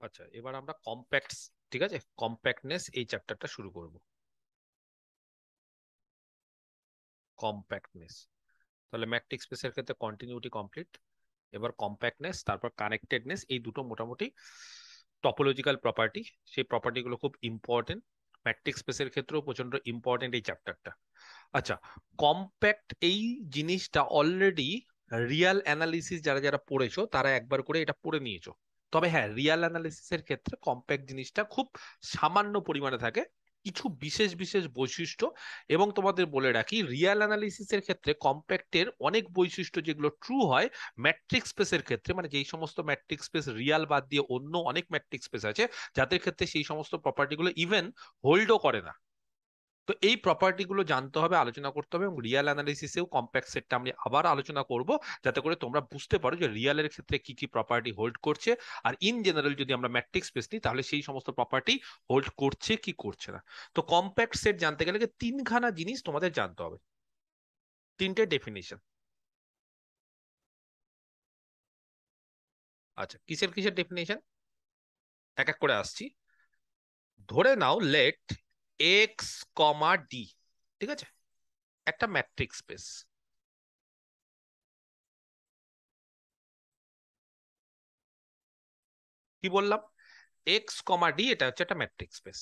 আচ্ছা এবার আমরা কম্প্যাক্টস ঠিক আছে? কম্প্যাক্টনেস এই চ্যাপ্টারটা শুরু করব। কম্প্যাক্টনেস তাহলে ম্যাট্রিক স্পেসের ক্ষেত্রে কন্টিনিউটি কমপ্লিট এবার কম্প্যাক্টনেস তারপর কানেক্টেডনেস এই দুটো মোটামুটি টপোলজিক্যাল প্রপার্টি সেই প্রপার্টিগুলো খুব ইম্পর্টেন্ট ম্যাট্রিক স্পেসের ক্ষেত্রেও প্রচণ্ড ইম্পর্টেন্ট এই চ্যাপ্টারটা আচ্ছা কম্প্যাক্ট এই জিনিসটা অলরেডি রিয়াল অ্যানালিসিস যারা যারা পড়েছো, তারা একবার করে এটা পড়ে নিয়েছো। তবে হ্যাঁ রিয়াল অ্যানালিসিসের ক্ষেত্রে কম্প্যাক্ট জিনিসটা খুব সামান্য পরিমাণে থাকে, কিছু বিশেষ বিশেষ বৈশিষ্ট্য এবং তোমাদের বলে রাখি রিয়াল অ্যানালিসিসের ক্ষেত্রে কম্প্যাক্টের অনেক বৈশিষ্ট্য যেগুলো ট্রু হয় ম্যাট্রিক স্পেসের ক্ষেত্রে মানে যেই সমস্ত ম্যাট্রিক স্পেস রিয়াল বাদ দিয়ে অন্য অনেক ম্যাট্রিক স্পেস আছে, যাদের ক্ষেত্রে সেই সমস্ত প্রপার্টিগুলো ইভেন হোল্ডও করে না। তো এই প্রপার্টিগুলো জানতে হবে, আলোচনা করতে হবে এবং রিয়াল অ্যানালিসিসেও কম্প্যাক্ট সেটটা আমি আবার আলোচনা করব, যাতে করে তোমরা বুঝতে পারো যে রিয়ালের ক্ষেত্রে কি কি প্রপার্টি হোল্ড করছে। আর ইন জেনারেল যদি আমরা ম্যাট্রিক স্পেস নিই, তাহলে সেই সমস্ত প্রপার্টি হোল্ড করছে কি করছে না। তো কম্প্যাক্ট সেট জানতে গেলে তিনখানা জিনিস তোমাদের জানতে হবে। তিনটে ডেফিনিশন আচ্ছা কিসের কিসের ডেফিনেশন এক এক করে আসছি। ধরে নাও লেট এক্স কমা ডি ঠিক আছে? একটা ম্যাট্রিক স্পেস কি বললাম? এক্স কমা ডি এটা হচ্ছে একটা ম্যাট্রিক স্পেস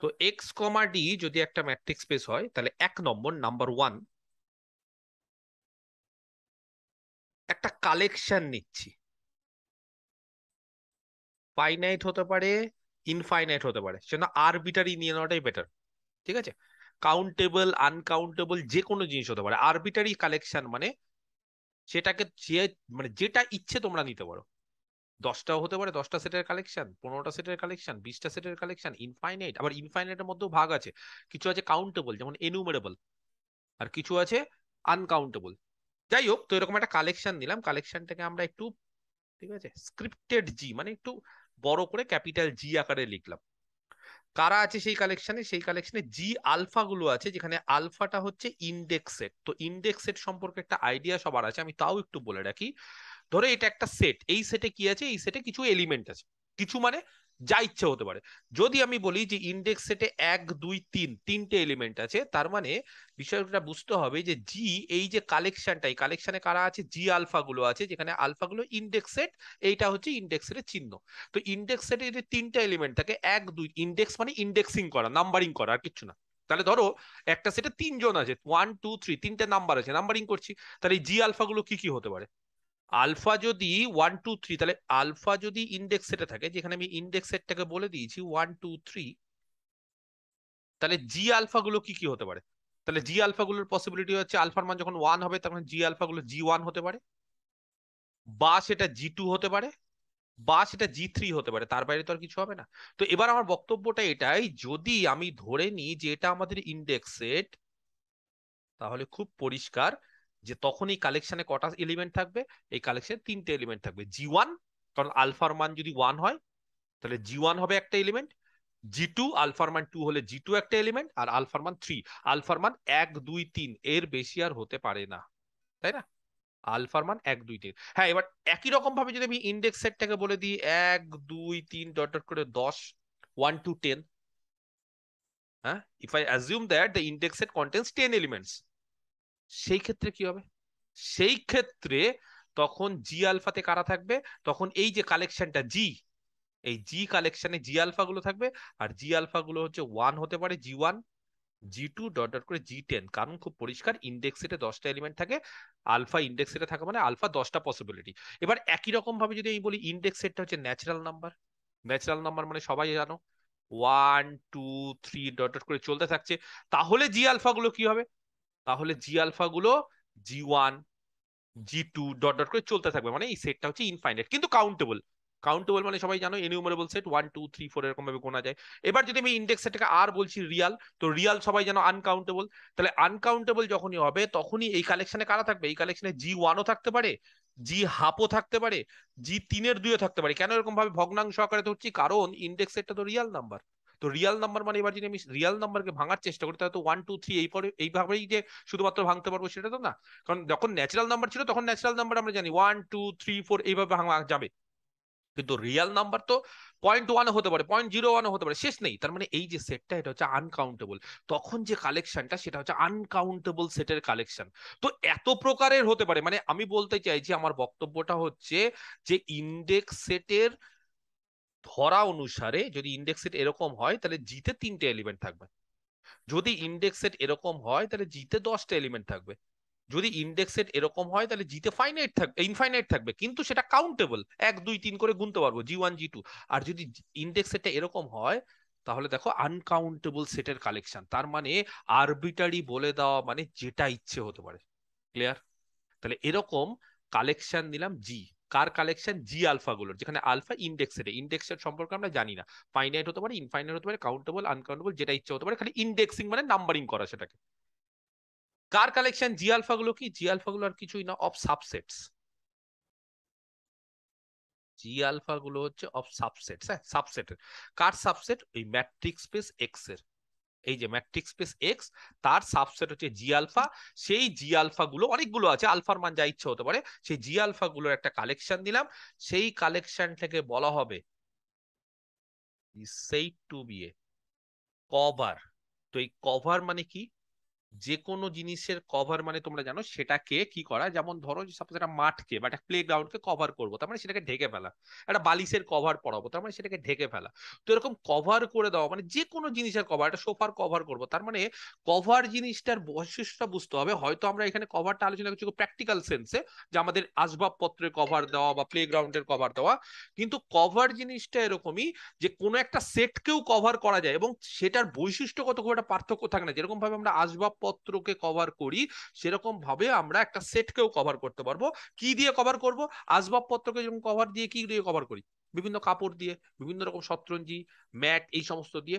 তো এক্স কমা ডি যদি একটা ম্যাট্রিক স্পেস হয়, তাহলে এক নম্বর নাম্বার ওয়ান একটা কালেকশন নিচ্ছি। ফাইনাইট হতে পারে ইনফাইনাইট হতে পারে। সেজন্য আরবিটারি নিয়ে নেওয়াটাই বেটার ঠিক আছে? কাউন্টেবল আনকাউন্টেবল যে কোনো জিনিস হতে পারে। আরবিটারি কালেকশন মানে সেটাকে যে মানে যেটা ইচ্ছে তোমরা নিতে পারো। দশটাও হতে পারে, দশটা সেটের কালেকশন পনেরোটা সেটের কালেকশন বিশটা সেটের কালেকশন ইনফাইনাইট আবার ইনফাইনাইটের মধ্যেও ভাগ আছে। কিছু আছে কাউন্টেবল যেমন এনুমেরেবল আর কিছু আছে আনকাউন্টেবল যাই হোক, তো এরকম একটা কালেকশন নিলাম। কালেকশনটাকে আমরা একটু, ঠিক আছে? স্ক্রিপ্টেড জি মানে একটু বড় করে ক্যাপিটাল জি আকারে লিখলাম। কারা আছে সেই কালেকশনে সেই কালেকশনে জি আলফাগুলো আছে, যেখানে আলফাটা হচ্ছে ইন্ডেক্স সেট তো ইন্ডেক্স সেট সম্পর্কে একটা আইডিয়া সবার আছে, আমি তাও একটু বলে রাখি। ধরো এটা একটা সেট এই সেটে কি আছে? এই সেটে কিছু এলিমেন্ট আছে। কিছু মানে যা ইচ্ছে হতে পারে। যদি আমি বলি যে ইন্ডেক্স সেটে এক, দুই, তিন, তিনটে এলিমেন্ট আছে, তার মানে বিষয়টা বুঝতে হবে যে জি এই যে কালেকশনটা এই কালেকশনে কারা আছে? জি আলফা গুলো আছে, যেখানে আলফা গুলো ইন্ডেক্স সেট এইটা হচ্ছে ইন্ডেক্স সেটের চিহ্ন। তো ইন্ডেক্স সেটে যদি তিনটা এলিমেন্ট থাকে, এক, দুই ইন্ডেক্স মানে ইন্ডেক্সিং করা নাম্বারিং করা, আর কিছু না। তাহলে ধরো একটা সেটে তিনজন আছে ওয়ান টু থ্রি তিনটে নাম্বার আছে নাম্বারিং করছি, তাহলে এই জি আলফা গুলো কি কি হতে পারে? আলফা যদি ওয়ান টু থ্রি তাহলে আলফা যদি ইন্ডেক্স সেটে থাকে, যেখানে আমি ইন্ডেক্স সেটটাকে বলে দিয়েছি ওয়ান টু থ্রি তাহলে জি আলফাগুলো কি কি হতে পারে? তাহলে জি আলফাগুলোর পসিবিলিটি হচ্ছে আলফার মান যখন ওয়ান হবে, তখন জি আলফাগুলো জি ওয়ান হতে পারে, বা সেটা জি টু হতে পারে, বা সেটা জি থ্রি হতে পারে, তার বাইরে তো আর কিছু হবে না। তো এবার আমার বক্তব্যটা এটাই, যদি আমি ধরে নিই যে এটা আমাদের ইন্ডেক্স সেট তাহলে খুব পরিষ্কার। যে তখন এই কালেকশনে কটা এলিমেন্ট থাকবে, এই কালেকশনে তিনটে এলিমেন্ট থাকবে। জি ওয়ান কারণ আলফার মান যদি ওয়ান হয়, তাহলে জি ওয়ান হবে একটা এলিমেন্ট জি টু আলফার মান টু হলে জি টু একটা এলিমেন্ট আর আলফার মান থ্রি আলফার মান এক, দুই, তিন, এর বেশি আর হতে পারে না, তাই না? আলফার মান এক, দুই, তিন। হ্যাঁ এবার একই রকম ভাবে যদি আমি ইন্ডেক্স সেটটাকে বলে দিই, এক, দুই, তিন ডট ডট করে দশ ওয়ান টু টেন হ্যাঁ? If I assume that the index set contains ten elements সেই ক্ষেত্রে কি হবে? সেই ক্ষেত্রে তখন জি আলফাতে কারা থাকবে? তখন এই যে কালেকশনটা জি এই জি কালেকশনে জি আলফা গুলো থাকবে। আর জি আলফা গুলো হচ্ছে ওয়ান হতে পারে G one G two dot dot করে জি টেন কারণ খুব পরিষ্কার ইন্ডেক্স সেটে দশটা এলিমেন্ট থাকে আলফা ইন্ডেক্স সেটে থাকে মানে আলফা দশটা পসিবিলিটি এবার একই রকম ভাবে যদি আমি বলি ইন্ডেক্স সেটটা হচ্ছে ন্যাচারাল নাম্বার ন্যাচারাল নাম্বার মানে সবাই জানো। One two three dot dot করে চলতে থাকছে। তাহলে জি আলফা গুলো কি হবে? তাহলে জি আলফা গুলো G one G two dot dot করে চলতে থাকবে। মানে এই সেটটা হচ্ছে ইনফাইনাইট কিন্তু কাউন্টেবল কাউন্টেবল মানে সবাই জানো enumerable set one two three four এরকম ভাবে গোনা যায়। এবার যদি আমি ইন্ডেক্স সেটটাকে আর বলছি রিয়াল তো রিয়াল সবাই জানো আনকাউন্টেবল তাহলে আনকাউন্টেবল যখনই হবে, তখনই এই কালেকশনে কারা থাকবে? এই কালেকশনে জি ওয়ানও থাকতে পারে জি হাফও থাকতে পারে জি তিনের দুইও থাকতে পারে। কেন এরকম ভাবে ভগ্নাংশ আকারে ধরছি? কারণ ইন্ডেক্স সেটটা তো রিয়াল নাম্বার তো রিয়াল নাম্বার মানে এবার যদি আমি রিয়াল নাম্বারকে ভাঙার চেষ্টা করি, তাহলে তো ওয়ান টু থ্রি এই পরে, এইভাবেই যে শুধুমাত্র ভাঙতে পারব সেটা তো না। কারণ যখন ন্যাচারাল নাম্বার ছিল, তখন ন্যাচারাল নাম্বার আমরা জানি ওয়ান টু থ্রি ফোর এইভাবে ভাঙা যাবে। কিন্তু রিয়েল নাম্বার তো পয়েন্ট ওয়ান হতে পারে পয়েন্ট জিরো ওয়ান হতে পারে, শেষ নেই। তার মানে এই যে সেটটা এটা হচ্ছে আনকাউন্টেবল তখন যে কালেকশনটা সেটা হচ্ছে আনকাউন্টেবল সেটের কালেকশন তো এত প্রকারের হতে পারে মানে আমি বলতে চাইছি, আমার বক্তব্যটা হচ্ছে যে ইন্ডেক্স সেটের ধরা অনুসারে যদি ইন্ডেক্স সেট এরকম হয়, তাহলে জিতে তিনটে এলিমেন্ট থাকবে। যদি ইন্ডেক্স সেট এরকম হয়, তাহলে জিতে দশটা এলিমেন্ট থাকবে। যদি ইন্ডেক্স সেট এরকম হয়, তাহলে জিতে ফাইনাইট থাকবে ইনফাইনাইট থাকবে। কিন্তু সেটা কাউন্টেবল এক, দুই, তিন করে গুনতে পারব জি ওয়ান জি টু আর যদি ইন্ডেক্স সেটটা এরকম হয়, তাহলে দেখো আনকাউন্টেবল সেটের কালেকশন তার মানে আরবিটারি বলে দেওয়া মানে যেটা ইচ্ছে হতে পারে। ক্লিয়ার তাহলে এরকম কালেকশন নিলাম জি কার কালেকশন জি আলফা গুলোর, যেখানে আলফা ইন্ডেক্স সেটে ইন্ডেক্স সেট সম্পর্কে আমরা জানি না। ফাইনাইট হতে পারে ইনফাইনাইট হতে পারে কাউন্টেবল আনকাউন্টেবল যেটা ইচ্ছে হতে পারে, খালি ইন্ডেক্সিং মানে নাম্বারিং করা সেটাকে। কার কালেকশন জি আলফা গুলো কি? জি আলফা গুলো আর কিছুই না অফ সাবসেটস জি আলফা গুলো হচ্ছে অফ সাবসেটস হ্যাঁ সাবসেটের কার সাবসেট ওই ম্যাট্রিক্স স্পেস এক্সের। এই যে ম্যাট্রিক্স স্পেস এক্স তার সাবসেট হচ্ছে জি আলফা সেই জি আলফা গুলো অনেকগুলো আছে। আলফার মান যা ইচ্ছে হতে পারে, সেই জি আলফা গুলোর একটা কালেকশন দিলাম। সেই কালেকশন থেকে বলা হবে সেই টু বি এ কভার তো এই কভার মানে কি? যে কোনো জিনিসের কভার মানে তোমরা জানো সেটাকে কি করা? যেমন ধরো সাপোজ একটা মাঠকে বা একটা প্লে গ্রাউন্ডকে কভার করব, তার মানে সেটাকে ঢেকে ফেলা। একটা বালিশের কভার পড়াবো তার মানে সেটাকে ঢেকে ফেলা। তো এরকম কভার করে দেওয়া মানে যে কোনো জিনিসের কভার একটা সোফার কভার করব, তার মানে কভার জিনিসটার বৈশিষ্ট্যটা বুঝতে হবে। হয়তো আমরা এখানে কভারটা আলোচনা করছি প্র্যাকটিক্যাল সেন্সে যে আমাদের আসবাবপত্রের কভার দেওয়া বা প্লে গ্রাউন্ডের কভার দেওয়া। কিন্তু কভার জিনিসটা এরকমই যে কোনো একটা সেটকেও কভার করা যায় এবং সেটার বৈশিষ্ট্যগত খুব একটা পার্থক্য থাকে না। যেরকম ভাবে আমরা আসবাবপত্রকে কভার করি সেরকম ভাবে আমরা একটা সেটকেও কভার করতে পারব। কি দিয়ে কভার করব? আসবাবপত্রকে যেরকম কভার দিয়ে কি দিয়ে কভার করি? বিভিন্ন কাপড় দিয়ে, বিভিন্ন রকম শতরঞ্জি ম্যাট এই সমস্ত দিয়ে।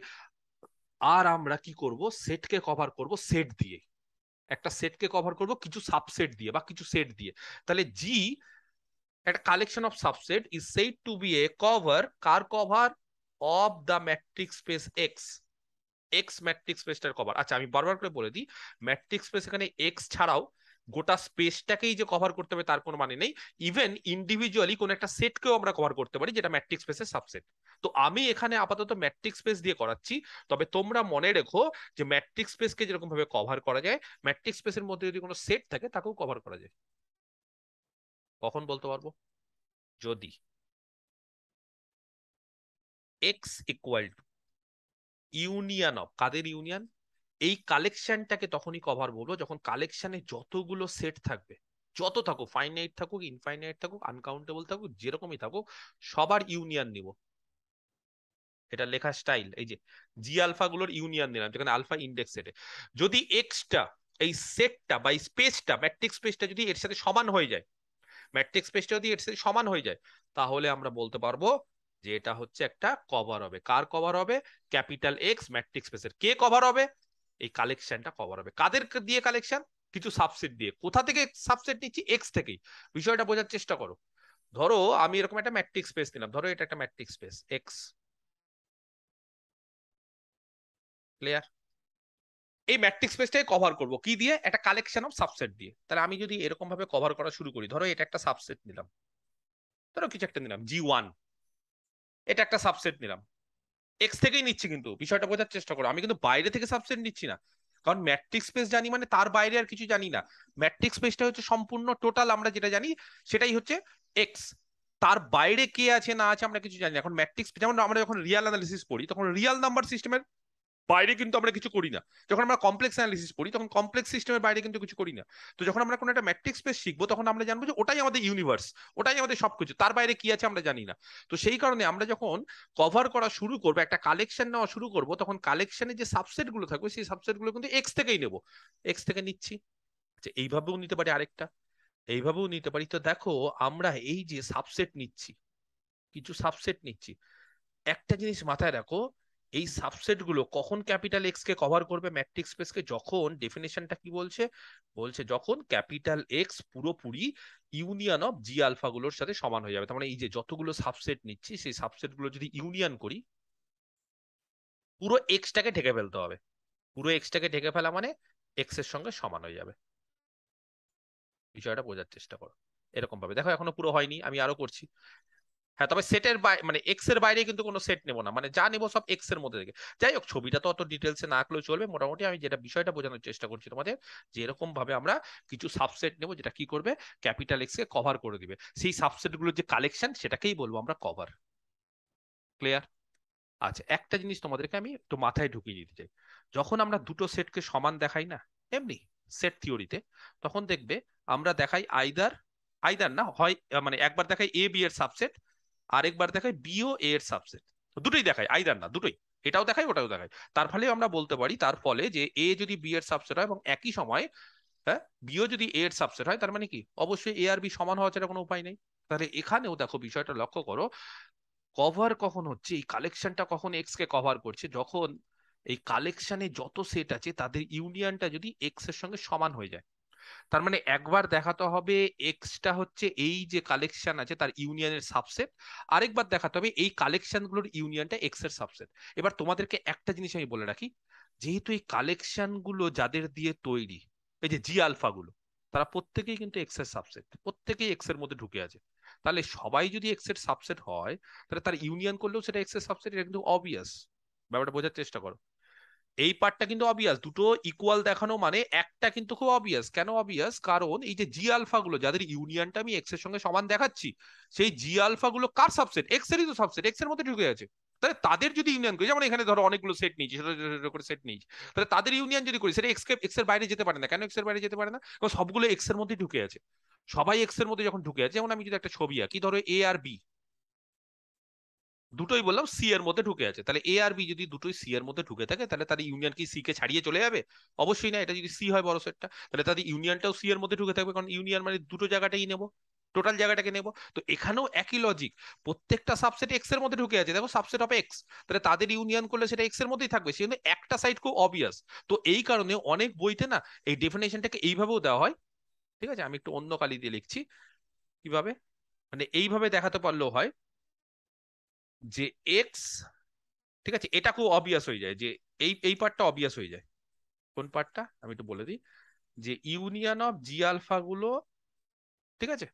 আর আমরা কি করব? সেটকে কভার করব সেট দিয়ে। একটা সেটকে কভার করব কিছু সাবসেট দিয়ে বা কিছু সেট দিয়ে। তাহলে জি একটা collection of subset is said to be a cover car cover of the matrix space X X matrix স্পেসটার cover আচ্ছা আমি বারবার করে বলে দিই ম্যাট্রিক্স স্পেস এখানে এক্স ছাড়াও গোটা স্পেসটাকেই যে কভার করতে হবে তার কোনো মানে নেই। ইভেন ইন্ডিভিজুয়ালি কোনো একটা সেটকেও আমরা কভার করতে পারি যেটা ম্যাট্রিক্স স্পেসের সাবসেট তো আমি এখানে আপাতত ম্যাট্রিক্স স্পেস দিয়ে করাচ্ছি, তবে তোমরা মনে রেখো যে ম্যাট্রিক্স স্পেসকে যেরকম ভাবে কভার করা যায় ম্যাট্রিক্স স্পেসের মধ্যে যদি কোনো সেট থাকে তাকেও কভার করা যায়। কখন বলতে পারব? যদি X equal to union of, Quader union? এই কালেকশনটাকে তখনই কভার বলব যখন কালেকশনে যতগুলো সেট থাকবে, যত থাকুক ফাইনাইট থাকুক ইনফাইনাইট থাকুক আনকাউন্টেবল থাকুক, যেরকমই থাকুক, সবার ইউনিয়ন নিব। এটা লেখা স্টাইল এই যে জি আলফা গুলোর ইউনিয়ন নিলাম, যেখানে আলফা ইন্ডেক্স সেটে যদি এক্সটা এই সেটটা বা স্পেসটা ম্যাট্রিক্স স্পেসটা যদি এর সাথে সমান হয়ে যায় ম্যাট্রিক্স স্পেসটা যদি এর সাথে সমান হয়ে যায়, তাহলে আমরা বলতে পারব যে এটা হচ্ছে একটা কভার হবে। কার কভার হবে? ক্যাপিটাল এক্স ম্যাট্রিক্স স্পেসের। কে কভার হবে? এই কালেকশনটা কভার হবে। কাদের দিয়ে কালেকশন কিছু সাবসেট দিয়ে। কোথা থেকে সাবসেট নিচ্ছি? এক্স থেকেই। বিষয়টা বোঝার চেষ্টা করো। ধরো, আমি এরকম একটা ম্যাট্রিক্স স্পেস নিলাম। ধরো, এটা একটা ম্যাট্রিক্স স্পেস এক্স ক্লিয়ার এই ম্যাট্রিক্স স্পেসটাকে কভার করব। কি দিয়ে? একটা কালেকশন অফ সাবসেট দিয়ে। তাহলে আমি যদি এরকম ভাবে কভার করা শুরু করি, ধরো, এটা একটা সাবসেট নিলাম। ধরো, কিছু একটা নিলাম। জি ওয়ান এটা একটা সাবসেট নিলাম। এক্স থেকেই নিচ্ছি কিন্তু, বিষয়টা বোঝার চেষ্টা করো। আমি কিন্তু বাইরে থেকে সাবসেট নিচ্ছি না। কারণ ম্যাট্রিক্স স্পেস জানি মানে তার বাইরে আর কিছু জানি না। ম্যাট্রিক্স স্পেসটা হচ্ছে সম্পূর্ণ টোটাল আমরা যেটা জানি, সেটাই হচ্ছে এক্স তার বাইরে কে আছে না আছে আমরা কিছু জানি না। এখন ম্যাট্রিক্স যেমন আমরা যখন রিয়াল অ্যানালিসিস পড়ি, তখন রিয়াল নাম্বার সিস্টেমের বাইরে কিন্তু আমরা কিছু করি না। যখন আমরা কমপ্লেক্স অ্যানালিসিস পড়ি, তখন কমপ্লেক্স সিস্টেমের বাইরে কিন্তু কিছু করি না। তো যখন আমরা কোনো একটা ম্যাট্রিক্স স্পেস শিখব, তখন আমরা জানব যে ওটাই আমাদের ইউনিভার্স ওটাই আমাদের সবকিছু, তার বাইরে কি আছে আমরা জানি না। তো সেই কারণে আমরা যখন কভার করা শুরু করব, একটা কালেকশন নেওয়া শুরু করব, তখন কালেকশনে যে সাবসেটগুলো থাকবে, সেই সাবসেটগুলো কিন্তু এক্স থেকেই নেব। এক্স থেকে নিচ্ছি। আচ্ছা এইভাবেও নিতে পারি আরেকটা, এইভাবেও নিতে পারি। তো দেখো, আমরা এই যে সাবসেট নিচ্ছি, কিছু সাবসেট নিচ্ছি। একটা জিনিস মাথায় রাখো এই সাবসেটগুলো কখন ক্যাপিটাল এক্স কে কভার করবে? ম্যাট্রিক্স স্পেসকে যখন ডেফিনেশনটা কি বলছে? বলছে যখন ক্যাপিটাল এক্স পুরোপুরি ইউনিয়ন অফ জি আলফা গুলোর সাথে সমান হয়ে যাবে। তার মানে এই যে যতগুলো সাবসেট নিচ্ছি, সেই সাবসেটগুলো যদি ইউনিয়ন করি, পুরো এক্সটাকে ঢেকে ফেলতে হবে। পুরো এক্সটাকে ঢেকে ফেলা মানে এক্সের সঙ্গে সমান হয়ে যাবে। বিষয়টা বোঝার চেষ্টা করো। এরকম ভাবে দেখো এখনও পুরো হয়নি, আমি আরও করছি। হ্যাঁ তবে সেটের বাইরে মানে এক্সের বাইরে কিন্তু কোনো সেট নেব না। মানে যা নেব সব এক্সের মধ্যে থেকে। যাই হোক, ছবিটা তো অত ডিটেলসে না আঁকলেও চলবে। মোটামুটি আমি যেটা বিষয়টা বোঝানোর চেষ্টা করছি তোমাদের, যে এরকম ভাবে আমরা কিছু সাবসেট নেব যেটা কি করবে ক্যাপিটাল এক্স কে কভার করে দিবে। সেই সাবসেটগুলোর যে কালেকশন সেটাকেই বলব আমরা কভার ক্লিয়ার আচ্ছা একটা জিনিস তোমাদেরকে আমি একটু মাথায় ঢুকিয়ে দিতে চাই। যখন আমরা দুটো সেটকে সমান দেখাই না, এমনি সেট থিওরিতে তখন দেখবে আমরা দেখাই আইদার আইদার না, হয় মানে একবার দেখাই এ বি এর সাবসেট আরেকবার দেখায় বি ও এ এর সাবসেট দুটোই দেখায় আইদার না, দুটোই। এটাও দেখায় ওটাও দেখায় তার ফলে আমরা বলতে পারি, তার ফলে যে এ যদি বি এর সাবসেট হয় এবং একই সময় হ্যাঁ বিও যদি এ এর সাবসেট হয়, তার মানে কি? অবশ্যই এ আর বি সমান হওয়া ছাড়া কোনো উপায় নেই। তাহলে এখানেও দেখো বিষয়টা লক্ষ্য করো কভার কখন হচ্ছে, এই কালেকশনটা কখন এক্স কে কভার করছে? যখন এই কালেকশনে যত সেট আছে, তাদের ইউনিয়নটা যদি এক্সের সঙ্গে সমান হয়ে যায়। তার মানে একবার দেখাতে হবে এক্সটা হচ্ছে এই যে কালেকশন আছে তার ইউনিয়নের সাবসেট আরেকবার দেখাতে হবে এই কালেকশনগুলোর ইউনিয়নটা এক্সের সাবসেট এবার তোমাদেরকে একটা জিনিস আমি বলে রাখি, যেহেতু এই কালেকশনগুলো যাদের দিয়ে তৈরি, এই যে জি আলফা গুলো, তারা প্রত্যেকেই কিন্তু এক্সের সাবসেট প্রত্যেকেই এক্সের মধ্যে ঢুকে আছে। তাহলে সবাই যদি এক্সের সাবসেট হয়, তাহলে তার ইউনিয়ন করলেও সেটা এক্সের সাবসেট এটা কিন্তু অবভিয়াস ব্যাপারটা বোঝার চেষ্টা করো। এই পার্টটা কিন্তু অবভিয়াস দুটো ইকুয়াল দেখানো মানে একটা কিন্তু খুব অবভিয়াস কেন অবভিয়াস কারণ এই যে জি আলফা গুলো, যাদের ইউনিয়নটা আমি এক্সের সঙ্গে সমান দেখাচ্ছি, সেই জি আলফা গুলো কার সাবসেট এক্স এরই তো সাবসেট এক্সের মধ্যে ঢুকে আছে তাহলে তাদের যদি ইউনিয়ন করি, যেমন এখানে ধরো অনেকগুলো সেট নিয়েছি ছোট করে সেট নিয়েছি। তাহলে তাদের ইউনিয়ন যদি করি, সেটা এক্স এক্সের বাইরে যেতে পারে না। কেন এক্সের বাইরে যেতে পারে না? কারণ সবগুলো এক্সের মধ্যে ঢুকে আছে। সবাই এক্সের মধ্যে যখন ঢুকে আছে, যেমন আমি যদি একটা ছবি আঁকি, ধরো এ আর বি দুটোই বললাম সি এর মধ্যে ঢুকে আছে। তাহলে এ আর বি যদি দুটোই সি এর মধ্যে ঢুকে থাকে, তাহলে তাদের ইউনিয়ন কি সি কে ছাড়িয়ে চলে যাবে? অবশ্যই না, এটা যদি সি হয় বড় সেটটা তাহলে তাদের ইউনিয়নটাও সি এর মধ্যে ঢুকে থাকবে। কারণ ইউনিয়ন মানে দুটো জায়গাটাই নেব টোটাল জায়গাটাকে নেব। তো এখানেও একই লজিক প্রত্যেকটা সাবসেট এক্সের মধ্যে ঢুকে আছে। দেখো সাবসেট অফ এক্স তাহলে তাদের ইউনিয়ন করলে সেটা এক্সের মধ্যেই থাকবে। সেজন্য একটা সাইড খুব অবভিয়াস তো এই কারণে অনেক বইতে না এই ডেফিনেশনটাকে এইভাবেও দেওয়া হয়। ঠিক আছে? আমি একটু অন্য কালি দিয়ে লিখছি। কীভাবে? মানে এইভাবে দেখাতে পারলেও হয়। যে এক্স ঠিক আছে, এটা খুব অবভিয়াস হয়ে যায় যে এই এই পার্টটা অবভিয়াস হয়ে যায়। কোন পার্টটা আমি একটু বলে দিই। যে ইউনিয়ন অফ জি আলফা গুলো, ঠিক আছে?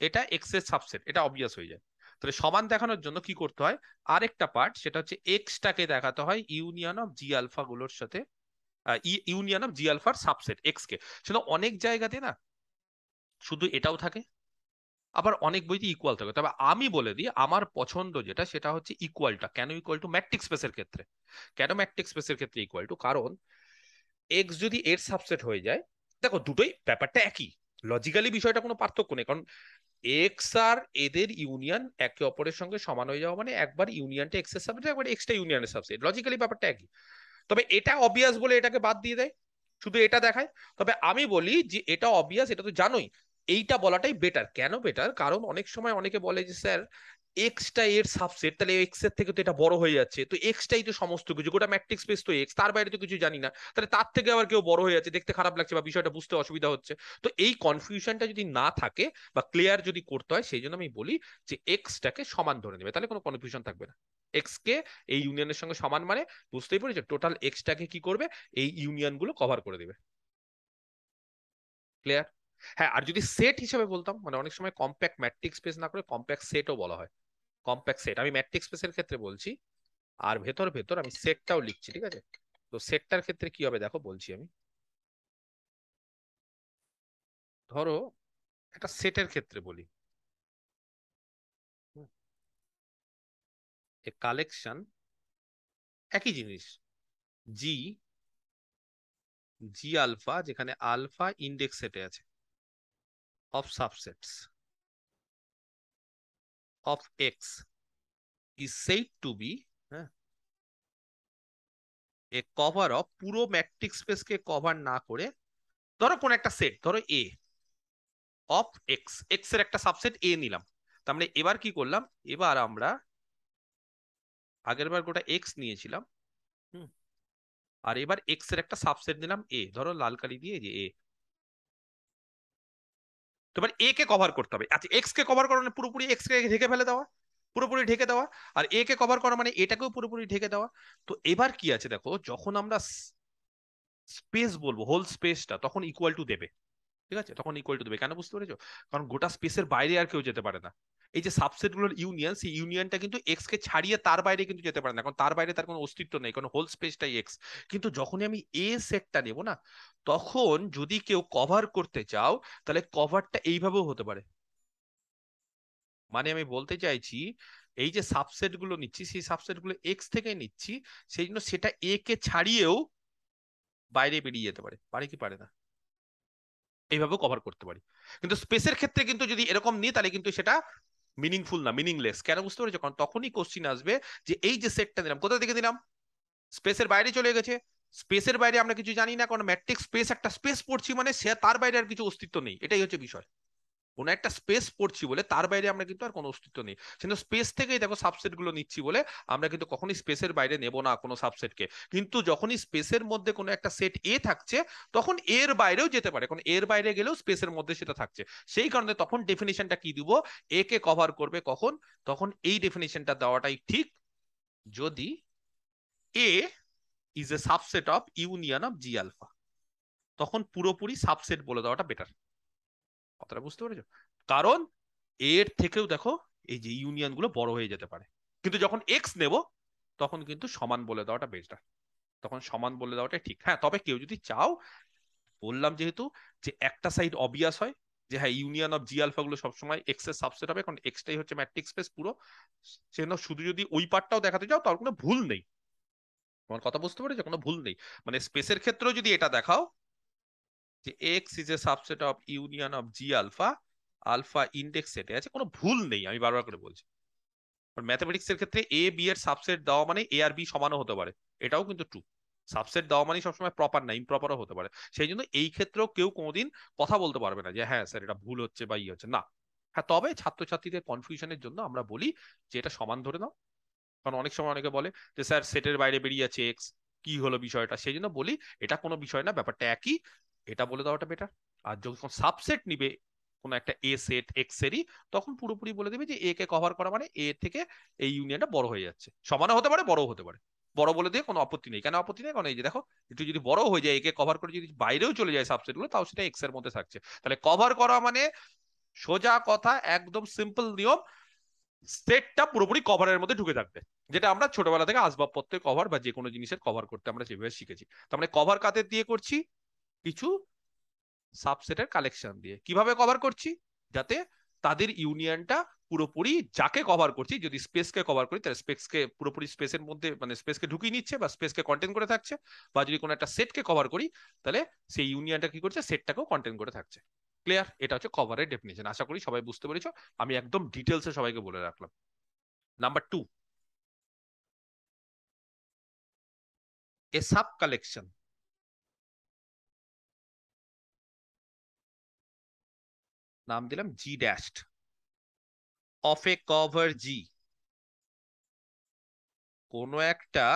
এটা এক্সের সাবসেট এটা অবভিয়াস হয়ে যায়। তাহলে সমান দেখানোর জন্য কি করতে হয়? আরেকটা পার্ট সেটা হচ্ছে এক্সটাকে দেখাতে হয় ইউনিয়ন অফ জি আলফা গুলোর সাথে ইউনিয়ন অফ জি আলফার সাবসেট এক্স কে। সেটা অনেক জায়গাতে না, শুধু এটাও থাকে। আবার অনেক বইতে ইকুয়াল থাকে। তবে আমি বলে দিই, আমার পছন্দ যেটা, সেটা হচ্ছে ইকুয়ালটা কেন ইকুয়াল টু ম্যাট্রিক স্পেসের ক্ষেত্রে? কেন ম্যাট্রিক স্পেসের ক্ষেত্রে ইকুয়াল টু কারণ এক্স যদি এর সাবসেট হয়ে যায়, দেখো দুটোই ব্যাপারটা একই। লজিক্যালি বিষয়টা কোনো পার্থক্য নেই। কারণ এক্স আর এদের ইউনিয়ন একে অপরের সঙ্গে সমান হয়ে যাওয়া মানে একবার ইউনিয়নটা এক্সের সাবসেট একবার এক্সটা ইউনিয়নের সাবসেট লজিক্যালি ব্যাপারটা একই। তবে এটা অবভিয়াস বলে এটাকে বাদ দিয়ে দেয়। শুধু এটা দেখায়। তবে আমি বলি যে এটা অবভিয়াস এটা তো জানোই। এইটা বলাটাই বেটার কেন বেটার কারণ অনেক সময় অনেকে বলে যে, স্যার এক্সটা এর সাবসেট তাহলে এক্সের থেকে তো এটা বড় হয়ে যাচ্ছে। তো এক্সটাই তো সমস্ত কিছু, গোটা ম্যাট্রিক স্পেস তো এক্স তার বাইরে তো কিছু জানি না। তাহলে তার থেকে আবার কেউ বড় হয়ে যাচ্ছে, দেখতে খারাপ লাগছে বা বিষয়টা বুঝতে অসুবিধা হচ্ছে। তো এই কনফিউশনটা যদি না থাকে বা ক্লিয়ার যদি করতে হয়, সেই জন্য আমি বলি যে এক্সটাকে সমান ধরে নেবে। তাহলে কোনো কনফিউশন থাকবে না। এক্স কে এই ইউনিয়নের সঙ্গে সমান মানে বুঝতেই পেরেছ? টোটাল এক্সটাকে কি করবে? এই ইউনিয়নগুলো কভার করে দেবে। ক্লিয়ার হ্যাঁ আর যদি সেট হিসেবে বলতাম মানে অনেক সময় কম্প্যাক্ট ম্যাট্রিক স্পেস না করে কম্প্যাক্ট সেটও বলা হয়। কম্প্যাক্ট সেট আমি ম্যাট্রিক স্পেসের ক্ষেত্রে বলছি, আর ভেতর ভেতর আমি সেটটাও লিখছি, ঠিক আছে? তো সেটটার ক্ষেত্রে কি হবে দেখো, বলছি আমি। ধরো, একটা সেটের ক্ষেত্রে বলি। এ কালেকশন একই জিনিস। জি জি আলফা যেখানে আলফা ইন্ডেক্স সেটে আছে। Of subsets of x is said to be হ্যাঁ a cover of পুরো ম্যাট্রিক স্পেসকে কভার না করে ধরো কোন একটা সেট ধরো এ অফ এক্স এক্সের একটা সাবসেট এ নিলাম। তার মানে এবার কি করলাম? এবার আমরা আগের বার গোটা এক্স নিয়েছিলাম হুম। আর এবার এক্সের একটা সাবসেট নিলাম এ ধরো লাল কালি দিয়ে যে এ তো এবার এ কে কভার করতে হবে। আচ্ছা এক্স কে কভার করা মানে পুরোপুরি এক্স কে ঢেকে ফেলে দেওয়া, পুরোপুরি ঢেকে দেওয়া, আর এ কে কভার করা মানে এটাকেও পুরোপুরি ঢেকে দেওয়া। তো এবার কি আছে দেখো, যখন আমরা স্পেস বলব হোল স্পেসটা তখন ইকুয়াল টু দেবে। ঠিক আছে? তখন ইকুয়াল টু দেবে। কেন বুঝতে পেরেছ? কারণ গোটা স্পেসের বাইরে আর কেউ যেতে পারে না। এই যে সাবসেটগুলোর ইউনিয়ন সেই ইউনিয়নটা কিন্তু এক্স কে ছাড়িয়ে তার বাইরে কিন্তু যেতে পারে না। কারণ তার বাইরে তার কোনো অস্তিত্ব নেই কারণ হোল স্পেসটাই এক্স কিন্তু যখনই আমি এ সেটটা নেব না, তখন যদি কেউ কভার করতে চাও, তাহলে কভারটা এইভাবেও হতে পারে। মানে আমি বলতে চাইছি, এই যে সাবসেটগুলো নিচ্ছি, সেই সাবসেটগুলো এক্স থেকে নিচ্ছি, সেই জন্য সেটা এ কে ছাড়িয়েও বাইরে বেরিয়ে যেতে পারে। পারে কি পারে না? এইভাবেও কভার করতে পারি। কিন্তু স্পেসের ক্ষেত্রে কিন্তু যদি এরকম নিই, তাহলে কিন্তু সেটা মিনিংফুল না মিনিংলেস কেন বুঝতে পারছ? কারণ তখনই কোশ্চিন আসবে যে, এই যে সেটটা দিলাম কোথা থেকে দিলাম স্পেসের বাইরে চলে গেছে। স্পেসের বাইরে আমরা কিছু জানি না, কারণ ম্যাট্রিক স্পেস একটা স্পেস পড়ছি মানে সে, তার বাইরে আর কিছু অস্তিত্ব নেই। এটাই হচ্ছে বিষয়। কোনো একটা স্পেস পড়ছি বলে, তার বাইরে আমরা কিন্তু আর কোনো অস্তিত্ব নেই। কিন্তু স্পেস থেকেই দেখো সাবসেটগুলো নিচ্ছি বলে, আমরা কিন্তু কখনই স্পেসের বাইরে নেব না কোনো সাবসেটকে কিন্তু যখনই স্পেসের মধ্যে কোনো একটা সেট এ থাকছে, তখন এর বাইরেও যেতে পারে। কারণ এর বাইরে গেলেও স্পেসের মধ্যে সেটা থাকছে। সেই কারণে তখন ডেফিনেশনটা কি দিব? এ কে কভার করবে কখন? তখন এই ডেফিনেশনটা দেওয়াটাই ঠিক যদি A is a subset of union of G alpha তখন পুরোপুরি সাবসেট বলে দেওয়াটা বেটার কথাটা বুঝতে পেরেছ? কারণ এর থেকেও দেখো, এই যে ইউনিয়নগুলো বড় হয়ে যেতে পারে। কিন্তু যখন এক্স নেব, তখন কিন্তু সমান বলে দেওয়াটা বেটার তখন সমান বলে দেওয়াটা ঠিক। হ্যাঁ তবে কেউ যদি চাও, বললাম যেহেতু যে একটা সাইড অবিয়াস হয়, যে হ্যাঁ ইউনিয়ন অফ জি আলফা গুলো সবসময় এক্সের সাবসেট হবে, কারণ এক্সটাই হচ্ছে ম্যাট্রিক্স স্পেস পুরো। সেজন্য শুধু যদি ওই পার্টটাও দেখাতে চাও তার কোনো ভুল নেই। তোমার কথা বুঝতে পেরেছ? কোনো ভুল নেই। মানে স্পেসের ক্ষেত্রেও যদি এটা দেখাও যে X is a subset of union of G alpha alpha index সেটে আছে। কোনো ভুল নেই, আমি বারবার করে বলছি। ম্যাথমেটিক্স এর ক্ষেত্রে এ বি এর সাবসেট দেওয়া মানে এ আর বি সমানও হতে পারে। এটাও কিন্তু ট্রু সাবসেট দেওয়া মানে সবসময় প্রপার না ইমপ্রপারও হতে পারে। সেই জন্য এই ক্ষেত্রেও কেউ কোনোদিন কথা বলতে পারবে না যে হ্যাঁ স্যার, এটা ভুল হচ্ছে বা ইয়ে হচ্ছে। না। হ্যাঁ তবে ছাত্রছাত্রীদের কনফিউশনের জন্য আমরা বলি যে, এটা সমান ধরে নাও। কারণ অনেক সময় অনেকে বলে যে, স্যার সেটের বাইরে বেরিয়ে যাচ্ছে এক্স কি হলো বিষয়টা? সেই জন্য বলি, এটা কোনো বিষয় না, ব্যাপারটা একই। এটা বলে দেওয়াটা বেটার আর যখন সাবসেট নিবে, কোনো একটা এ সেট এক্স এরই তখন পুরোপুরি বলে দেবে যে এ কে কভার করা মানে এ থেকে এই ইউনিয়নটা বড় হয়ে যাচ্ছে। সমানও হতে পারে, বড়ও হতে পারে। বড় বলে দিয়ে কোনো আপত্তি নেই। কেন আপত্তি নেই? কারণ এই যে দেখো, একটু যদি বড় হয়ে যায় একে কভার করে যদি বাইরেও চলে যায় সাবসেটগুলো, তাও সেটা এক্সের মধ্যে থাকছে। তাহলে কভার করা মানে সোজা কথা, একদম সিম্পল নিয়ম সেটটা পুরোপুরি কভারের মধ্যে ঢুকে থাকবে। যেটা আমরা ছোটবেলা থেকে আসবাবপত্রের কভার বা যে কোনো জিনিসের কভার করতে আমরা যেভাবে শিখেছি। তার মানে কভার কাদের দিয়ে করছি? কিছু সাবসেটের কালেকশন দিয়ে। কীভাবে কভার করছি? যাতে তাদের ইউনিয়নটা পুরোপুরি যাকে কভার করছি, যদি স্পেসকে কভার করি, তাহলে স্পেসকে পুরোপুরি স্পেসের মধ্যে মানে স্পেসকে ঢুকিয়ে নিচ্ছে বা স্পেসকে কন্টেন করে থাকছে। বা যদি কোনো একটা সেটকে কভার করি, তাহলে সেই ইউনিয়নটা কি করছে? সেটটাকেও কন্টেন করে থাকছে। ক্লিয়ার এটা হচ্ছে কভারের ডেফিনেশন আশা করি সবাই বুঝতে পেরেছ। আমি একদম ডিটেলসে সবাইকে বলে রাখলাম। Number two a sub collection নাম দিলাম G dashed of a cover G কোন একটা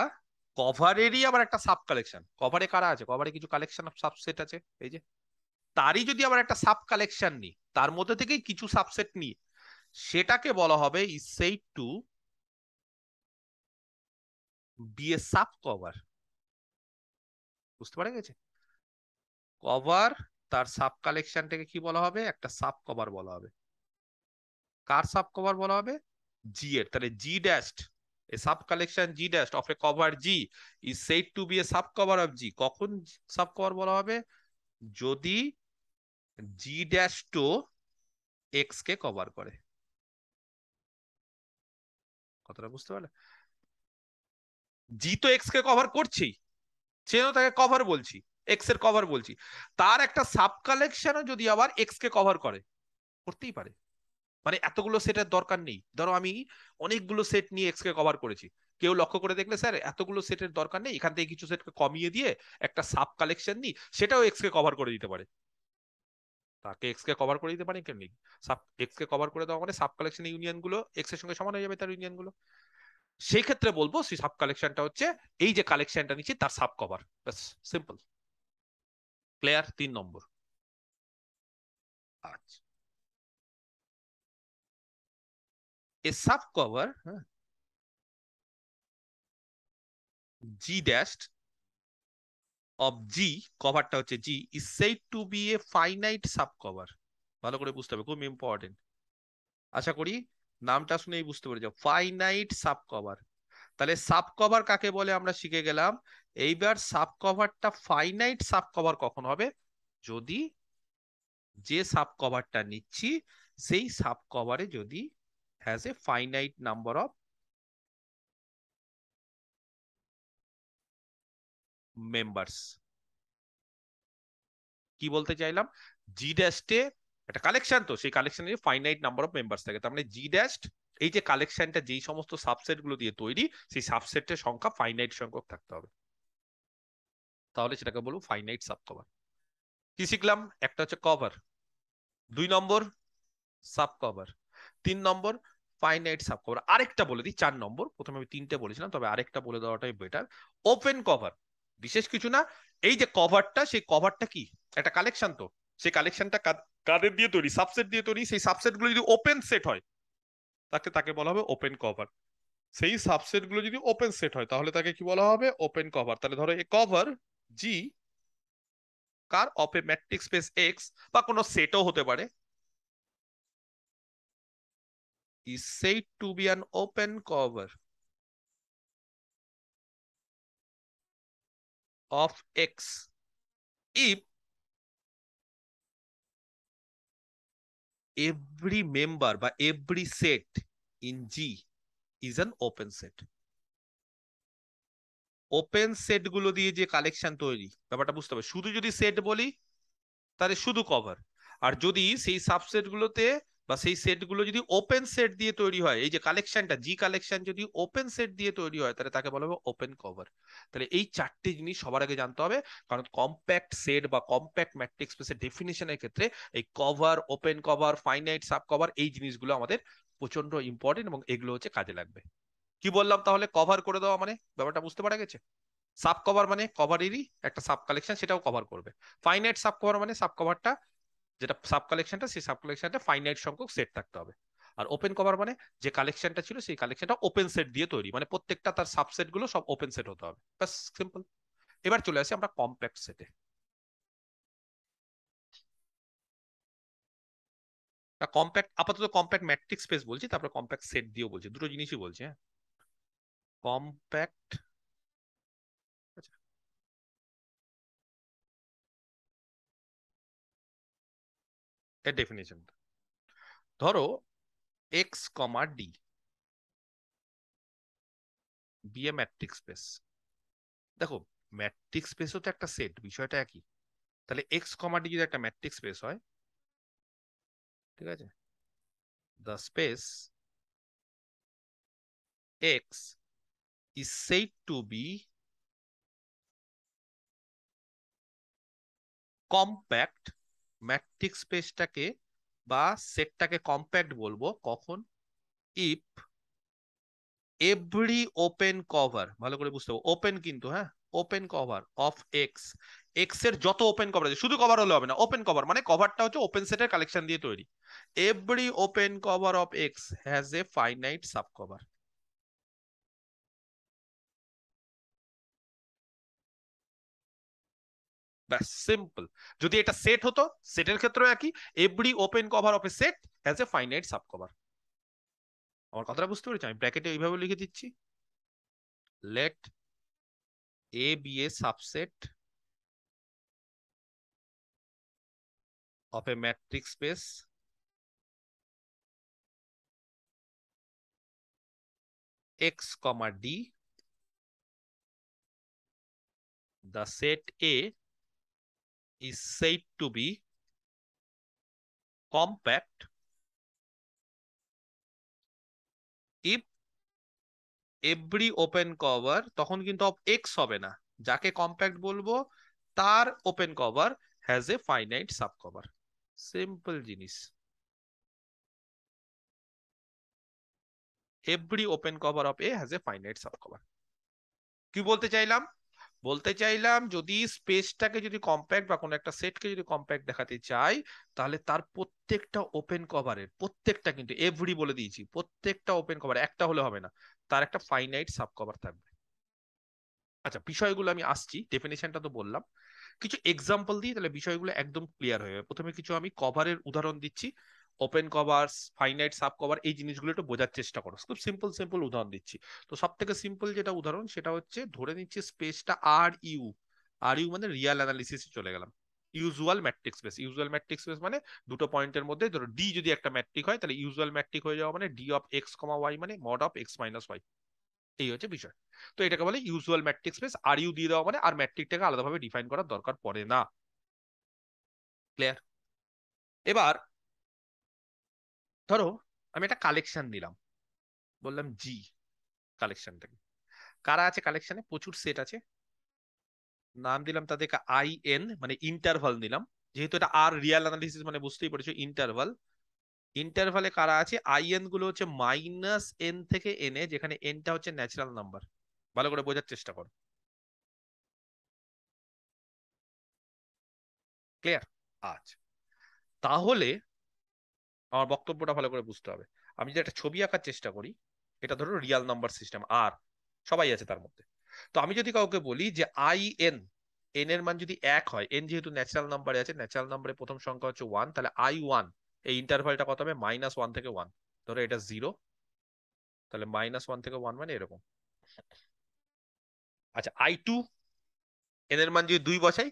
কভারেরই আবার একটা সাব কালেকশন কভারে কারা আছে? কভারে কিছু কালেকশন অফ সাবসেট আছে? এই যে, তারই যদি আবার একটা সাব কালেকশন নিই, তার মধ্যে থেকেই কিছু সাবসেট নিই, সেটাকে বলা হবে is said to be a sub cover বুঝতে পারা গেছে? কভার তার সাব কালেকশনটাকে কি বলা হবে? একটা সাব কভার বলা হবে। কার সাব কভার বলা হবে? জি এর। তাহলে G dashed a sub collection G dashed of a cover G is said to be a sub cover of G কখন সাব কভার বলা হবে? যদি জি ড্যাশ টু এক্স কে কভার করে। কথাটা বুঝতে পারলে? জি তো এক্স কে কভার করছেই। সেজন্য তাকে কভার বলছি। এক্সের কভার বলছি। তার একটা সাব কালেকশনও যদি আবার এক্স কে কভার করে, করতেই পারে। মানে এতগুলো সেটের দরকার নেই। ধরো আমি অনেকগুলো সেট নিয়ে এক্স কে কভার করেছি। কেউ লক্ষ্য করে দেখলে, স্যার, এতগুলো সেটের দরকার নেই। এখান থেকে কিছু সেটকে কমিয়ে দিয়ে একটা সাব কালেকশন নিই। সেটাও এক্স কে কভার করে দিতে পারে। তাকে এক্স কে কভার করে দিতে পারে কেন সাব এক্স কে কভার করে দেওয়া মানে সাব কালেকশন ইউনিয়নগুলো এক্সের সঙ্গে সমান হয়ে যাবে তার ইউনিয়নগুলো। সেই ক্ষেত্রে বলব, সেই সাব কালেকশনটা হচ্ছে, এই যে কালেকশনটা নিচ্ছি, তার সাব কভার ব্যাস সিম্পল ক্লিয়ার তিন নম্বর। আচ্ছা। A sub cover G dashed of G কভারটা হচ্ছে G is said to be a finite sub cover ভালো করে বুঝতে হবে, খুব ইম্পর্টেন্ট আশা করি নামটা শুনেই বুঝতে পেরে যাও ফাইনাইট সাব কভার তাহলে সাব কভার কাকে বলে? আমরা শিখে গেলাম এইবার সাব কভারটা ফাইনাইট সাব কভার কখন হবে? যদি যে সাব কভারটা নিচ্ছি, সেই সাব কভারে যদি has a finite number of members কি বলতে চাইলাম? জি ড্যাশে একটা কালেকশন তো, সেই কালেকশনে ফাইনাইট নাম্বার অফ মেম্বার্স থাকে, তার মানে জি ড্যাশ এই যে কালেকশনটা যেই সমস্ত সাবসেটগুলো দিয়ে তৈরি, সেই সাবসেটের সংখ্যা ফাইনাইট সংখ্যক থাকতে হবে। তাহলে সেটাকে বলব ফাইনাইট সাব কভার কি শিখলাম? একটা হচ্ছে কভার দুই নম্বর সাব কভার তিন নম্বর ফাইনাইট সাব কভার আরেকটা বলে দিই, চার নম্বর, প্রথমে আমি তিনটে বলেছিলাম, তবে আরেকটা বলে দেওয়াটাই বেটার ওপেন কভার বিশেষ কিছু না, এই যে কভারটা সেই কভারটা কি? একটা কালেকশন তো, সেই কালেকশনটা কাদের দিয়ে তৈরি? সাবসেট দিয়ে তৈরি, সেই সাবসেটগুলো যদি ওপেন সেট হয়, তাকে তাকে বলা হবে ওপেন কভার সেই সাবসেটগুলো যদি ওপেন সেট হয়, তাহলে তাকে কি বলা হবে? ওপেন কভার তাহলে ধরো a cover G car of a metric space X বা কোনো সেটও হতে পারে is said to be an open cover of X if every member বা every set in G is an open set. Open সেটগুলো দিয়ে যে কালেকশন তৈরি, ব্যাপারটা বুঝতে হবে শুধু যদি সেট বলি, তাহলে শুধু কভার আর যদি সেই সাবসেট গুলোতে বা সেই সেটগুলো যদি ওপেন সেট দিয়ে তৈরি হয়, এই যে কালেকশনটা জি কালেকশন যদি ওপেন সেট দিয়ে তৈরি হয়, তাহলে তাকে বলা হবে ওপেন কভার তাহলে এই চারটি জিনিস সবার আগে জানতে হবে, কারণ কম্প্যাক্ট সেট বা কম্প্যাক্ট ম্যাট্রিক্স স্পেসের ডেফিনিশনের ক্ষেত্রে এই cover open cover finite sub cover এই জিনিসগুলো আমাদের প্রচণ্ড ইম্পর্টেন্ট এবং এগুলো হচ্ছে কাজে লাগবে। কি বললাম তাহলে? কভার করে দেওয়া মানে? ব্যাপারটা বুঝতে পারা গেছে? সাব কভার মানে কভারেরই একটা সাব কালেকশন সেটাও কভার করবে। ফাইনাইট সাব কভার মানে সাব কভারটা যেটা সাব কালেকশনটা সেই সাব কালেকশনটা ফাইনাইট সংখ্যক সেট থাকতে হবে। আর ওপেন কভার মানে যে কালেকশনটা ছিল, সেই কালেকশনটা ওপেন সেট দিয়ে তৈরি। মানে প্রত্যেকটা তার সাবসেটগুলো সব ওপেন সেট হতে হবে। ব্যাস সিম্পল এবার চলে আসি আমরা কম্প্যাক্ট সেটে কম্প্যাক্ট আপাতত কম্প্যাক্ট ম্যাট্রিক স্পেস বলছি, তারপর কম্প্যাক্ট সেট দিয়েও বলছি। দুটো জিনিসই বলছি হ্যাঁ? কম্প্যাক্ট। এর ডেফিনেশন ধরো X comma D B a metric space দেখো ম্যাট্রিক্স স্পেসও তো একটা সেট বিষয়টা একই। তাহলে এক্স কমা ডি যদি একটা ম্যাট্রিক্স স্পেস হয়, ঠিক আছে? The space X is said to be compact metric স্পেসটাকে বা সেটটাকে কম্প্যাক্ট বলব কখন? ইফ এভরি ওপেন কভার ভালো করে বুঝতে হবে ওপেন কিন্তু হ্যাঁ? ওপেন কভার অফ এক্স এক্সের যত ওপেন কভার আছে, শুধু কভার হলে হবে না ওপেন কভার মানে কভারটা হচ্ছে ওপেন সেটের কালেকশন দিয়ে তৈরি। Every open cover of X has a finite sub cover ব্যাস সিম্পল যদি এটা সেট হতো সেটের ক্ষেত্রেও একই। Every open cover of a set has a finite sub cover আমার কথাটা বুঝতে পেরেছি? আমি ব্র্যাকেটে এইভাবে লিখে দিচ্ছি। Let A B a subset of a matrix space x comma d, the set a is said to be compact if every open cover তখন কিন্তু x হবে না। যাকে কম্প্যাক্ট বলব, তার open cover has a finite sub cover simple জিনিস। Every open cover of A has a finite sub cover কি বলতে চাইলাম? বলতে চাইলাম যদি স্পেসটাকে যদি কম্প্যাক্ট বা কোনো একটা সেটকে যদি কম্প্যাক্ট দেখাতে চাই, তাহলে তার প্রত্যেকটা ওপেন কভারের প্রত্যেকটা কিন্তু এভরি বলে দিয়েছি, প্রত্যেকটা ওপেন কভার একটা হলে হবে না, তার একটা ফাইনাইট সাব কভার থাকবে। আচ্ছা বিষয়গুলো আমি আসছি ডেফিনেশনটা তো বললাম। কিছু এক্সাম্পল দিই তাহলে বিষয়গুলো একদম ক্লিয়ার হয়ে যাবে। প্রথমে কিছু আমি কভারের উদাহরণ দিচ্ছি। Open covers finite sub cover এই জিনিসগুলো একটু বোঝার চেষ্টা করো। খুব সিম্পল সিম্পল উদাহরণ দিচ্ছি। তো সব থেকে সিম্পল যেটা উদাহরণ, সেটা হচ্ছে ধরে নিচ্ছি স্পেসটা আর ইউ আর ইউ মানে রিয়াল অ্যানালিসিসে চলে গেলাম। Usual metric space usual metric space মানে দুটো পয়েন্টের মধ্যে, ধরো ডি যদি একটা ম্যাট্রিক হয়, তাহলে ইউজুয়াল ম্যাট্রিক হয়ে যাওয়া মানে D of X comma Y মানে mod of X minus Y এই হচ্ছে বিষয়। তো এটাকে বলে usual metric space R U দিয়ে দেওয়া মানে আর ম্যাট্রিকটাকে আলাদাভাবে ডিফাইন করার দরকার পড়ে না। ক্লিয়ার এবার ধরো, আমি একটা কালেকশন নিলাম। বললাম জি কালেকশনটাকে কারা আছে কালেকশনে প্রচুর সেট আছে। নাম দিলাম তাদেরকে আই এন মানে ইন্টারভাল নিলাম। যেহেতু এটা আর রিয়াল অ্যানালিসিস মানে বুঝতেই পেরেছ ইন্টারভাল ইন্টারভালে কারা আছে? আই এনগুলো হচ্ছে মাইনাস এন থেকে এন যেখানে এনটা হচ্ছে ন্যাচারাল নাম্বার ভালো করে বোঝার চেষ্টা করো। ক্লিয়ার আচ্ছা। তাহলে আমার বক্তব্যটা ভালো করে বুঝতে হবে। আমি যদি একটা ছবি আঁকার চেষ্টা করি, এটা ধরো রিয়াল নাম্বার সিস্টেম আর সবাই আছে তার মধ্যে। তো আমি যদি কাউকে বলি যে আই এন এন এর মান যদি এক হয় এন যেহেতু ন্যাচারাল নাম্বারে আছে ন্যাচারাল নাম্বারে প্রথম সংখ্যা হচ্ছে ওয়ান তাহলে আই ওয়ান এই ইন্টারভালটা কত হবে? মাইনাস ওয়ান থেকে ওয়ান ধরো এটা জিরো তাহলে মাইনাস ওয়ান থেকে ওয়ান মানে এরকম। আচ্ছা আই টু এন এর মান যদি দুই বসাই,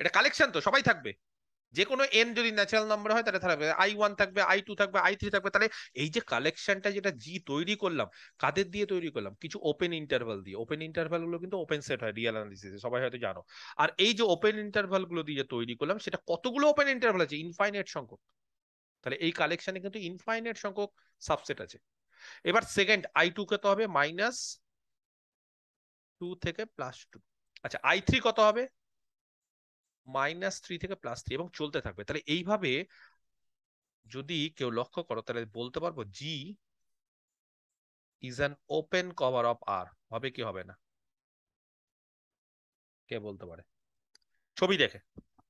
এটা কালেকশন তো, সবাই থাকবে। যে কোনো এন যদি ন্যাচারাল নাম্বার হয়, তাহলে থাকবে। আই ওয়ান থাকবে আই টু থাকবে আই থ্রি থাকবে। তাহলে এই যে কালেকশনটা যেটা জি তৈরি করলাম, কাদের দিয়ে তৈরি করলাম? কিছু ওপেন ইন্টারভাল দিয়ে। ওপেন ইন্টারভালগুলো কিন্তু ওপেন সেট হয় রিয়াল অ্যানালিসিসে সবাই হয়তো জানো। আর এই যে ওপেন ইন্টারভালগুলো দিয়ে তৈরি করলাম, সেটা কতগুলো ওপেন ইন্টারভাল আছে? ইনফাইনাইট সংখ্যক। তাহলে এই কালেকশনে কিন্তু ইনফাইনাইট সংখ্যক সাবসেট আছে। এবার সেকেন্ড আই টু কত হবে? মাইনাস টু থেকে প্লাস টু আচ্ছা আই থ্রি কত হবে? মাইনাস থ্রি থেকে প্লাস থ্রি এবং চলতে থাকবে। তাহলে এইভাবে যদি কেউ লক্ষ্য করো, তাহলে বলতে পারব G is an open cover of R হবে কি হবে না? কে বলতে পারে? ছবি দেখে।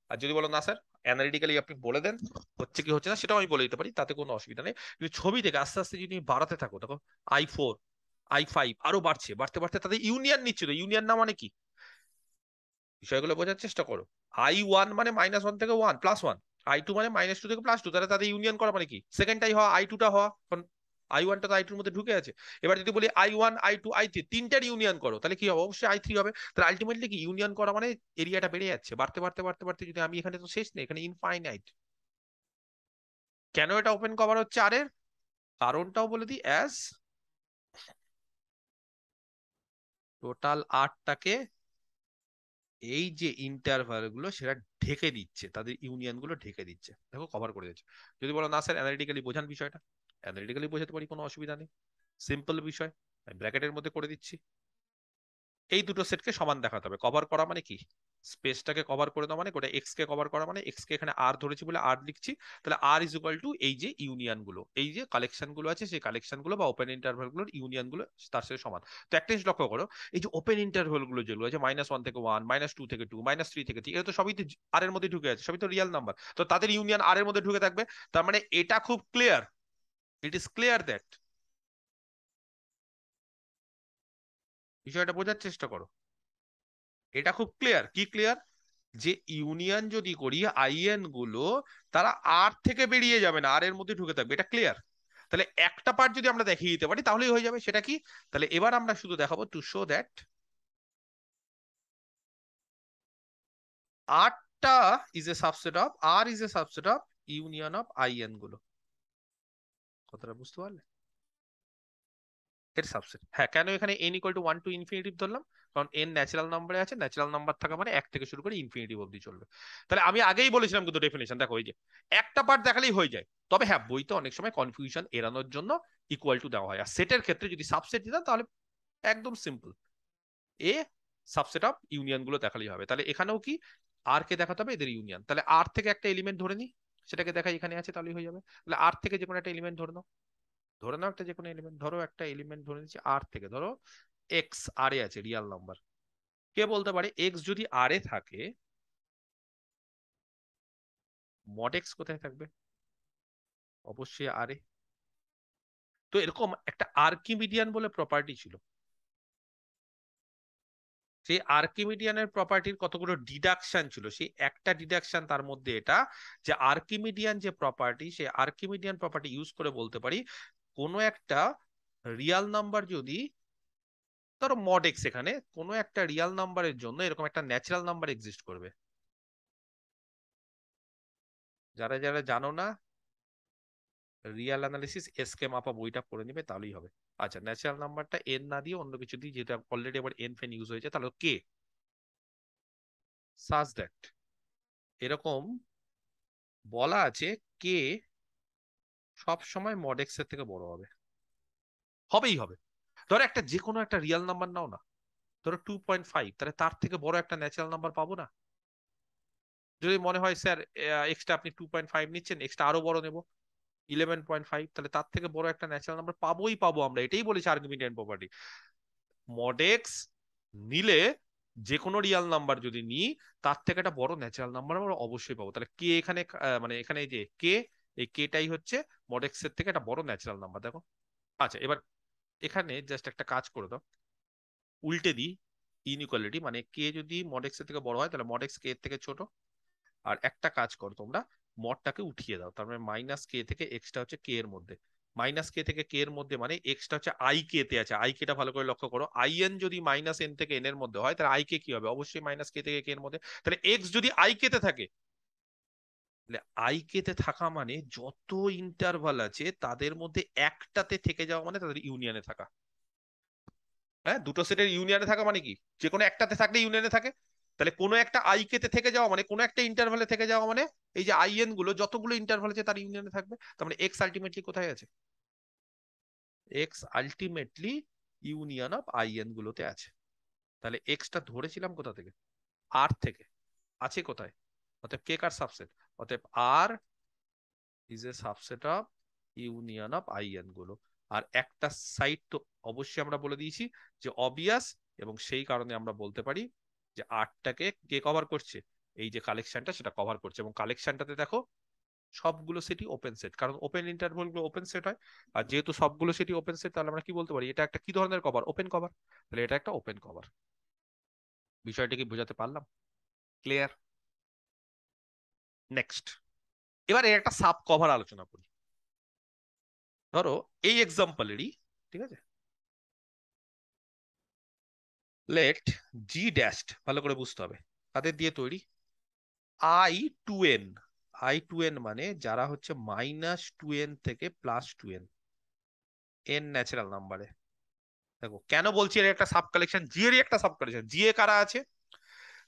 আর যদি বলো না স্যার অ্যানালিটিক্যালি আপনি বলে দেন, হচ্ছে কি হচ্ছে না, সেটাও আমি বলে দিতে পারি, তাতে কোনো অসুবিধা নেই। কিন্তু ছবি দেখে, আস্তে আস্তে যদি বাড়াতে থাকো, দেখো আই ফোর আই ফাইভ আরও বাড়ছে, বাড়তে বাড়তে তাদের ইউনিয়ন নিচ্ছে তো ইউনিয়ন না মানে কি? বিষয়গুলো বোঝার চেষ্টা করো। আই ওয়ান মানে মাইনাস ওয়ান থেকে one plus one I two মানে মাইনাস টু থেকে প্লাস টু তাহলে তাদের ইউনিয়ন করা মানে কি? সেকেন্ডটাই হওয়া আই টুটা হওয়া, কারণ আই ওয়ানটা তো আই টুর মধ্যে ঢুকে আছে। এবার যদি বলি I one I two I three তিনটার ইউনিয়ন করো, তাহলে কি হবে? অবশ্যই আই থ্রি হবে। তাহলে আলটিমেটলি কি? ইউনিয়ন করা মানে এরিয়াটা বেড়ে যাচ্ছে। বাড়তে বাড়তে বাড়তে বাড়তে যদি আমি এখানে তো শেষ নেই, এখানে ইনফাইনাইট কেন এটা ওপেন কভার হচ্ছে আর এর? কারণটাও বলে দিই অ্যাজ টোটাল আটটাকে এই যে ইন্টারভালগুলো সেটা ঢেকে দিচ্ছে, তাদের ইউনিয়নগুলো ঢেকে দিচ্ছে। দেখো কভার করে দিচ্ছে যদি বলো, না স্যার অ্যানালিটিক্যালি বোঝান বিষয়টা। অ্যানালিটিক্যালি বোঝাতে পারি কোনো অসুবিধা নেই। সিম্পল বিষয় ব্র্যাকেটের মধ্যে করে দিচ্ছি। এই দুটো সেটকে সমান দেখাতে হবে। কভার করা মানে কি? স্পেসটাকে কভার করে দেওয়া মানে গোটা এক্স কে কভার করা মানে এক্স কে এখানে আর ধরেছি বলে আর লিখছি। তাহলে আর ইজ ইকুয়াল টু এই যে ইউনিয়নগুলো, এই যে কালেকশনগুলো আছে সেই কালেকশনগুলো বা ওপেন ইন্টারভালগুলোর ইউনিয়নগুলো তার সাথে সমান। তো একটা জিনিস লক্ষ্য করো, এই যে ওপেন ইন্টারভালগুলো যেগুলো আছে মাইনাস ওয়ান থেকে ওয়ান মাইনাস টু থেকে টু মাইনাস থ্রি থেকে থ্রি এটা তো সবই তো আর এর মধ্যে ঢুকে আছে, সবই তো রিয়াল নাম্বার তো তাদের ইউনিয়ন আর এর মধ্যে ঢুকে থাকবে, তার মানে এটা খুব clear it is clear that বিষয়টা বোঝার চেষ্টা করো। এটা খুব ক্লিয়ার কি ক্লিয়ার যে ইউনিয়ন যদি করি আইএনগুলো তারা আর থেকে বেরিয়ে যাবে না আর এর মধ্যে ঢুকে থাকবে। এটা ক্লিয়ার তাহলে একটা পার্ট যদি আমরা দেখিয়ে দিতে পারি, তাহলেই হয়ে যাবে। সেটা কি? তাহলে এবার আমরা শুধু দেখাবো টু শো দ্যাট আটটা is a subset of R is a subset of union of আইএনগুলো। কথাটা বুঝতে পারলে? এর সাবসেট হ্যাঁ কেন এখানে N equal to one two infinity ধরলাম? কারণ এন ন্যাচারাল নাম্বারে আছে ন্যাচারাল নাম্বার থাকা মানে এক থেকে শুরু করে ইনফিনিটিভ অবধি চলবে। তাহলে আমি আগেই বলেছিলাম কিন্তু ডেফিনেশন দেখো ওই যে, একটা পার্ট দেখালেই হয়ে যায়। তবে হ্যাঁ বইতে অনেক সময় কনফিউশন এড়ানোর জন্য ইকুয়াল টু দেওয়া হয়। আর সেটের ক্ষেত্রে যদি সাবসেট দিতাম তাহলে একদম সিম্পল এ সাবসেট অফ ইউনিয়নগুলো দেখালেই হবে। তাহলে এখানেও কি? আর কে দেখাতে হবে, এদের ইউনিয়ন তাহলে আর থেকে একটা এলিমেন্ট ধরে নিই। সেটাকে দেখাই এখানে আছে, তাহলেই হয়ে যাবে। তাহলে আর থেকে যে কোনো একটা এলিমেন্ট ধরে নাও। ধরে নাও একটা যে কোনো এলিমেন্ট ধরো একটা এলিমেন্ট ধরে নিচ্ছি আর থেকে, ধরো এক্স আর এ আছে রিয়াল নাম্বার কে বলতে পারে? এক্স যদি আর এ থাকে মড এক্স কোথায় থাকবে? অবশ্যই আর এ। তো এরকম একটা আর্কিমিডিয়ান বলে প্রপার্টি ছিল। সেই আর্কিমিডিয়ানের প্রপার্টির কতগুলো ডিডাকশন ছিল? সেই একটা ডিডাকশন তার মধ্যে এটা যে আর্কিমিডিয়ান যে প্রপার্টি সেই আর্কিমিডিয়ান প্রপার্টি ইউজ করে বলতে পারি কোনো একটা রিয়াল নাম্বার যদি, ধরো মড এক্স এখানে, কোনো একটা রিয়াল নাম্বারের জন্য এরকম একটা ন্যাচারাল নাম্বার এক্সিস্ট করবে। যারা যারা জানো না রিয়াল অ্যানালিসিস এসকে মাপা বইটা পড়ে নিবে, তাহলেই হবে। আচ্ছা ন্যাচারাল নাম্বারটা এন না দিয়ে অন্য কিছু দিয়ে, যেটা অলরেডি আবার এন ফেন ইউজ হয়েছে, তাহলে কে? সাজ দ্যাট এরকম বলা আছে কে সব সময় মড এক্সের থেকে বড় হবে। হবেই হবে। ধরো একটা যে কোনো একটা রিয়াল নাম্বার নাও না। ধরো টু পয়েন্ট ফাইভ তাহলে তার থেকে বড় একটা ন্যাচারাল নাম্বার পাবো না? যদি মনে হয় স্যার এক্সট্রা আপনি টু পয়েন্ট ফাইভ নিচ্ছেন এক্সট্রা আরও বড় নেব। ইলেভেন পয়েন্ট ফাইভ তাহলে তার থেকে বড় একটা ন্যাচারাল নাম্বার পাবোই পাবো আমরা। এটাই বলেছি আর্গুমেন্ট প্রপার্টি মডেক্স নিলে যে কোনো রিয়াল নাম্বার যদি নিই, তার থেকে একটা বড় ন্যাচারাল নাম্বার আমরা অবশ্যই পাবো। তাহলে কে এখানে মানে এখানে যে কে এই কেটাই হচ্ছে মডেক্স এর থেকে একটা বড় ন্যাচারাল নাম্বার দেখো। আচ্ছা এবার এখানে জাস্ট একটা কাজ করে দাও। উল্টে দিই ইনইকুয়ালিটি মানে কে যদি মডেক্স এর থেকে বড় হয়, তাহলে মডেক্স কে এর থেকে ছোট। আর একটা কাজ করো তোমরা মডটাকে উঠিয়ে দাও, তার মানে মাইনাস কে থেকে এক্সটা হচ্ছে কে এর মধ্যে। মাইনাস কে থেকে কে এর মধ্যে মানে এক্সটা হচ্ছে আই কে তে আছে। আই কেটা ভালো করে লক্ষ্য করো। আই এন যদি মাইনাস এন থেকে এন এর মধ্যে হয়, তাহলে আই কে কি হবে? অবশ্যই মাইনাস কে থেকে কে এর মধ্যে। তাহলে এক্স যদি আই কে তে থাকে তাহলে আই কে থাকা মানে যত ইন্টারভাল আছে তাদের মধ্যে একটাতে থেকে যাওয়া মানে তাদের ইউনিয়নে থাকা। হ্যাঁ দুটো সেটের ইউনিয়নে থাকা মানে কি? যে কোনো একটাতে থাকলে ইউনিয়নে থাকে। তাহলে কোনো একটা আই কে থেকে যাওয়া মানে কোনো একটা ইন্টারভালে থেকে যাওয়া মানে এই যে আই এনগুলো যতগুলো ইন্টারভাল আছে তার ইউনিয়নে থাকবে। তার মানে এক্স আলটিমেটলি কোথায় আছে? X ultimately union of I N গুলোতে আছে। তাহলে এক্সটা ধরেছিলাম কোথা থেকে? আর থেকে। আছে কোথায়? অর্থাৎ কে কার সাবসেট অতএব R is a subset of union of I এনগুলো। আর একটা সাইড তো অবশ্যই আমরা বলে দিয়েছি যে অবিয়াস এবং সেই কারণে আমরা বলতে পারি যে আটটাকে কে কভার করছে? এই যে কালেকশনটা সেটা কভার করছে। এবং কালেকশনটাতে দেখো সবগুলো সেটি ওপেন সেট কারণ ওপেন ইন্টারভ্যালগুলো ওপেন সেট হয়। আর যেহেতু সবগুলো সেটি ওপেন সেট তাহলে আমরা কি বলতে পারি? এটা একটা কি ধরনের কভার ওপেন কভার তাহলে এটা একটা ওপেন কভার বিষয়টা কি বোঝাতে পারলাম? ক্লিয়ার নেক্সট এবার এর একটা সাব কভার আলোচনা করি। ধরো, এই এক্সাম্পলেরই ঠিক আছে? লেট জি ড্যাশড ভালো করে বুঝতে হবে। তাদের দিয়ে তৈরি? I two N I two N মানে যারা হচ্ছে মাইনাস টু এন থেকে plus two N N natural নাম্বারে দেখো, কেন বলছি এর একটা সাব কালেকশন জি এরই একটা সাব কালেকশন জি এ কারা আছে?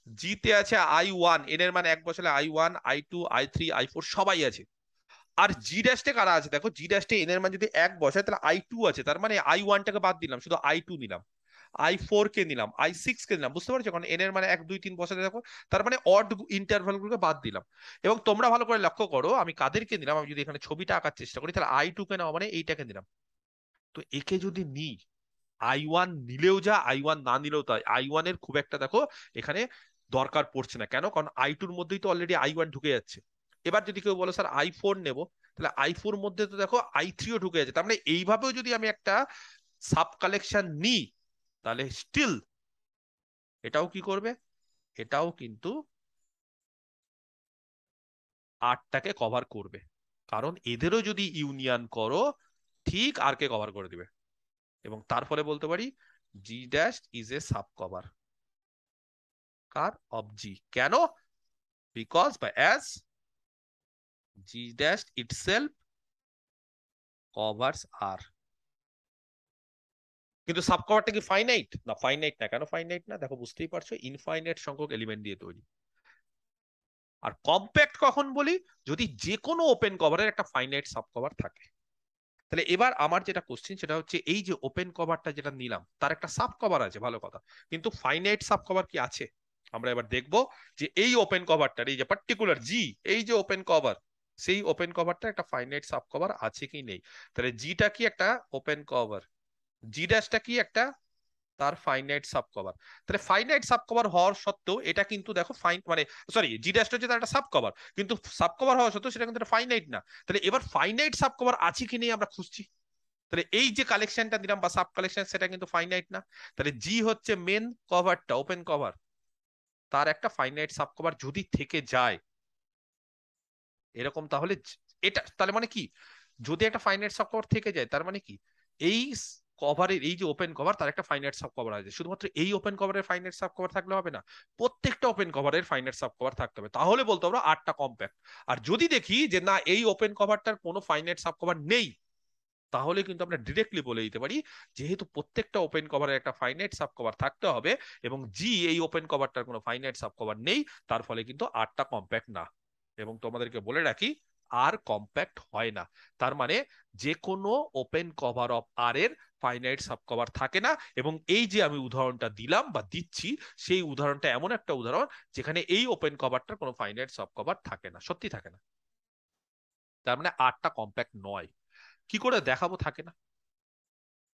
জি তে আছে আই ওয়ান এন এর মানে এক বছরে I one I two I three I four সবাই আছে। আর জি ড্যাশে কারা আছে? দেখো জি ড্যাশে এন এর মানে যদি এক বসায় তাহলে আই টু আছে। তার মানে আই ওয়ানটাকে বাদ দিলাম, শুধু আই টু নিলাম। আই ফোর কে নিলাম আই সিক্স কে নিলাম, বুঝতে পারছ? কারণ এন এর মানে এক, দুই, তিন বসাতে দেখো, তার মানে অড ইন্টারভাল গুলোকে বাদ দিলাম। এবং তোমরা ভালো করে লক্ষ্য করো, আমি কাদেরকে নিলাম? আমি যদি এখানে ছবিটা আঁকার চেষ্টা করি, তাহলে আই টু কে নেওয়া মানে এইটাকে নিলাম। তো একে যদি নিই আই ওয়ান নিলেও যা আই ওয়ান না নিলেও তাই। আই ওয়ানের খুব একটা দেখো, এখানে দরকার পড়ছে না। কেন? কারণ আই টুর মধ্যেই তো অলরেডি আই ওয়ান ঢুকে যাচ্ছে। এবার যদি কেউ বলো, স্যার আই ফোর নেব, তাহলে আই ফোর মধ্যে তো দেখো আই থ্রিও ঢুকে যাচ্ছে। তার মানে এইভাবেও যদি আমি একটা সাব কালেকশন নিই, তাহলে স্টিল এটাও কি করবে? এটাও কিন্তু আটটাকে কভার করবে। কারণ এদেরও যদি ইউনিয়ন করো, ঠিক আর কে কভার করে দিবে? এবং তারপরে বলতে পারি G dash is a subcover car? Of G কেন? বিকজ বা as G dash itself covers R কিন্তু সাব কভারটা কি ফাইনাইট না ফাইনাইট না। কেন ফাইনাইট না? দেখো, বুঝতেই পারছ ইনফাইনাইট সংখ্যক এলিমেন্ট দিয়ে তৈরি। আর কম্প্যাক্ট কখন বলি? যদি যে কোনো ওপেন কভারের একটা ফাইনাইট সাব কভার থাকে। তাহলে এবার আমার যেটা কোশ্চেন সেটা হচ্ছে এই যে ওপেন কভারটা যেটা নিলাম, তার একটা সাব কভার আছে, ভালো কথা। কিন্তু ফাইনাইট সাব কভার কি আছে? আমরা এবার দেখব যে এই ওপেন কভারটার এই যে পার্টিকুলার জি এই যে ওপেন কভার সেই ওপেন কভারটা একটা ফাইনাইট সাব কভার আছে কি নেই? তাহলে জিটা কি একটা ওপেন কভার জি ড্যাশটা কি একটা? তার ফাইনাইট সাব কভার তাহলে ফাইনাইট সাব কভার হওয়ার সত্ত্বেও এটা কিন্তু দেখো ফাইন মানে সরি জি ড্যাশটা হচ্ছে তার একটা সাব কভার কিন্তু সাব কভার হওয়া সত্ত্বেও সেটা কিন্তু ফাইনাইট না। তাহলে এবার ফাইনাইট সাব কভার আছে কি নেই আমরা খুঁজছি? তাহলে এই যে কালেকশনটা দিলাম বা সাব কালেকশন সেটা কিন্তু ফাইনাইট না। তাহলে জি হচ্ছে মেন কভারটা ওপেন কভার তার একটা ফাইনাইট সাব কভার যদি থেকে যায়, এরকম তাহলে এটা তাহলে মানে কি? যদি একটা ফাইনাইট সাব কভার থেকে যায়, তার মানে কি? এই কভারের এই যে ওপেন কভার তার একটা ফাইনাইট সাব কভার আছে। শুধুমাত্র এই ওপেন কভারের ফাইনাইট সাব কভার থাকলে হবে না, প্রত্যেকটা ওপেন কভারের ফাইনাইট সাব কভার থাকতে হবে। তাহলে বলতে পারব আটটা কম্প্যাক্ট আর যদি দেখি যে না, এই ওপেন কভারটার কোনো ফাইনাইট সাব কভার নেই তাহলে কিন্তু আমরা ডিরেক্টলি বলে দিতে পারি, যেহেতু প্রত্যেকটা ওপেন কভারের একটা ফাইনাইট সাব কভার থাকতে হবে এবং জি এই ওপেন কভারটার কোনো ফাইনাইট সাব কভার নেই, তার ফলে কিন্তু আটটা কম্প্যাক্ট না। এবং তোমাদেরকে বলে রাখি আর কম্প্যাক্ট হয় না। তার মানে যে কোনো ওপেন কভার অফ আর এর ফাইনাইট সাব কভার থাকে না এবং এই যে আমি উদাহরণটা দিলাম বা দিচ্ছি, সেই উদাহরণটা এমন একটা উদাহরণ যেখানে এই ওপেন কভারটার কোনো ফাইনাইট সাব কভার থাকে না, সত্যি থাকে না। তার মানে আটটা কম্প্যাক্ট নয়। কি করে দেখাবো থাকে না।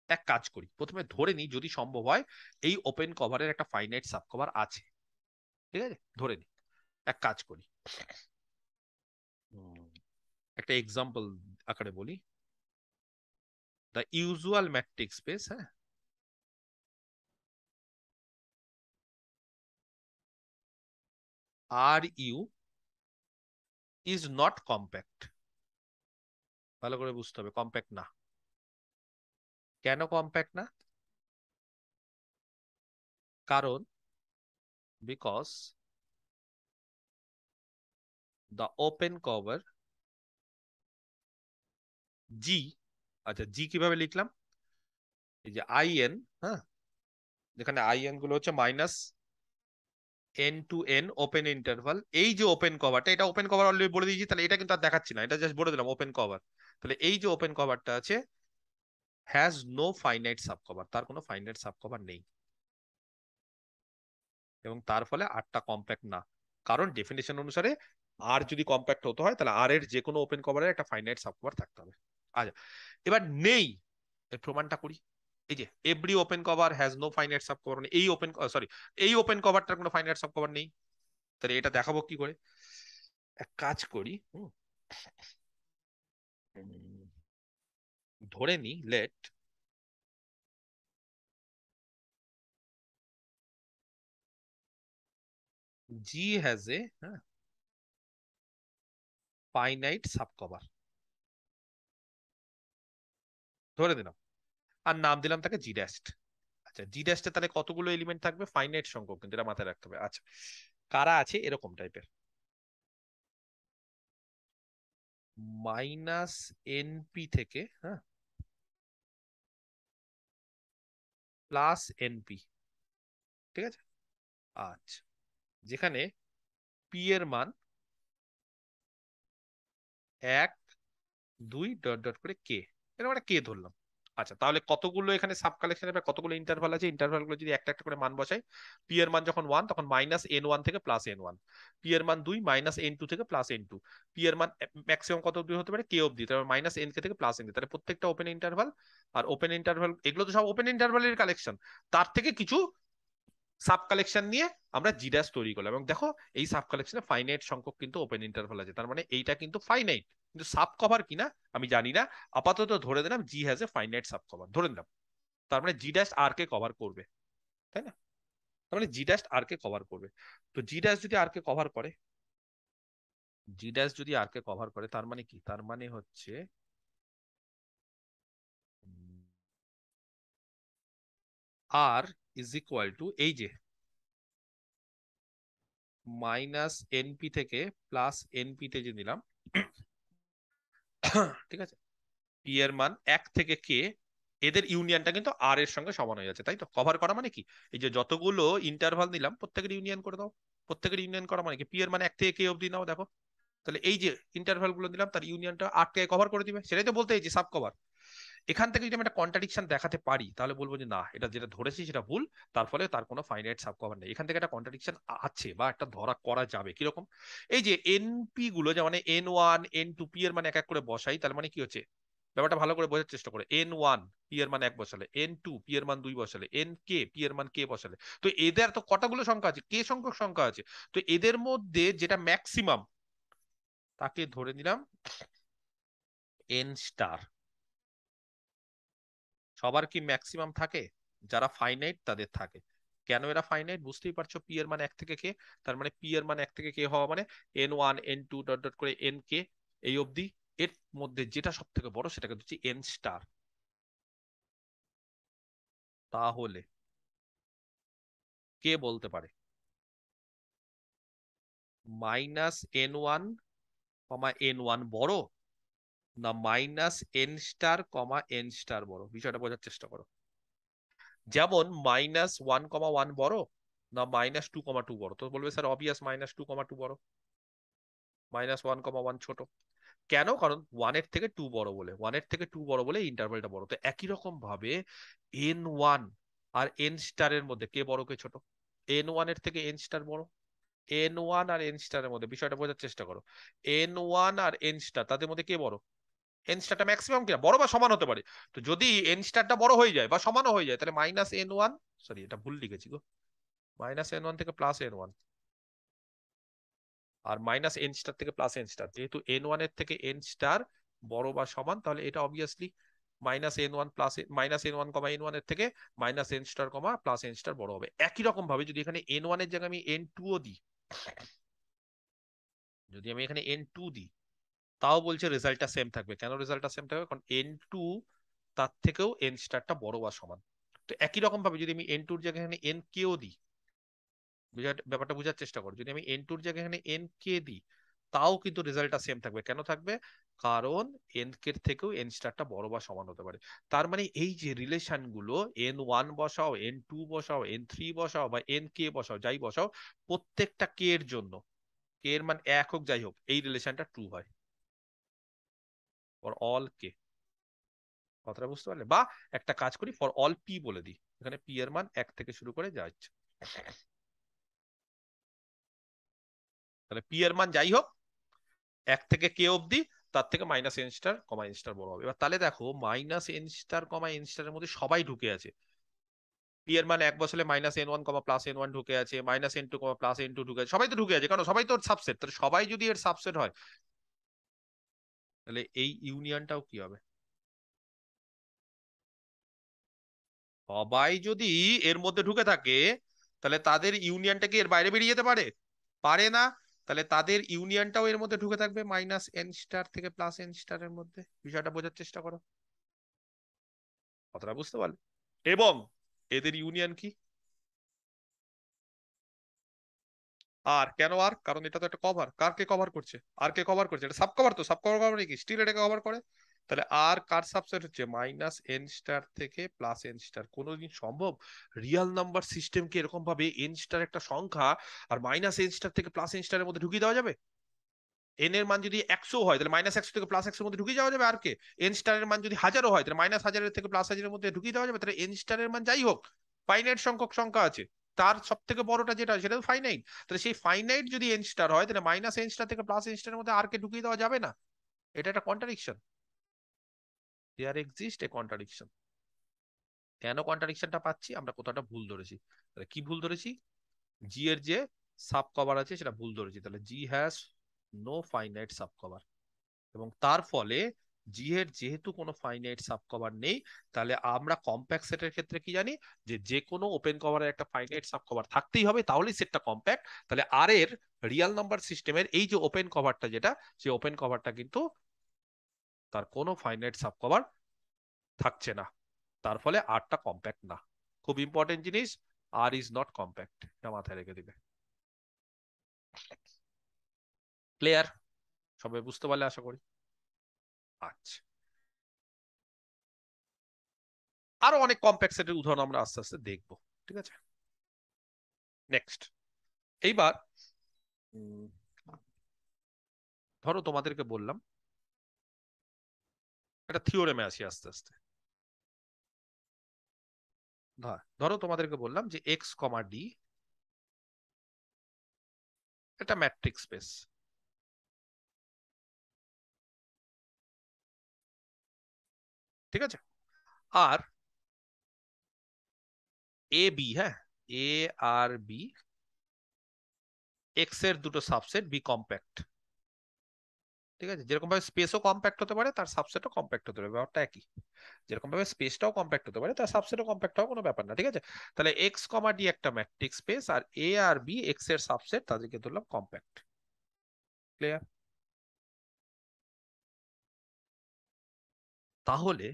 এক কাজ করি, প্রথমে ধরে নিই যদি সম্ভব হয়, এই ওপেন কভারের একটা ফাইনাইট সাব কভার আছে। ঠিক আছে? ধরে নিই। এক কাজ করি। একটা এক্সাম্পল আকারে বলি। দ্য ইউজুয়াল ম্যাট্রিক স্পেস হ্যাঁ? আর ইউ ইজ নট কম্প্যাক্ট ভালো করে বুঝতে হবে কম্প্যাক্ট না। কেন কম্প্যাক্ট না? কারণ because the open cover G আচ্ছা জি কীভাবে লিখলাম? এই যে আই এন হ্যাঁ? যেখানে আই এনগুলো হচ্ছে minus N to N open interval এই যে ওপেন কভারটা এটা ওপেন কভার অলরেডি বলে দিয়েছি, তাহলে এটা কিন্তু আর দেখাচ্ছি না, এটা জাস্ট বলে দিলাম ওপেন কভার তাহলে এই যে ওপেন কভারটা আছে has no finite sub cover তার কোনো ফাইনাইট সাব কভার নেই। এবং তার ফলে আটটা কম্প্যাক্ট না। কারণ ডেফিনেশন অনুসারে আর যদি কম্প্যাক্ট হতে হয়, তাহলে আর এর যে কোনো ওপেন কভারের একটা ফাইনাইট সাব কভার থাকতে হবে। আচ্ছা এবার নেই, এর প্রমাণটা করি। এই যে every open cover has no finite subcover এই ওপেন সরি এই ওপেন কভারটার কোনো ফাইনাইট সাব কভার নেই। তাহলে এটা দেখাবো কি করে? এক কাজ করি ধরে নি লেট জি হ্যাজ এ হ্যাঁ ফাইনাইট সাবকভার ধরে দিলাম আর নাম দিলাম তাকে জি ড্যাস্ট আচ্ছা জি ড্যাস্টে তাহলে কতগুলো এলিমেন্ট থাকবে? ফাইনাইট সংখ্যক, কিন্তু এটা মাথায় রাখতে হবে। আচ্ছা কারা আছে? এরকম টাইপের মাইনাস এনপি থেকে হ্যাঁ প্লাস এনপি, ঠিক আছে? আচ্ছা যেখানে পি এর মান এক, দুই, ডট ডট করে কে, এরকম একটা কে ধরলাম। আচ্ছা তাহলে কতগুলো এখানে সাব কালেকশনের বা কতগুলো ইন্টারভাল আছে? ইন্টারভালগুলো যদি একটা একটা করে মান বসাই পি এর মান যখন ওয়ান তখন মাইনাস এন ওয়ান থেকে প্লাস এন ওয়ান পি এর মান দুই মাইনাস এন টু থেকে প্লাস এন টু পি এর মান ম্যাক্সিমাম কত অব্দি হতে পারে? কে অব্দি তারপর মাইনাস এন কে থেকে প্লাস এন তাহলে প্রত্যেকটা ওপেন ইন্টারভাল আর ওপেন ইন্টারভাল এগুলো তো সব ওপেন ইন্টারভালের কালেকশন তার থেকে কিছু সাব কালেকশন নিয়ে আমরা জিডাস তৈরি করলাম। এবং দেখো, এই সাব কালেকশনে ফাইনাইট সংখ্যক কিন্তু ওপেন ইন্টারভাল আছে। তার মানে এইটা কিন্তু ফাইনাইট কিন্তু সাব কভার কিনা, আমি জানি না। আপাতত ধরে দিলাম G has a finite subcover ধরে নিলাম। তার মানে জি ড্যাশ আর কে কভার করবে। তাই না? তার মানে জি ড্যাশ আর কে কভার করবে। তো জি ড্যাশ যদি আর কে কভার করে জি ড্যাশ যদি আর কে কভার করে, তার মানে কি? তার মানে হচ্ছে আর ইজ ইকুয়াল টু এই যে মাইনাস এনপি থেকে প্লাস এনপি তে যে নিলাম, ঠিক আছে পি এর মান এক থেকে কে এদের ইউনিয়নটা কিন্তু আর এর সঙ্গে সমান হয়ে যাচ্ছে, তাই তো? কভার করা মানে কি? এই যে যতগুলো ইন্টারভাল নিলাম, প্রত্যেকের ইউনিয়ন করে দাও, প্রত্যেকের ইউনিয়ন করা মানে কি? পি এর মানে এক থেকে কে অবধি নাও, দেখো, তাহলে এই যে ইন্টারভালগুলো দিলাম তার ইউনিয়নটা আটকে কভার করে দিবে, সেটাই তো বলতে এই যে সাব কভার এখান থেকে যদি আমি একটা কন্ট্রাডিকশন দেখাতে পারি, তাহলে বলব যে, না, এটা যেটা ধরেছি সেটা ভুল, তার ফলে তার কোনো ফাইনাইট সাব কভার নেই। এখান থেকে একটা কন্ট্রাডিকশন আছে বা একটা ধরা করা যাবে কীরকম? এই যে এনপি গুলো যেমন N one N two P এর মানে এক এক করে বসাই, তার মানে কি হচ্ছে? ব্যাপারটা ভালো করে বোঝার চেষ্টা করে। এন ওয়ান পি এর মান এক বসালে এন টু পি এর মান দুই বসালে এন কে পি এর মান কে বসালে। তো এদের তো কটাগুলো সংখ্যা আছে? কে সংখ্যক সংখ্যা আছে। তো এদের মধ্যে যেটা ম্যাক্সিমাম তাকে ধরে নিলাম এন স্টার সবার কি ম্যাক্সিমাম থাকে? যারা ফাইনাইট তাদের থাকে। কেন এরা ফাইনাইট বুঝতেই পারছ পি এর মান এক থেকে কে তার মানে পি এর মান এক থেকে কে হওয়া মানে N one N two dot dot করে এন কে এই অবধি এর মধ্যে যেটা সব থেকে বড় সেটাকে হচ্ছে এন স্টার তাহলে কে বলতে পারে। Minus N one comma N one বড় না minus N star comma N star বড়। বিষয়টা বোঝার চেষ্টা করো। যেমন মাইনাস ওয়ান কমা ওয়ান বড়, না মাইনাস টু কমা টু বড়। তো বলবে sir obvious minus two comma two বড়। মাইনাস ওয়ান কমা ওয়ান ছোট। কেন? কারণ ওয়ানের থেকে টু বড় বলে। ওয়ানের থেকে টু বড় বলে ইন্টারভেলটা বড়। তো একই রকম ভাবে এন ওয়ান আর এন স্টারের মধ্যে কে বড়, কে ছোট? এন ওয়ানের থেকে এন স্টার বড়। এন ওয়ান আর এন স্টারের মধ্যে। বিষয়টা বোঝার চেষ্টা করো। এন ওয়ান আর এন স্টার তাদের মধ্যে কে বড়? এন স্টারটা ম্যাক্সিমাম কিনা? বড় বা সমান হতে পারে। তো যদি এন স্টারটা বড় হয়ে যায় বা সমানও হয়ে যায়, তাহলে মাইনাস এন ওয়ান সরি এটা ভুল লিখেছি গো। মাইনাস এন ওয়ান থেকে প্লাস এন ওয়ান আর মাইনাস এন স্টার থেকে প্লাস এন স্টার যেহেতু এন ওয়ানের থেকে এন স্টার বড় বা সমান, তাহলে এটা obviously minus N one plus minus N one comma N ওয়ানের থেকে minus N star comma plus N star বড় হবে। একই রকম ভাবে যদি এখানে এন ওয়ানের জায়গায় আমি এন টু ও দিই, যদি আমি এখানে এন টু দিই তাও বলছে রেজাল্টটা সেম থাকবে। কেন রেজাল্টটা সেম থাকবে? কারণ এন টু তার থেকেও এন স্টারটা বড় বা সমান। তো একই রকম ভাবে যদি আমি এন টুর জায়গায় এখানে এন কেও দিই ব্যাপারটা বোঝার চেষ্টা করো। যদি আমি এন টুর জায়গায় এখানে এন কে দিই, তাও কিন্তু রেজাল্টটা সেম থাকবে। কেন থাকবে? কারণ এন কে থেকেও এন স্টারটা বড় বা সমান হতে পারে। তার মানে এই যে রিলেশনগুলো এন ওয়ান বসাও এন টু বসাও এন থ্রি বসাও বা এন কে বসাও, যাই বসাও, প্রত্যেকটা কে এর জন্য কে এর মান এক হোক, যাই হোক, এই রিলেশনটা ট্রু হয়। ফর অল কে কথাটা বুঝতে পারলে? বা একটা কাজ করি ফর অল পি বলে দিই। এখানে পি এর মান এক থেকে শুরু করে যাচ্ছে তাহলে পি এর মান যাই হোক, এক থেকে কে অবধি, তার থেকে minus N star comma N star বড় হবে। এবার তাহলে দেখো minus N star comma N স্টারের মধ্যে সবাই ঢুকে আছে। পি এর মান এক বছরে minus N one comma plus N one ঢুকে আছে minus N two comma plus N two ঢুকে আছে। সবাই তো ঢুকে আছে কারণ সবাই তো সাবসেট তাহলে সবাই যদি এর সাবসেট হয় তাহলে এই ইউনিয়নটাও কি হবে? সবাই যদি এর মধ্যে ঢুকে থাকে, তাহলে তাদের ইউনিয়নটা কি এর বাইরে বেরিয়ে যেতে পারে? পারে না। তাহলে তাদের ইউনিয়নটাও এর মধ্যে ঢুকে থাকবে মাইনাস এন স্টার থেকে প্লাস এন স্টারের মধ্যে। বিষয়টা বোঝার চেষ্টা করো। কথাটা বুঝতে পারলে। এবং এদের ইউনিয়ন কি? আর কেন আর? কারণ এটা তো একটা কভার কারকে কভার করছে? আর কে কভার করছে? এটা সাব কভার তো। সাব কভার কভার কি? স্টিল এটাকে কভার করে। তাহলে আর কার সাবসেট হচ্ছে? মাইনাস এন স্টার থেকে প্লাস এন স্টার কোনোদিন সম্ভব? রিয়েল নাম্বার সিস্টেম সিস্টেমকে এরকম ভাবে এন স্টার একটা সংখ্যা আর মাইনাস এন স্টার থেকে প্লাস এন স্টারের মধ্যে ঢুকিয়ে দেওয়া যাবে? এন এর মান যদি একশো হয়, তাহলে মাইনাস একশো থেকে প্লাস একশোর মধ্যে ঢুকিয়ে যাওয়া যাবে আর কে এন স্টারের মান যদি হাজারও হয়, তাহলে মাইনাস হাজারের থেকে প্লাস হাজারের মধ্যে ঢুকিয়ে দেওয়া যাবে? তাহলে এন স্টারের মান যাই হোক ফাইনাইট সংখ্যক সংখ্যা আছে। তার সব থেকে বড়টা যেটা, সেটা তো ফাইনাইট তাহলে সেই ফাইনাইট যদি এন স্টার হয়, তাহলে মাইনাস এন স্টার থেকে প্লাস এন স্টারের মধ্যে আর কে ঢুকিয়ে দেওয়া যাবে না? এটা একটা contradiction there exist a contradiction কেন কন্ট্রাডিকশনটা পাচ্ছি? আমরা কোথাটা ভুল ধরেছি। তাহলে কি ভুল ধরেছি? জি এর যে সাব কভার আছে, সেটা ভুল ধরেছি। তাহলে G has no finite subcover এবং তার ফলে জি এর যেহেতু কোনো ফাইনাইট সাব কভার নেই, তাহলে আমরা কম্প্যাক্ট সেটের ক্ষেত্রে কি জানি যে যে কোনো ওপেন কভারের একটা ফাইনাইট সাব কভার থাকতেই হবে, তাহলেই সেটটা কম্প্যাক্ট তাহলে আর এর রিয়াল নাম্বার সিস্টেমের এই যে ওপেন কভারটা যেটা সেই ওপেন কভারটা কিন্তু তার কোনো ফাইনাইট সাব কভার থাকছে না। তার ফলে আরটা কম্প্যাক্ট না। খুব ইম্পর্টেন্ট জিনিস আর ইজ নট কম্প্যাক্ট এটা মাথায় রেখে দিবে। ক্লিয়ার সবাই বুঝতে পারলে আশা করি। আচ্ছা। আরও অনেক কম্প্যাক্ট সেটের উদাহরণ আমরা আস্তে আস্তে দেখব, ঠিক আছে? নেক্সট এইবার ধরো তোমাদেরকে বললাম, একটা থিওরেমে আসি আস্তে আস্তে। ধরো তোমাদেরকে বললাম যে এক্স কমা ডি এটা ম্যাট্রিক্স স্পেস ঠিক আছে? আর এ বি হ্যাঁ? এ আর বি এক্সের দুটো সাবসেট বি কম্প্যাক্ট ঠিক আছে? যেরকম ভাবে স্পেসও কম্প্যাক্ট হতে পারে, তার সাবসেটও কম্প্যাক্ট হতে পারে। ব্যাপারটা একই। যেরকম ভাবে স্পেসটাও কম্প্যাক্ট হতে পারে, তার সাবসেটও কম্প্যাক্ট হওয়া কোনো ব্যাপার না, ঠিক আছে? তাহলে এক্স কমা ডি একটা ম্যাট্রিক্স স্পেস আর এ আর বি এক্সের সাবসেট তাদেরকে ধরলাম কম্প্যাক্ট ক্লিয়ার তাহলে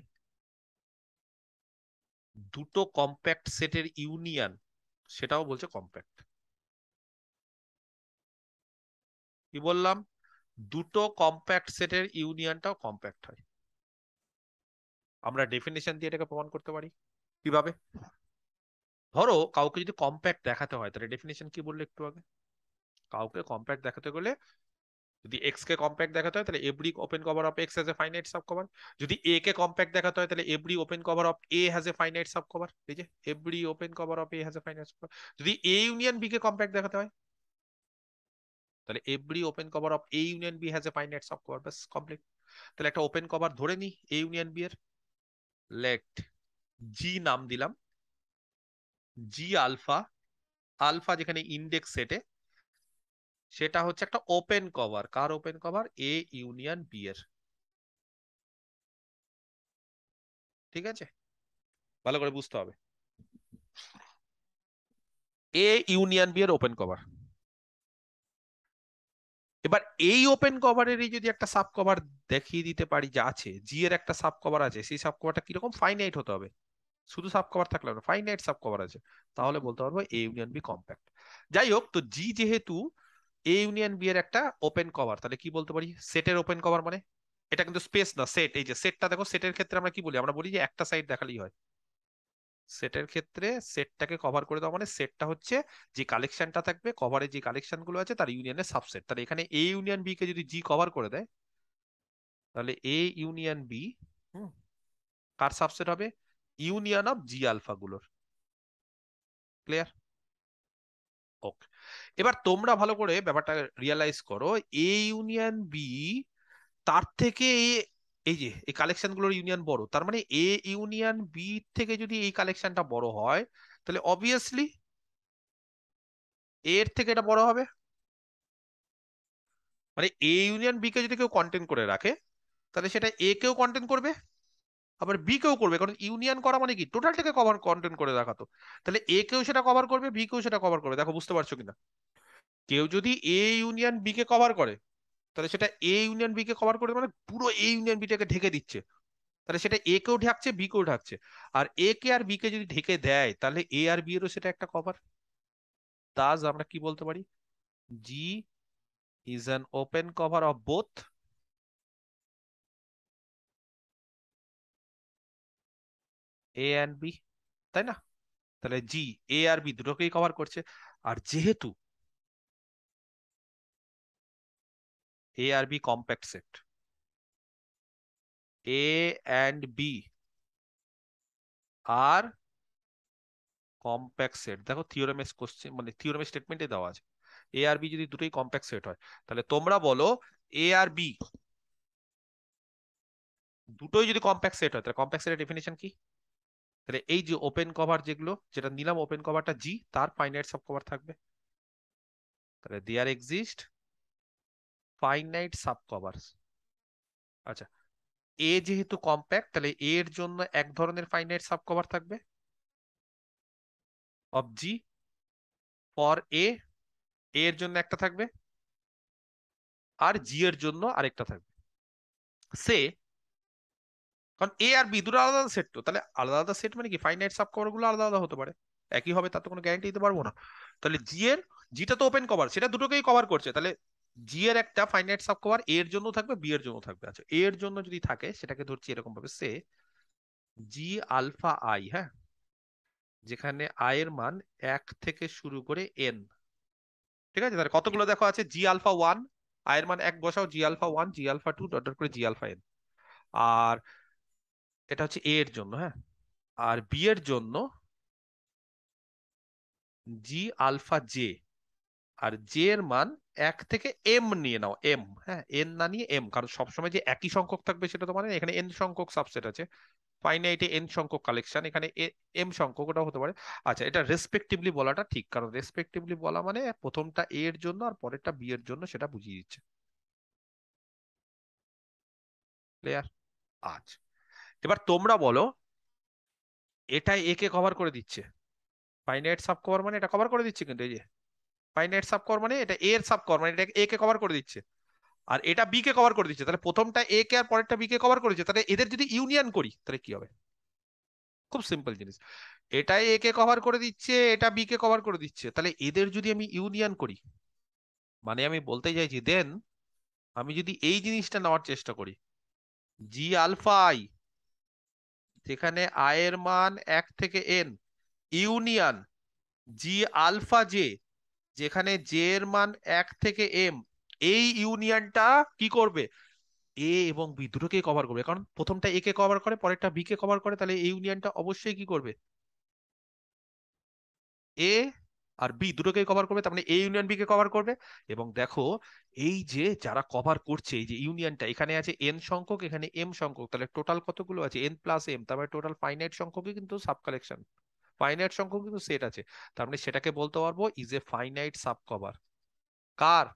দুটো কম্প্যাক্ট সেটের ইউনিয়ন সেটাও বলছে কম্প্যাক্ট কি বললাম? দুটো কম্প্যাক্ট সেটের ইউনিয়নটাও কম্প্যাক্ট হয়। আমরা ডেফিনেশন দিয়ে এটাকে প্রমাণ করতে পারি। কীভাবে? ধরো কাউকে যদি কম্প্যাক্ট দেখাতে হয়, তাহলে ডেফিনেশন কি বললে একটু আগে? কাউকে কম্প্যাক্ট দেখাতে গেলে যদি এক্স কে কম্প্যাক্ট দেখাতে হয়, তাহলে every open cover of X has a finite subcover যদি এ কে কম্প্যাক্ট দেখাতে হয়, তাহলে every open cover of A has a finite subcover এই যে every open cover of A has a finite subcover যদি এ ইউনিয়ন বি কে compact দেখাতে হয়, তাহলে every open cover of A union B has a finite subcover bus complete তাহলে একটা open cover ধরে নি এ ইউনিয়ন বি এর। লেট জি নাম দিলাম। জি আলফা আলফা যেখানে ইন্ডেক্স সেটে সেটা হচ্ছে একটা open cover car open cover A union B এর। ঠিক আছে? ভালো করে বুঝতে হবে। এ ইউনিয়ন বি এর ওপেন কভার এবার এই ওপেন কভারেরই যদি একটা সাব কভার দেখিয়ে দিতে পারি যে আছে জি এর একটা সাব কভার আছে, সেই সাব কভারটা কীরকম? ফাইনাইট হতে হবে। শুধু সাব কভার থাকলে না ফাইনাইট সাব কভার আছে। তাহলে বলতে পারব এ ইউনিয়ন বি কম্প্যাক্ট যাই হোক, তো জি যেহেতু এ ইউনিয়ন বি এর একটা ওপেন কভার তাহলে কি বলতে পারি? সেটের ওপেন কভার মানে? এটা কিন্তু স্পেস না সেট এই যে সেটটা দেখো সেটের ক্ষেত্রে আমরা কি বলি? আমরা বলি যে একটা সাইড দেখালেই হয়। সেটের ক্ষেত্রে সেটটাকে কভার করে দেওয়া মানে সেটটা হচ্ছে যে কালেকশনটা থাকবে কভারে যে কালেকশনগুলো আছে তার ইউনিয়নের সাবসেট তাহলে এখানে এ ইউনিয়ন বি কে যদি জি কভার করে দেয়, তাহলে এ ইউনিয়ন বি কার সাবসেট হবে? ইউনিয়ন অফ জি আলফা গুলোর। ক্লিয়ার ওকে এবার তোমরা ভালো করে ব্যাপারটা রিয়ালাইজ করো এ ইউনিয়ন বি তার থেকে এই যে, এই কালেকশনগুলোর ইউনিয়ন বড়, তার মানে এ ইউনিয়ন বি থেকে যদি এই কালেকশনটা বড় হয়, তাহলে অবভিয়াসলি এর থেকে এটা বড় হবে। মানে এ ইউনিয়ন বি কে যদি কেউ কন্টেন্ট করে রাখে, তাহলে সেটা এ কেও কন্টেন্ট করবে। আবার বি কেও করবে, কারণ ইউনিয়ন করা মানে কি? টোটালটাকে কভার কন্টেন্ট করে রাখা তো তাহলে এ কেও সেটা কভার করবে বি কেও সেটা কভার করবে, দেখো বুঝতে পারছ কিনা? কেউ যদি এ ইউনিয়ন বি কে কভার করে, তাহলে সেটা এ ইউনিয়ন বি কে কভার করে মানে পুরো এ ইউনিয়ন বিটাকে ঢেকে দিচ্ছে। তাহলে সেটা এ কেও ঢাকছে বি কেও ঢাকছে। আর এ কে আর বি কে যদি ঢেকে দেয়, তাহলে এ আর বি এরও সেটা একটা কভার তাজ আমরা কি বলতে পারি? G is an open cover of both A and B তাই না? তাহলে জি এ আর বি দুটোকেই কভার করছে। আর যেহেতু A R B compact set A and B R compact set দেখো থিওরেমের কোশ্চেন মানে থিওরেমের স্টেটমেন্টে দেওয়া আছে। এ আর বি যদি দুটোই কম্প্যাক্ট সেট হয়, তাহলে তোমরা বলো এ আর বি দুটোই যদি কম্প্যাক্ট সেট হয়, তাহলে কম্প্যাক্ট সেটের ডেফিনেশন কি? তাহলে এই যে ওপেন কভার যেগুলো, যেটা নিলাম ওপেন কভারটা জি তার ফাইনাইট সাব কভার থাকবে। তাহলে there exist finite sub cover আচ্ছা এ যেহেতু কম্প্যাক্ট তাহলে এ এর জন্য এক ধরনের ফাইনাইট সাব কভার থাকবে অফ জি ফর এ এর জন্য একটা থাকবে। আর জি এর জন্য আরেকটা থাকবে। সে কারণ এ আর বি দুটো আলাদা সেট তো। তাহলে আলাদা আলাদা সেট মানে কি? ফাইনাইট সাব কভারগুলো আলাদা আলাদা হতে পারে। একই হবে, তার তো কোনো গ্যারান্টি দিতে পারব না। তাহলে জি এর জিটা তো ওপেন কভার সেটা দুটোকেই কভার করছে। তাহলে জি এর একটা ফাইনাইট সাব কভার এ এর জন্য থাকবে বি এর জন্য থাকবে। আচ্ছা এ এর জন্য যদি থাকে, সেটাকে ধরছি এরকম ভাবে সে জি আলফা আই হ্যাঁ? যেখানে আই এর মান এক থেকে শুরু করে এন ঠিক আছে? তাহলে কতগুলো দেখো আছে? জি আলফা ওয়ান আই এর মান এক, বসাও। G alpha one G alpha two dot করে জি আলফা এন আর এটা হচ্ছে এ এর জন্য হ্যাঁ? আর বি এর জন্য জি আলফা জে আর জে এর মান এক থেকে এম নিয়ে নাও এম হ্যাঁ? এন না নিয়ে এম কারণ সবসময় যে একই সংখ্যক থাকবে সেটা তো মানে এখানে এন সংখ্যক সাবসেট আছে। ফাইনাইটে এন সংখ্যক কালেকশন এখানে এম সংখ্যক ওটা হতে পারে। আচ্ছা এটা রেসপেক্টিভলি বলাটা ঠিক, কারণ রেসপেক্টিভলি বলা মানে প্রথমটা এ এর জন্য আর পরেরটা বি এর জন্য সেটা বুঝিয়ে দিচ্ছে। ক্লিয়ার আচ্ছা। এবার তোমরা বলো, এটা এ কে কভার করে দিচ্ছে? ফাইনাইট সাব কভার মানে এটা কভার করে দিচ্ছে কিন্তু এই যে। ফাইনাইট সাব কভার মানে এটা এর সাব কভার মানে এটা এ কে কভার করে দিচ্ছে। আর এটা বি কে কভার করে দিচ্ছে, তাহলে প্রথমটা এ কে আর পরেরটা বি কে কভার করেছে, তাহলে এদের যদি ইউনিয়ন করি, তাহলে কি হবে? খুব সিম্পল জিনিস। এটা এ কে কভার করে দিচ্ছে, এটা বি কে কভার করে দিচ্ছে, তাহলে এদের যদি আমি ইউনিয়ন করি মানে আমি বলতে চাইছি দেন আমি যদি এই জিনিসটা নেওয়ার চেষ্টা করি জি আলফা আই যেখানে আয়ের মান এক থেকে N union G alpha J যেখানে জে এর মান এক থেকে এম এই ইউনিয়নটা কি করবে? এ এবং বি দুটোকেই কভার করবে। কারণ প্রথমটা এ কে কভার করে, পরেরটা বি কে কভার করে, তাহলে এই ইউনিয়নটা অবশ্যই কি করবে? এ আর বি দুটোকেই কভার করবে, তার মানে এ ইউনিয়ন বি কে কভার করবে। এবং দেখো, এই যে যারা কভার করছে, এই যে ইউনিয়নটা এখানে আছে এন সংখ্যক, এখানে এম সংখ্যক, তাহলে টোটাল কতগুলো আছে? এন প্লাস এম তার মানে টোটাল ফাইনাইট সংখ্যকই কিন্তু সাব কালেকশন ফাইনাইট সংখ্যক কিন্তু সেট আছে। তার মানে সেটাকে বলতে পারব is a finite sub cover কার?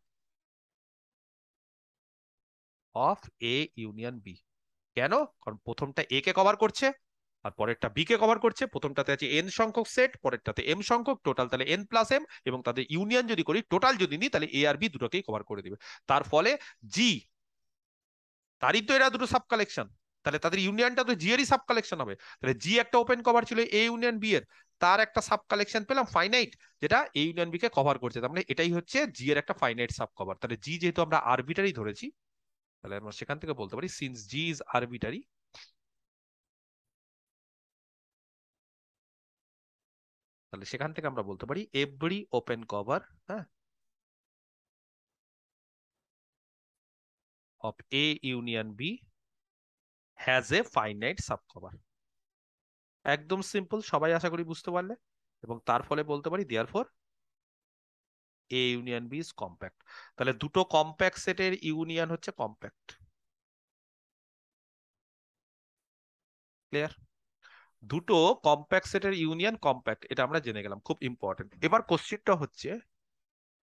অফ এ ইউনিয়ন বি কেন? কারণ প্রথমটা এ কে কভার করছে। আর পরেরটা বি কে কভার করছে। প্রথমটাতে আছে এন সংখ্যক সেট পরেরটাতে এম সংখ্যক টোটাল তাহলে এন প্লাস এম এবং তাদের ইউনিয়ন যদি করি টোটাল যদি নিই, তাহলে এ আর বি দুটোকেই কভার করে দিবে। তার ফলে জি তারই তো এরা দুটো সাব কালেকশন তাহলে তাদের ইউনিয়নটা তো জি এরই সাব কালেকশন হবে। তাহলে জি একটা ওপেন কভার ছিল এ ইউনিয়ন বি এর। তার একটা সাব কালেকশন পেলাম ফাইনাইট যেটা এ ইউনিয়ন বি কে কভার করছে। তার মানে এটাই হচ্ছে জি এর একটা ফাইনাইট সাব কভার তাহলে জি যেহেতু আমরা আরবিটারি ধরেছি, তাহলে আমরা সেখান থেকে বলতে পারি সিন্স জি ইজ আরবিটারি তাহলে সেখান থেকে আমরা বলতে পারি এভরি ওপেন কভার হ্যাঁ? of A union B has a finite subcover একদম সিম্পল সবাই আশা করি বুঝতে পারলে। এবং তার ফলে বলতে পারি therefore A union B is compact তাহলে দুটো কম্প্যাক্ট সেটের ইউনিয়ন হচ্ছে কম্প্যাক্ট ক্লিয়ার দুটো কম্প্যাক্ট সেটের ইউনিয়ন কম্প্যাক্ট এটা আমরা জেনে গেলাম খুব ইম্পর্টেন্ট এবার কোশ্চিনটা হচ্ছে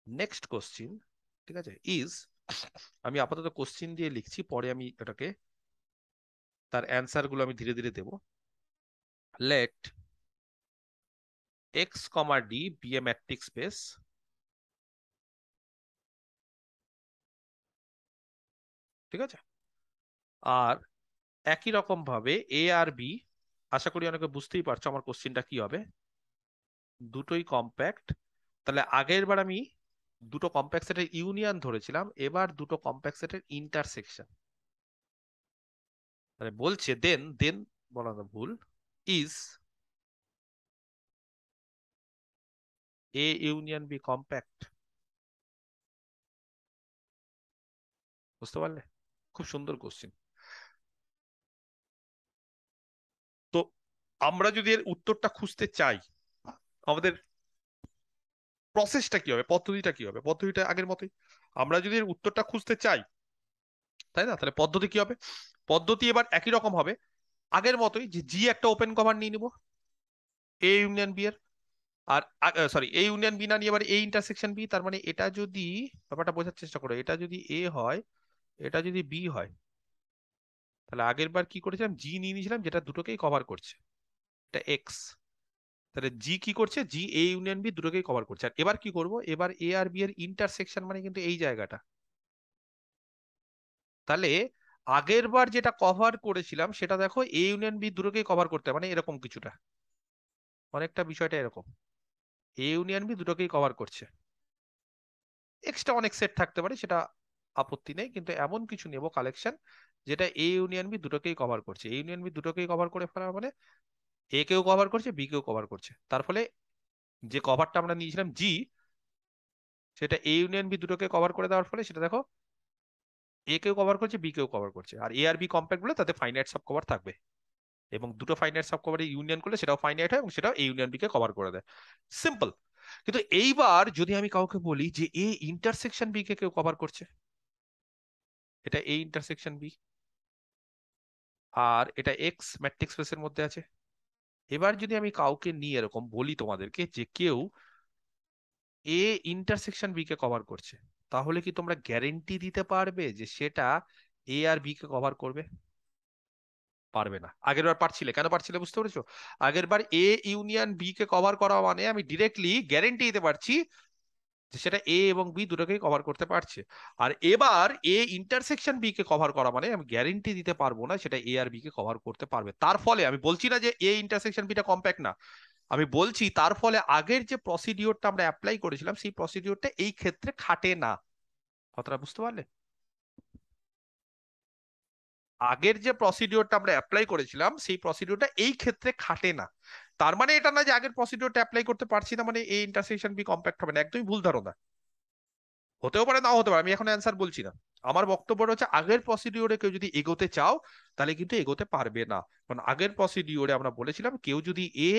নেক্সট কোশ্চিন ঠিক আছে ইজ আমি আপাতত কোশ্চিন দিয়ে লিখছি পরে আমি এটাকে তার অ্যান্সারগুলো আমি ধীরে ধীরে দেব। Let X comma D be a metric space ঠিক আছে? আর একই রকম ভাবে এ আর বি আশা করি অনেকে বুঝতেই পারছ আমার কোশ্চিনটা কি হবে। দুটোই কম্প্যাক্ট তাহলে আগের বার আমি দুটো কম্প্যাক্ট সেটের ইউনিয়ন ধরেছিলাম, এবার দুটো কম্প্যাক্ট সেটের ইন্টারসেকশন মানে বলছে দেন দেন বলা ভুল is A union B compact বুঝতে পারলে? খুব সুন্দর কোশ্চিন আমরা যদি এর উত্তরটা খুঁজতে চাই, আমাদের প্রসেসটা কি হবে? পদ্ধতিটা কি হবে? পদ্ধতিটা আগের মতোই। আমরা যদি এর উত্তরটা খুঁজতে চাই, তাই না? তাহলে পদ্ধতি কি হবে? পদ্ধতি এবার একই রকম হবে। আগের মতোই যে জি একটা ওপেন কভার নিয়ে নিব। এ ইউনিয়ন বি এর। আর সরি এ ইউনিয়ন বি না নিয়ে এবার এ ইন্টারসেকশন বি তার মানে এটা যদি, ব্যাপারটা বোঝার চেষ্টা করো, এটা যদি এ হয়, এটা যদি বি হয়, তাহলে আগের বার কি করেছিলাম? জি নিয়ে নিয়েছিলাম, যেটা দুটোকেই কভার করছে। এটা এক্স তাহলে জি কি করছে? জি এ ইউনিয়ন বি দুটোকেই কভার করছে। আর এবার কি করব? এবার এ আর বি এর ইন্টারসেকশন মানে কিন্তু এই জায়গাটা। তাহলে আগের বার যেটা কভার করেছিলাম, সেটা দেখো এ ইউনিয়ন বি দুটোকেই কভার করতে মানে এরকম কিছুটা। অনেকটা বিষয়টা এরকম। এ ইউনিয়ন বি দুটোকেই কভার করছে। এক্সট্রা অনেক সেট থাকতে পারে, সেটা আপত্তি নেই, কিন্তু এমন কিছু নেব কালেকশন যেটা এ ইউনিয়ন বি দুটোকেই কভার করছে। এ ইউনিয়ন বি দুটোকেই কভার করে ফেলা মানে এ কেও কভার করছে বি কেও কভার করছে। তার ফলে যে কভারটা আমরা নিয়েছিলাম জি সেটা এ ইউনিয়ন বি দুটোকে কভার করে দেওয়ার ফলে সেটা দেখো এ কেও কভার করছে বি কেও কভার করছে। আর এ আর বি কম্প্যাক্টগুলো তাতে ফাইনাইট সাব কভার থাকবে। এবং দুটো ফাইনাইট সাব কভারে ইউনিয়ন করলে সেটাও ফাইনাইট হয় এবং সেটাও এ ইউনিয়ন বি কে কভার করে দেয়। সিম্পল কিন্তু এইবার যদি আমি কাউকে বলি যে এ ইন্টারসেকশন বি কে কেউ কভার করছে, এটা এ ইন্টারসেকশন বি আর এটা এক্স ম্যাট্রিক্স স্পেসের মধ্যে আছে এবার যদি আমি কাউকে নিয়ে এরকম বলি তোমাদেরকে যে কেউ এ ইন্টারসেকশন বি কে কভার করছে, তাহলে কি তোমরা গ্যারেন্টি দিতে পারবে যে সেটা এ আর বি কে কভার করবে? পারবে না। আগের বার পারছিলে? কেন পারছিলে বুঝতে পেরেছ? আগের বার এ ইউনিয়ন বি কে কভার করা মানে আমি ডিরেক্টলি গ্যারেন্টি দিতে পারছি যে সেটা এ এবং বি দুটোকেই কভার করতে পারছে। আর এবার এ ইন্টারসেকশন বি কে কভার করা মানে আমি গ্যারেন্টি দিতে পারব না সেটা এ আর বি কে কভার করতে পারবে। তার ফলে আমি বলছি না যে এ ইন্টারসেকশন বিটা কম্প্যাক্ট না। আমি বলছি তার ফলে আগের যে প্রসিডিওরটা আমরা অ্যাপ্লাই করেছিলাম, সেই প্রসিডিওরটা এই ক্ষেত্রে খাটে না। কথাটা বুঝতে পারলে? আগের যে প্রসিডিওরটা আমরা অ্যাপ্লাই করেছিলাম, সেই প্রসিডিওরটা এই ক্ষেত্রে খাটে না। তার মানে এটা না যে আগের প্রসিডিওরটা অ্যাপ্লাই করতে পারছি না মানে এই ইন্টারসেকশন বি কম্প্যাক্ট হবে না, একদমই ভুল ধারণা। হতেও পারে, নাও হতে পারে, আমি এখন অ্যান্সার বলছি না। আমার বক্তব্য হচ্ছে, আগের প্রসিডিওরে কেউ যদি এগোতে চাও, তাহলে কিন্তু এগোতে পারবে না। কারণ আগের প্রসিডিওরে আমরা বলেছিলাম, কেউ যদি এ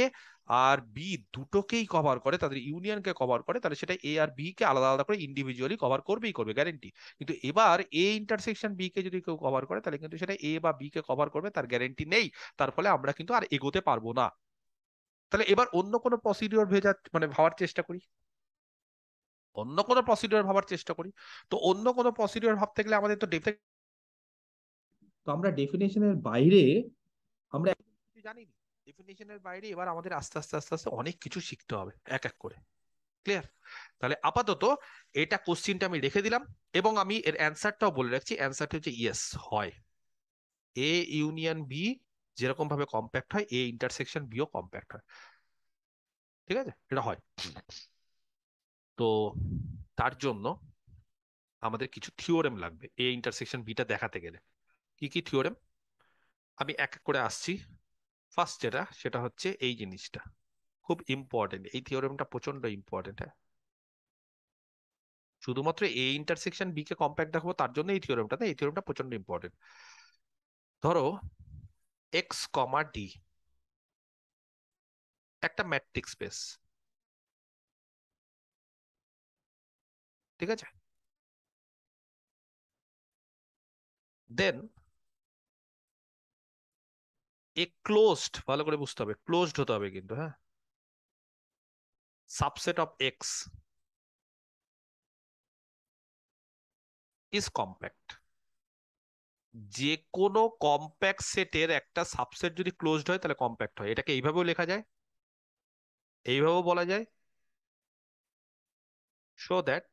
আর বি দুটোকেই কভার করে, তাদের ইউনিয়নকে কভার করে, তাহলে সেটা এ আর বি কে আলাদা আলাদা করে ইন্ডিভিজুয়ালি কভার করবেই করবে গ্যারেন্টি কিন্তু এবার এ ইন্টারসেকশন বি কে যদি কেউ কভার করে, তাহলে কিন্তু সেটা এ বা বি কে কভার করবে, তার গ্যারেন্টি নেই। তার ফলে আমরা কিন্তু আর এগোতে পারব না। তাহলে এবার অন্য কোনো প্রসিডিওর ভেজা মানে ভাবার চেষ্টা করি। অন্য কোনো প্রসিডিওর ভাবার চেষ্টা করি। তো অন্য কোনো প্রসিডিওর ভাবতে গেলে আমাদের তো ডেফে তো আমরা ডেফিনেশনের বাইরে আমরা জানি না ডেফিনেশনের বাইরে এবার আমাদের আস্তে আস্তে আস্তে আস্তে অনেক কিছু শিখতে হবে এক এক করে। ক্লিয়ার তাহলে আপাতত এটা কোশ্চিনটা আমি রেখে দিলাম এবং আমি এর অ্যান্সারটাও বলে রাখছি। অ্যান্সারটা হচ্ছে ইয়েস হয়। এ ইউনিয়ন বি যেরকম ভাবে কম্প্যাক্ট হয় এ ইন্টারসেকশন বিও কম্প্যাক্ট হয়। ঠিক আছে? এটা হয়। তো তার জন্য আমাদের কিছু থিওরেম লাগবে এ ইন্টারসেকশন বিটা দেখাতে গেলে। কি কি থিওরেম? আমি এক এক করে আসছি। ফার্স্ট যেটা, সেটা হচ্ছে এই জিনিসটা। খুব ইম্পর্টেন্ট এই থিওরেমটা প্রচণ্ড ইম্পর্টেন্ট হ্যাঁ। শুধুমাত্র এ ইন্টারসেকশন বি কে কম্প্যাক্ট দেখাবো, তার জন্য এই থিওরেমটা এই থিওরেমটা প্রচণ্ড ইম্পর্টেন্ট ধরো এক্স কমা ডি একটা ম্যাট্রিক্স স্পেস ঠিক আছে? দেন এ ক্লোজড ভালো করে বুঝতে হবে ক্লোজড হতে হবে কিন্তু হ্যাঁ? Subset of X is compact যে কোনো কম্প্যাক্ট সেটের একটা সাবসেট যদি ক্লোজড হয়, তাহলে কম্প্যাক্ট হয়। এটাকে এইভাবেও লেখা যায়, এইভাবেও বলা যায় show that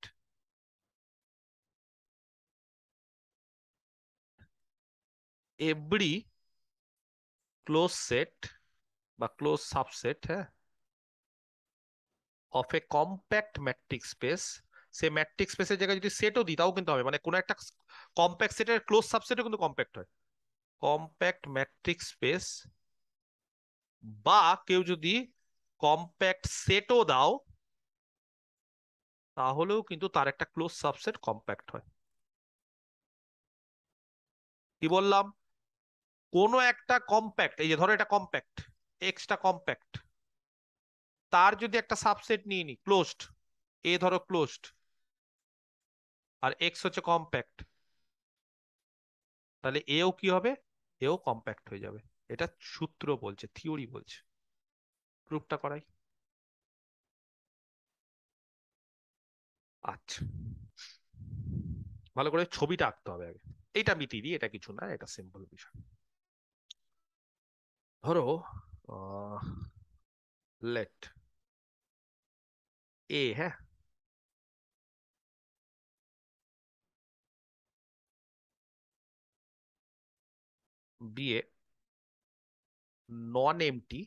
every close set বা ক্লোজ সাবসেট হ্যাঁ of a compact metric space say metric স্পেসের জায়গায় যদি সেটও দিই, তাও কিন্তু হবে। মানে কোনো একটা কম্প্যাক্ট সেটের ক্লোজ সাবসেটও কিন্তু কম্প্যাক্ট হয়। কম্প্যাক্ট ম্যাট্রিক স্পেস বা কেউ যদি কম্প্যাক্ট সেটও দাও, তাহলেও কিন্তু তার একটা ক্লোজ সাবসেট কম্প্যাক্ট হয়। কি বললাম? কোনো একটা কম্প্যাক্ট এই যে ধরো এটা কম্প্যাক্ট এক্সটা কম্প্যাক্ট তার যদি একটা সাবসেট নিয়ে নি ক্লোজড এ ধরো ক্লোজড আর এক্স হচ্ছে কম্প্যাক্ট তাহলে এও কি হবে? এও কম্প্যাক্ট হয়ে যাবে। এটা সূত্র বলছে থিওরি বলছে। প্রুফটা করাই। আচ্ছা। ভালো করে ছবিটা আঁকতে হবে আগে। এটা মিটিয়ে দিই, এটা কিছু না, এটা সিম্পল বিষয়। ধরো লেট এ হ্যাঁ? Be a non empty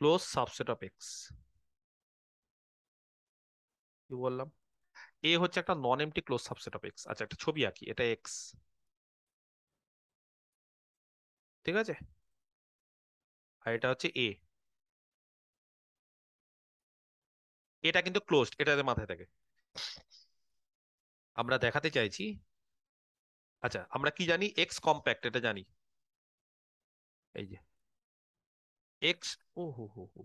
close subset of X কি বললাম? এ হচ্ছে একটা non empty close subset of X আচ্ছা একটা ছবি আঁকি, এটা এক্স ঠিক আছে? আর এটা হচ্ছে এ এটা কিন্তু ক্লোজড এটা মাথায় থাকে। আমরা দেখাতে চাইছি আচ্ছা আমরা কি জানি? এক্স কম্প্যাক্ট এটা জানি। এই যে। এক্স ও হো হো হো।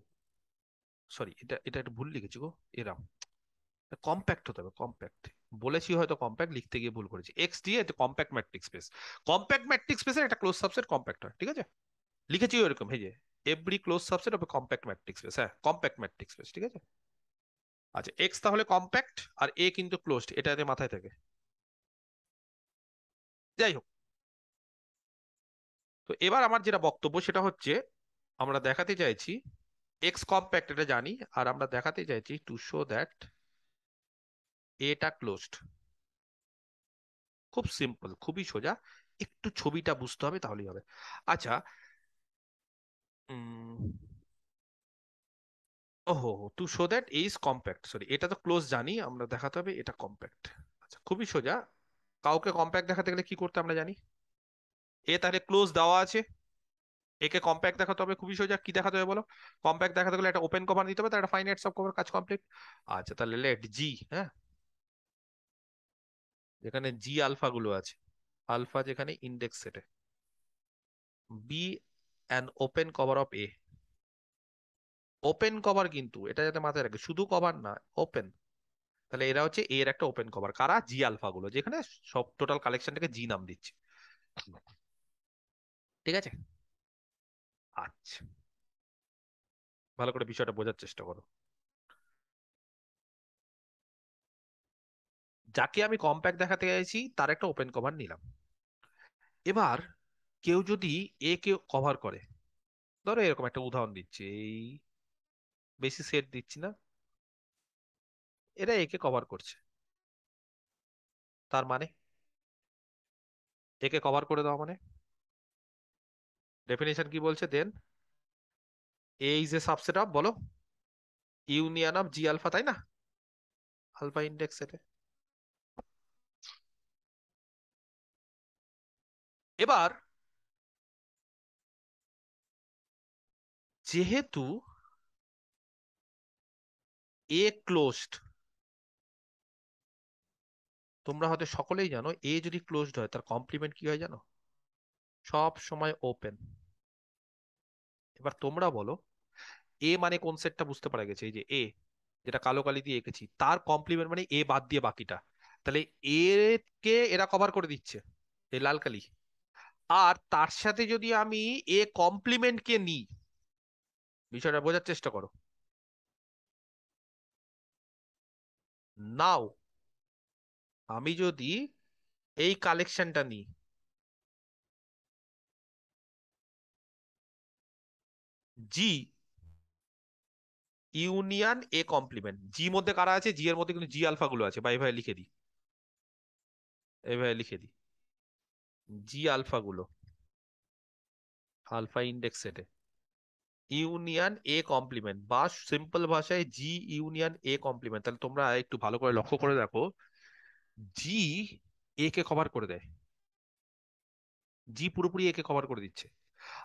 সরি এটা এটা একটু ভুল লিখেছি গো, এরাম। কম্প্যাক্ট হতে হবে কম্প্যাক্ট বলেছি হয়তো কম্প্যাক্ট লিখতে গিয়ে ভুল করেছি। এক্স দিয়ে এটা compact metric space compact metric স্পেসের একটা ক্লোজ সাবসেট কম্প্যাক্ট হয়, ঠিক আছে? লিখেছি ওইরকম, এই যে every close subset of compact metric space হ্যাঁ কম্প্যাক্ট ম্যাট্রিক্স স্পেস ঠিক আছে? আচ্ছা এক্স তাহলে কম্প্যাক্ট আর এ কিন্তু ক্লোজড এটা মাথায় থাকে। যাই হোক। তো এবার আমার যেটা বক্তব্য, সেটা হচ্ছে আমরা দেখাতে চাইছি এক্স কম্প্যাক্ট এটা জানি, আর আমরা দেখাতে চাইছি টু শো দ্যাট এটা ক্লোজড খুব সিম্পল খুবই সোজা। একটু ছবিটা বুঝতে হবে, তাহলেই হবে। আচ্ছা ওহো to show that is compact sorry এটা তো ক্লোজ জানি, আমরা দেখাতে হবে, এটা কম্প্যাক্ট আচ্ছা খুবই সোজা। কাউকে কম্প্যাক্ট দেখাতে গেলে কি করতে আমরা জানি? এ তাহলে ক্লোজ দেওয়া আছে। একে কম্প্যাক্ট দেখাতে হবে, খুবই সোজা। কি দেখাতে হবে বলো? কম্প্যাক্ট দেখাতে গেলে একটা ওপেন কভার দিতে হবে তার একটা ফাইনাইট সব কভার কাজ কমপ্লিট আচ্ছা তাহলে লেট জি হ্যাঁ? যেখানে জি আলফা গুলো আছে। আলফা যেখানে ইন্ডেক্স সেটে be an open cover of A open cover কিন্তু, এটা যাতে মাথায় রাখে, শুধু কভার না ওপেন তাহলে এরা হচ্ছে এর একটা ওপেন কভার কারা? জি আলফা গুলো, যেখানে সব টোটাল কালেকশনটাকে জি নাম দিচ্ছে। ঠিক আছে? আচ্ছা। ভালো করে বিষয়টা বোঝার চেষ্টা করো। যাকে আমি কম্প্যাক্ট দেখাতে চাইছি, তার একটা ওপেন কভার নিলাম। এবার কেউ যদি এ কে কভার করে, ধরো এরকম একটা উদাহরণ দিচ্ছি, এই বেশি সেট দিচ্ছি না, এরা একে কভার করছে। তার মানে? একে কভার করে দেওয়া মানে? ডেফিনেশন কি বলছে? Then A is a subset of বলো? ইউনিয়ন অফ জি আলফা তাই না? আলফা ইন্ডেক্স সেটে এবার যেহেতু এ ক্লোজড তোমরা হয়তো সকলেই জানো এ যদি ক্লোজড হয়, তার কমপ্লিমেন্ট কি হয় জানো? সব সময় ওপেন এবার তোমরা বলো এ মানে কোন সেটটা বুঝতে পারা গেছে? এই যে এ যেটা কালো কালি দিয়ে এঁকেছি, তার কমপ্লিমেন্ট মানে এ বাদ দিয়ে বাকিটা। তাহলে এ কে এরা কভার করে দিচ্ছে, এই লাল কালি। আর তার সাথে যদি আমি এ কমপ্লিমেন্ট কে নিই, বিষয়টা বোঝার চেষ্টা করো। নাও আমি যদি এই কালেকশনটা নিই জি ইউনিয়ন এ কমপ্লিমেন্ট জি মধ্যে কারা আছে? জি এর মধ্যে কিন্তু জি আলফা গুলো আছে। বা এভাবে লিখে দিই। এভাবে লিখে দিই। জি আলফা গুলো। আলফা ইন্ডেক্স সেটে ইউনিয়ন এ কমপ্লিমেন্ট বা সিম্পল ভাষায় জি ইউনিয়ন এ কমপ্লিমেন্ট তাহলে তোমরা একটু ভালো করে লক্ষ্য করে দেখো। জি এ কে কভার করে দেয়। জি পুরোপুরি এ কে কভার করে দিচ্ছে।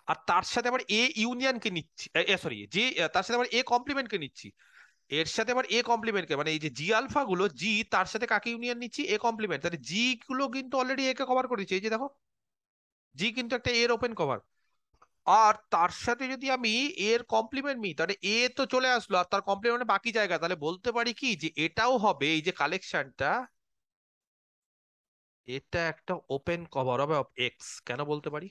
আর তার সাথে আবার এ ইউনিয়নকে নিচ্ছি। সরি যে তার সাথে আবার এ কমপ্লিমেন্টকে নিচ্ছি। এর সাথে আবার এ কমপ্লিমেন্টকে মানে এই যে জি আলফা গুলো জি তার সাথে কাকে ইউনিয়ন নিচ্ছি? এ কমপ্লিমেন্ট তাহলে জি গুলো কিন্তু অলরেডি এ কে কভার করে দিচ্ছে এই যে দেখো। জি কিন্তু একটা এর ওপেন কভার আর তার সাথে যদি আমি এর কমপ্লিমেন্ট নিই, তাহলে এ তো চলে আসলো, আর তার কমপ্লিমেন্ট বাকি জায়গা। তাহলে বলতে পারি কি যে এটাও হবে, এই যে কালেকশনটা এটা একটা ওপেন কভার হবে অফ এক্স কেন বলতে পারি?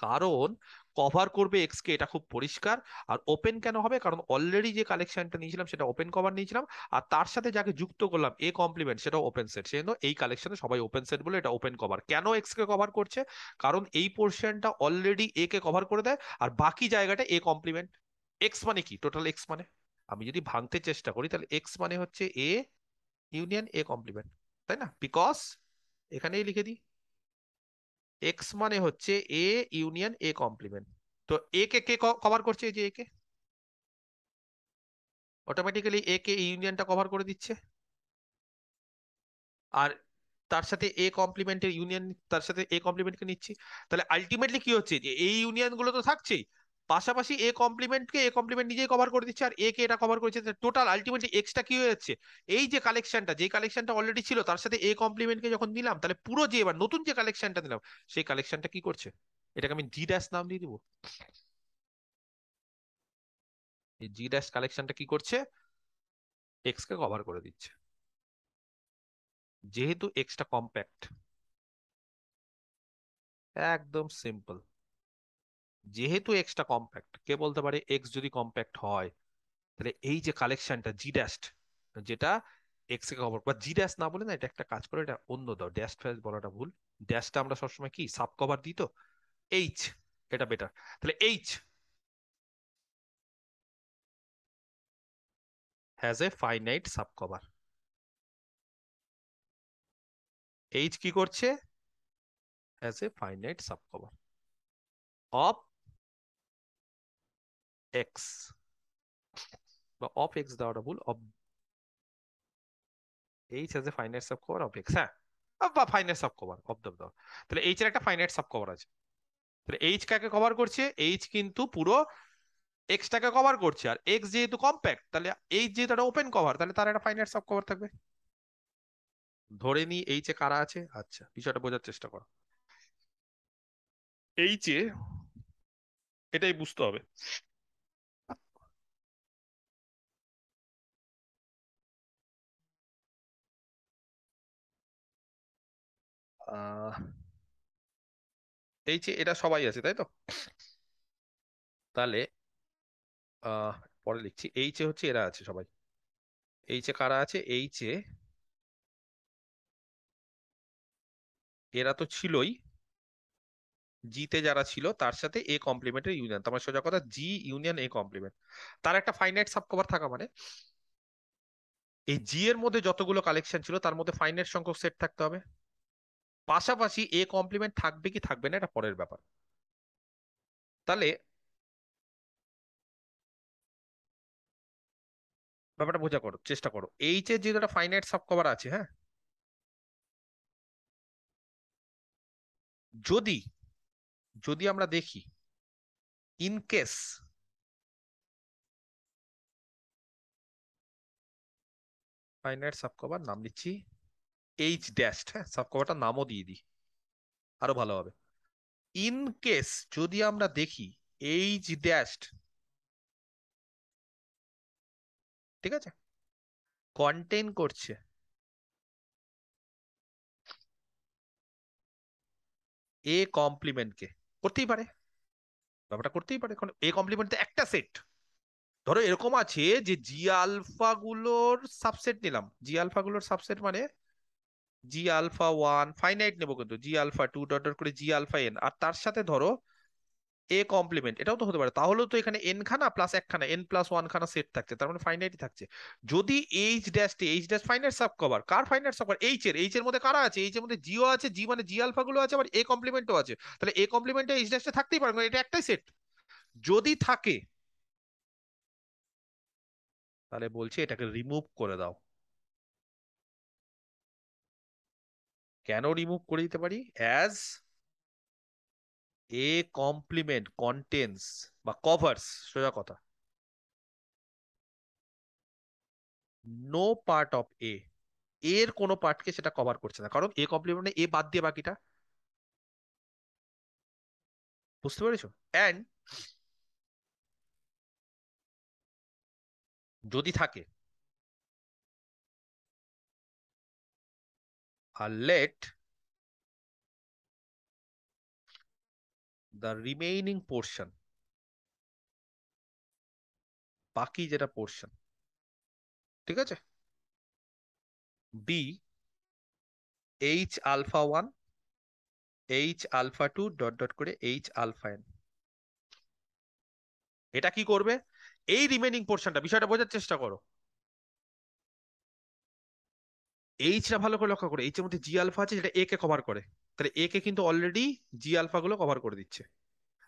কারণ কভার করবে এক্স কে এটা খুব পরিষ্কার। আর ওপেন কেন হবে? কারণ অলরেডি যে কালেকশনটা নিয়েছিলাম, সেটা ওপেন কভার নিয়েছিলাম। আর তার সাথে যাকে যুক্ত করলাম এ কমপ্লিমেন্ট সেটা ওপেন সেট সেই এই কালেকশনে সবাই ওপেন সেট বলে এটা ওপেন কভার কেন এক্স কে কভার করছে? কারণ এই পোর্শনটা অলরেডি এ কে কভার করে দেয়। আর বাকি জায়গাটা এ কমপ্লিমেন্ট এক্স মানে কি? টোটাল এক্স মানে? আমি যদি ভাঙতে চেষ্টা করি, তাহলে এক্স মানে হচ্ছে এ ইউনিয়ন এ কমপ্লিমেন্ট তাই না? বিকজ এখানেই লিখে দিই। এক্স মানে হচ্ছে এ ইউনিয়ন এ কমপ্লিমেন্ট তো এ কে কে কভার করছে এই যে এ কে? অটোমেটিক্যালি এ কে ইউনিয়নটা কভার করে দিচ্ছে। আর তার সাথে এ কমপ্লিমেন্টের ইউনিয়ন তার সাথে এ কমপ্লিমেন্টকে নিচ্ছি। তাহলে আলটিমেটলি কি হচ্ছে যে, এই ইউনিয়নগুলো তো থাকছেই। পাশাপাশি এ কমপ্লিমেন্টকে এ কমপ্লিমেন্ট নিজেই কভার করে দিচ্ছে, আর এ কে এটা কভার করেছে টোটাল আলটিমেটলি এক্সটা কি হয়ে যাচ্ছে? এই যে কালেকশনটা যে কালেকশনটা অলরেডি ছিল, তার সাথে এ কমপ্লিমেন্টকে যখন নিলাম, তাহলে পুরো যে এবার নতুন যে কালেকশনটা দিলাম সেই কালেকশনটা কি করছে? এটাকে আমি জি ড্যাশ নাম দিয়ে দিব। এই জি ড্যাশ কালেকশনটা কি করছে? এক্স কে কভার করে দিচ্ছে। যেহেতু এক্সটা কম্প্যাক্ট একদম সিম্পল যেহেতু এক্সটা কম্প্যাক্ট কে বলতে পারে এক্স যদি কম্প্যাক্ট হয়, তাহলে এই যে কালেকশনটা জি ড্যাস্ট যেটা এক্স কে কভার বা জি ড্যাশ না বলে না, এটা একটা কাজ করে, এটা অন্য দাও ড্যাশ ফ্যাশ বলাটা ভুল। ড্যাশটা আমরা সবসময় কি সাব কভার দিই তো? এইচ এটা বেটার তাহলে H has a finite subcover H কি করছে? Has a finite subcover of X বা অফ এক্স দেওয়াটা ভুল of H has a finite subcover of X হ্যাঁ বা finite sub cover of the দেওয়া তাহলে এইচ এর একটা ফাইনাইট সাব কভার আছে। তাহলে এইচ কাকে কভার করছে? এইচ কিন্তু পুরো এক্সটাকে কভার করছে। আর এক্স যেহেতু কম্প্যাক্ট তাহলে এইচ যেহেতু একটা ওপেন কভার তাহলে তার একটা ফাইনাইট সাব কভার থাকবে। ধরে নি এইচ এ কারা আছে? আচ্ছা বিষয়টা বোঝার চেষ্টা করো। এইচ এ, এটাই বুঝতে হবে। এইচ এটা সবাই আছে, তাই তো? তাহলে পরে লিখছি। এইচ এ হচ্ছে এরা আছে সবাই। এইচ এ কারা আছে? এইচ এরা তো ছিলই। জিতে যারা ছিল, তার সাথে এ কমপ্লিমেন্টের ইউনিয়ন তোমার সোজা কথা জি ইউনিয়ন এ কমপ্লিমেন্ট তার একটা ফাইনাইট সাবকভার থাকা মানে এই জি এর মধ্যে যতগুলো কালেকশন ছিল, তার মধ্যে ফাইনাইট সংখ্যক সেট থাকতে হবে। পাশাপাশি এ কমপ্লিমেন্ট থাকবে কি থাকবে না, এটা পরের ব্যাপার। তাহলে ব্যাপারটা বোঝা করো, চেষ্টা করো। এইচ এর যেহেতু একটা ফাইনাইট সাবকভার আছে হ্যাঁ? যদি যদি আমরা দেখি ইন কেস ফাইনাইট সাবকভার নাম দিচ্ছি এইচ ড্যাশ হ্যাঁ সাবকভারটার নামও দিয়ে দিই। আরও ভালো হবে। ইন কেস যদি আমরা দেখি এইচ ড্যাশ ঠিক আছে? কন্টেন করছে। এ কমপ্লিমেন্টকে করতেই পারে। ব্যাপারটা করতেই পারে। এ কমপ্লিমেন্ট একটা সেট ধরো এরকম আছে যে জি আলফা গুলোর সাবসেট নিলাম। জি আলফা গুলোর সাবসেট মানে জি আলফা ওয়ান ফাইনাইট নেব কিন্তু G alpha two dot dot করে জি আলফা এন আর তার সাথে ধরো এ কমপ্লিমেন্ট এটাও তো হতে পারে। তাহলেও তো এখানে এন খানা প্লাস একখানা এন প্লাস ওয়ান খানা সেট থাকছে, তার মানে ফাইনাইটই থাকছে। যদি এইচ ড্যাশ টি H dash finite sub cover কার ফাইনাইট সাব কভার এইচ এর এইচ এর মধ্যে কারা আছে? এইচ এর মধ্যে জিও আছে জি মানে জি আলফা গুলো আছে, আবার এ কমপ্লিমেন্টও আছে। তাহলে এ কমপ্লিমেন্টে এইচ ড্যাশটা থাকতেই পারে এটা একটাই সেট যদি থাকে, তাহলে বলছি এটাকে রিমুভ করে দাও। কেন রিমুভ করে দিতে পারি? অ্যাজ এ কমপ্লিমেন্ট কন্টেন্স বা কভার্স সোজা কথা। নো পার্ট অফ এ এর কোনো পার্টকে সেটা কভার করছে না। কারণ এ কমপ্লিমেন্টে এ বাদ দিয়ে বাকিটা। বুঝতে পেরেছ? অ্যান্ড যদি থাকে আর লেট দ্য রিমেইনিং পোর্শন বাকি যেটা পোর্শন ঠিক আছে? Be H alpha one H alpha two dot dot করে এইচ আলফা এন এটা কি করবে? এই রিমেনিং পোর্শনটা বিষয়টা বোঝার চেষ্টা করো। এইচটা ভালো করে লক্ষ্য করো এইচ এর মধ্যে জি আলফা আছে, যেটা এ কে কভার করে। তাহলে এ কে কিন্তু অলরেডি জি আলফা গুলো কভার করে দিচ্ছে।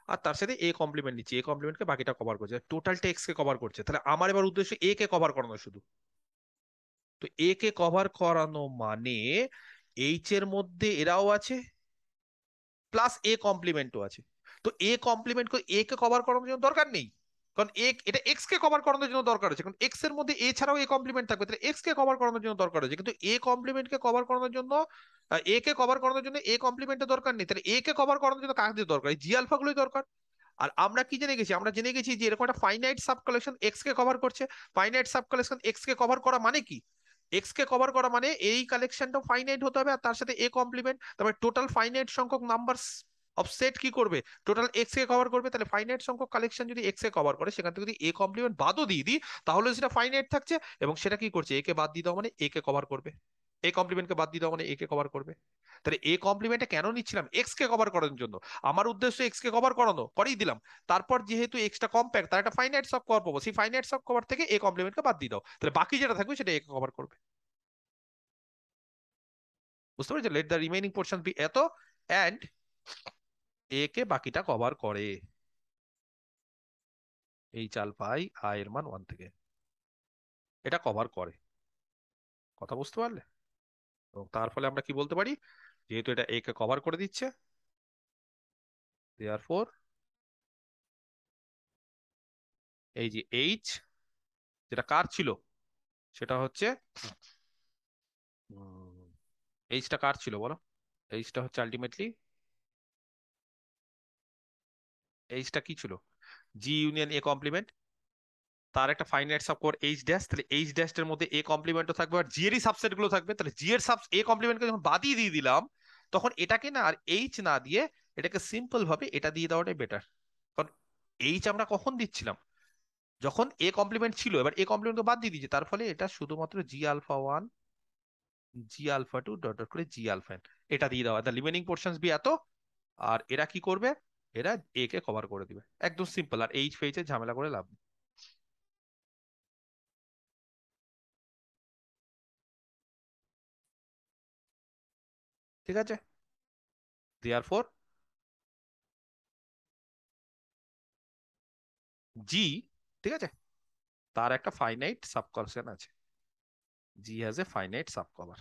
আর তার সাথে এ কমপ্লিমেন্ট নিচ্ছে এ কমপ্লিমেন্টকে বাকিটা কভার করছে। টোটালটা এক্স কে কভার করছে। তাহলে আমার এবার উদ্দেশ্য এ কে কভার করানো শুধু। তো এ কে কভার করানো মানে এইচ এর মধ্যে এরাও আছে প্লাস এ কমপ্লিমেন্টও আছে। তো এ কমপ্লিমেন্ট এ কে কভার করানোর জন্য দরকার নেই। কারণ এটা এক্স কে কভার করানোর জন্য দরকার আছে কারণ এক্সের মধ্যে এ ছাড়াও এ কমপ্লিমেন্ট থাকবে। তাহলে এক্স কে কভার করানোর জন্য দরকার আছে কিন্তু এ কমপ্লিমেন্ট কে কভার করানোর জন্য এ কে কভার করানোর জন্য এ কমপ্লিমেন্টের দরকার নেই। তাহলে এ কে কভার করানোর জন্য কাকে দরকার? জি আলফা গুলোই দরকার। আর আমরা কি জেনে গেছি? আমরা জেনে গেছি যে এরকম একটা ফাইনাইট সাব কালেকশন এক্স কে কভার করছে। ফাইনাইট সাব কালেকশন এক্স কে কভার করা মানে কি? এক্স কে কভার করা মানে এই কালেকশনটা ফাইনাইট হতে হবে আর তার সাথে এ কমপ্লিমেন্ট তারপরে টোটাল ফাইনাইট সংখ্যক নাম্বার অফ সেট কি করবে? টোটাল এক্স কে কভার করবে? তাহলে ফাইনাইট সংখ্যক কালেকশন যদি এক্স কে কভার করে, সেখান থেকে যদি এ কমপ্লিমেন্ট বাদও দিয়ে দিই, তাহলে সেটা ফাইনাইট থাকছে এবং সেটা কি করছে? এ কে বাদ দিয়ে দাও মানে এ কে কভার করবে। এ কমপ্লিমেন্টকে বাদ দিয়ে দাও মানে এ কে কভার করবে। তাহলে এ কমপ্লিমেন্টে কেন নিচ্ছিলাম? এক্স কে কভার করার জন্য। আমার উদ্দেশ্য এক্স কে কভার করানো, করেই দিলাম। তারপর যেহেতু এক্সটা কম্প্যাক্ট তার একটা ফাইনাইট সব কভার পাবো। সেই ফাইনাইট সব কভার থেকে এ কমপ্লিমেন্টকে বাদ দিয়ে দাও। তাহলে বাকি যেটা থাকবে সেটা এ কে কভার করবে। বুঝতে পেরেছ? Let the remaining portion be এত অ্যান্ড এ কে বাকিটা কভার করে? এই চাল পাই আই এর মান ওয়ান থেকে। এটা কভার করে। কথা বুঝতে পারলে? এবং তার ফলে আমরা কি বলতে পারি? যেহেতু এটা এ কে কভার করে দিচ্ছে দেয়ারফর এই যে এইচ যেটা কার ছিল, সেটা হচ্ছে এইচটা কার ছিল বলো? এইচটা হচ্ছে আলটিমেটলি এইচটা কি ছিল? জি ইউনিয়ন এ কমপ্লিমেন্ট তার একটা ফাইনাইট সাবকোর এইচ ড্যাশ তাহলে এইচ ড্যাশের মধ্যে এ কমপ্লিমেন্টও থাকবে, আর জি এরই সাবসেটগুলো থাকবে। তাহলে জি এর সাব এ কমপ্লিমেন্টকে যখন বাদই দিয়ে দিলাম, তখন এটাকে না আর এইচ না দিয়ে এটাকে সিম্পল ভাবে এটা দিয়ে দেওয়াটাই বেটার কারণ এইচ আমরা কখন দিচ্ছিলাম? যখন এ কমপ্লিমেন্ট ছিল, এবার এ কমপ্লিমেন্টকে বাদ দিয়ে দিয়েছে, তার ফলে এটা শুধুমাত্র G alpha one G alpha two dot dot করে জি আলফা এটা দিয়ে দেওয়া। দ্য রিমেনিং পোর্শনস বি এত, আর এরা কি করবে? এরা এ কে কভার করে দিবে। একদম সিম্পল আর এইচ ফেইচে ঝামেলা করে লাভ ঠিক আছে? দেয়ার ফোর জি ঠিক আছে? তার একটা ফাইনাইট সাবকলশন আছে। G has a finite subcover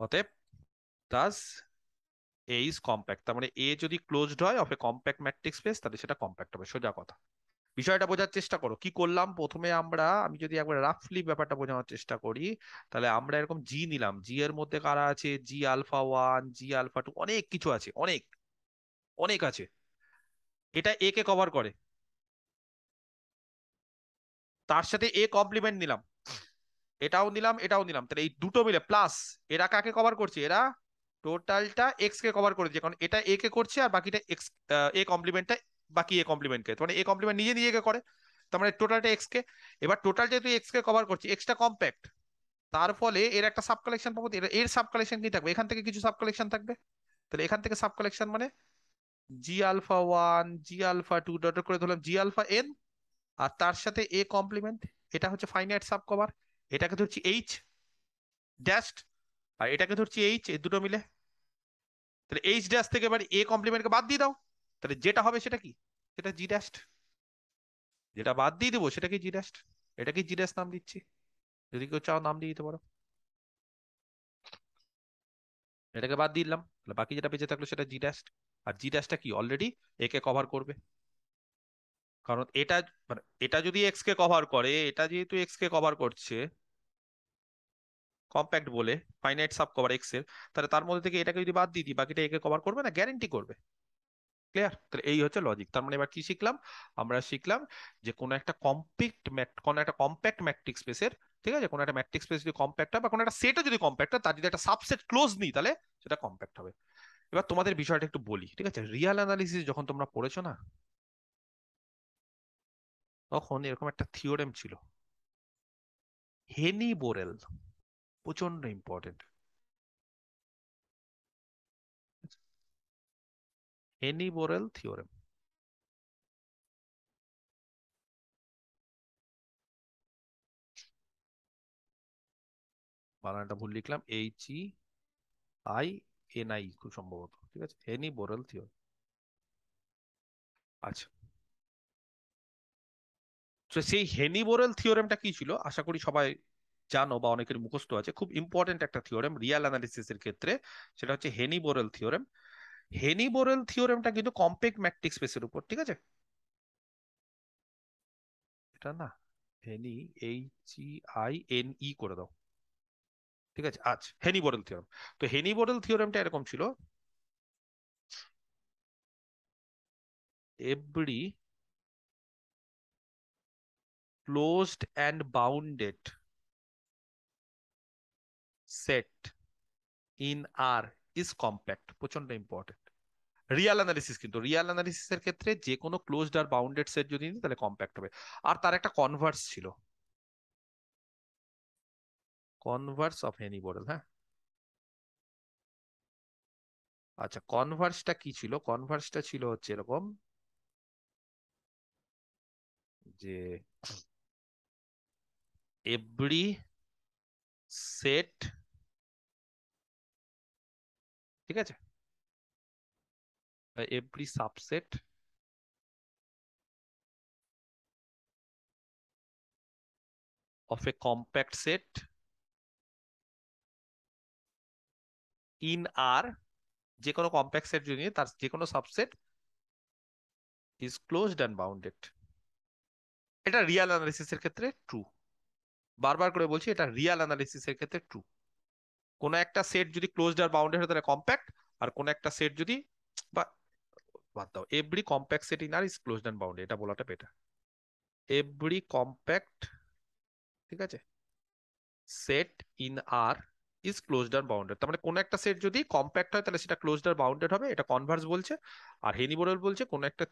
অতএব দাস এ ইজ কম্প্যাক্ট তার মানে এ যদি ক্লোজড হয় of a compact metric space তাহলে সেটা কম্প্যাক্ট হবে, সোজা কথা। বিষয়টা বোঝার চেষ্টা করো, কি করলাম? প্রথমে আমরা, আমি যদি একবার রাফলি ব্যাপারটা বোঝানোর চেষ্টা করি, তাহলে আমরা এরকম জি নিলাম। জি এর মধ্যে কারা আছে? G alpha one G alpha two অনেক কিছু আছে, অনেক অনেক আছে। এটা এ কে কভার করে। তার সাথে এ কমপ্লিমেন্ট নিলাম। এটাও নিলাম এটাও নিলাম। তাহলে এই দুটো মিলে প্লাস এরা কাকে কভার করছে? এরা টোটালটা এক্স কে কভার করেছে, কারণ এটা এ কে করছে আর বাকিটা এক্স এ কমপ্লিমেন্টটা বাকি এ কমপ্লিমেন্ট কে। মানে এ কমপ্লিমেন্ট নিজে নিজেকে করে তার মানে টোটালটা এক্স কে। এবার টোটাল যেহেতু এক্স কে কভার করছে এক্সটা কম্প্যাক্ট তার ফলে এর একটা সাব কালেকশন পাবো এর এর সাব কালেকশন কি থাকবে? এখান থেকে কিছু সাব কালেকশন থাকবে? তাহলে এখান থেকে সাব কালেকশন মানে G alpha one G alpha two dot করে ধরলাম জি আলফা এন আর তার সাথে এ কমপ্লিমেন্ট এটা হচ্ছে ফাইনাইট সাব কভার এটাকে ধরছি এইচ ড্যাস্ট আর এটাকে ধরছি এইচ এই দুটো মিলে তাহলে এইচ ড্যাশ থেকে এবার এ কমপ্লিমেন্টকে বাদ দিয়ে দাও। তাহলে যেটা হবে সেটা কি? সেটা জি ড্যাস্ট যেটা বাদ দিয়ে দেবো সেটা কি জি ড্যাস্ট এটাকে জি ড্যাশ নাম দিচ্ছি? যদি কেউ চাও নাম দিয়ে দিতে পারো। এটাকে বাদ দিলাম। তাহলে বাকি যেটা বেঁচে থাকল সেটা জি ড্যাস্ট আর জি ড্যাশটা কি? অলরেডি একে কভার করবে। কারণ এটা মানে এটা যদি এক্স কে কভার করে, এটা যেহেতু এক্স কে কভার করছে কম্প্যাক্ট বলে ফাইনাইট সাব কভার এক্সের, তাহলে তার মধ্যে থেকে এটাকে যদি বাদ দিয়ে দিই, বাকিটা একে কভার করবে না? গ্যারেন্টি করবে। ক্লিয়ার তাহলে এই হচ্ছে লজিক তার মানে এবার কি শিখলাম? আমরা শিখলাম যে কোনো একটা কম্প্যাক্ট কোনো একটা কম্প্যাক্ট ম্যাট্রিক্স স্পেসের ঠিক আছে? কোনো একটা ম্যাট্রিক্স স্পেস যদি কম্প্যাক্ট হয় বা কোনো একটা সেটও যদি কম্প্যাক্ট হয়, তার যদি একটা সাবসেট ক্লোজ নিই, তাহলে সেটা কম্প্যাক্ট হবে। এবার তোমাদের বিষয়টা একটু বলি, ঠিক আছে? রিয়াল অ্যানালিসিস যখন তোমরা পড়েছো না, তখন এরকম একটা থিওরেম ছিল। হেনি বোরেল প্রচণ্ড ইম্পর্টেন্ট হেনি বোরেল থিওরেম বানানটা ভুল লিখলাম H E I N I খুব সম্ভবত, ঠিক আছে? হেনি বোরেল থিওরেম আচ্ছা। সেই হেনি বোরেল থিওরেমটা কি ছিল? আশা করি সবাই জানো বা অনেকের মুখস্থ আছে, খুব ইম্পর্টেন্ট একটা থিওরেম রিয়াল অ্যানালিসিসের ক্ষেত্রে, সেটা হচ্ছে Heine Borel theorem Heine Borel থিওরেমটা কিন্তু কম্প্যাক্ট ম্যাট্রিক্স স্পেসের উপর, ঠিক আছে? এটা না Heine H E I N E করে দাও। ঠিক আছে আচ্ছা হেনি বোরেল থিওরেম তো হেনি বোরেল থিওরেমটা এরকম ছিল every closed and bounded set in R is compact প্রচণ্ড ইম্পর্টেন্ট রিয়াল অ্যানালিসিস কিন্তু রিয়াল অ্যানালিসিসের ক্ষেত্রে যে কোনো ক্লোজড আর বাউন্ডেড সেট যদি নিই, তাহলে কম্প্যাক্ট হবে। আর তার একটা কনভার্স ছিল। কনভার্স অফ হেনি বোরেল হ্যাঁ? আচ্ছা কনভার্সটা কি ছিল? কনভার্সটা ছিল হচ্ছে এরকম যে এভরি সেট ঠিক আছে? Every subset of a compact set in R যে কোনো কম্প্যাক্ট সেট যদি তার যে কোনো subset is closed and bounded এটা রিয়াল অ্যানালিসিসের ক্ষেত্রে ট্রু বারবার করে বলছি, এটা রিয়াল অ্যানালিসিসের ক্ষেত্রে ট্রু কোনো একটা সেট যদি ক্লোজড আর বাউন্ডেড হয়, তাহলে কম্প্যাক্ট আর কোনো একটা সেট যদি, বা, বাদ দাও every compact set in R is closed and bounded এটা বলাটা বেটার এভরি কম্প্যাক্ট ঠিক আছে set in R is closed R bounded তার মানে কোনো একটা সেট যদি কম্প্যাক্ট হয়, তাহলে সেটা ক্লোজড আর বাউন্ডেড হবে, এটা কনভার্স বলছে, আর হেনি বোরেল বলছে কোনো একটা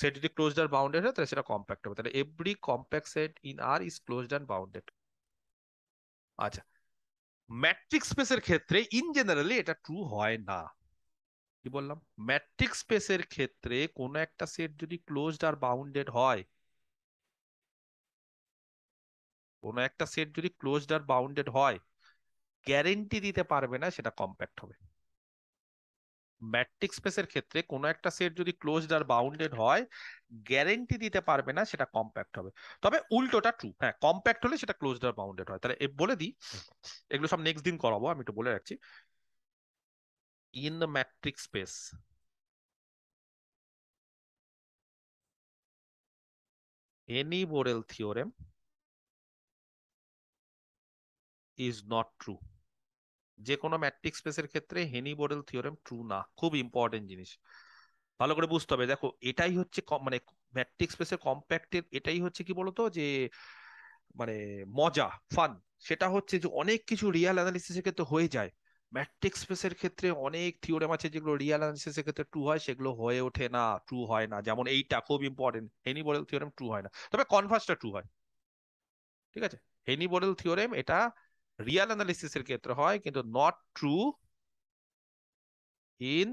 সেট যদি ক্লোজড আর বাউন্ডেড হয়, তাহলে সেটা কম্প্যাক্ট হবে, তাহলে every compact set in R is closed R bounded আচ্ছা ম্যাট্রিক্স স্পেসের ক্ষেত্রে ইন জেনারেলি এটা ট্রু হয় না। কি বললাম? ম্যাট্রিক্স স্পেসের ক্ষেত্রে কোনো একটা সেট যদি ক্লোজড আর বাউন্ডেড হয়, কোনো একটা সেট যদি ক্লোজড আর বাউন্ডেড হয় গ্যারেন্টি দিতে পারবে না, সেটা কম্প্যাক্ট হবে। ম্যাট্রিক্স স্পেসের ক্ষেত্রে কোনো একটা সেট যদি ক্লোজড আর বাউন্ডেড হয় গ্যারেন্টি দিতে পারবে না, সেটা কম্প্যাক্ট হবে। তবে উল্টোটা ট্রু হ্যাঁ কম্প্যাক্ট হলে সেটা ক্লোজড আর বাউন্ডেড হয়। তাহলে বলে দিই, এগুলো সব নেক্সট দিন করাবো, আমি একটু বলে রাখছি। In the metric space any Borel theorem is not true যে কোনো ম্যাট্রিক্স স্পেসের ক্ষেত্রে হেনি বোরেল থিওরেম ট্রু না। খুব ইম্পর্টেন্ট জিনিস। ভালো করে বুঝতে হবে। দেখো, এটাই হচ্ছে মানে ম্যাট্রিক্স স্পেসের কম্প্যাক্টের এটাই হচ্ছে কি বলতো? যে মানে মজা ফান সেটা হচ্ছে যে অনেক কিছু রিয়াল অ্যানালিসিসের ক্ষেত্রে হয়ে যায়। ম্যাট্রিক্স স্পেসের ক্ষেত্রে অনেক থিওরেম আছে যেগুলো রিয়াল অ্যানালিসিসের ক্ষেত্রে ট্রু হয়, সেগুলো হয়ে ওঠে না ট্রু হয় না। যেমন এইটা খুব important Heine Borel theorem true হয় না। তবে কনভার্সটা ট্রু হয়। ঠিক আছে? হেনি বোরেল থিওরেম এটা রিয়াল অ্যানালিসিসের ক্ষেত্রে হয় কিন্তু not true in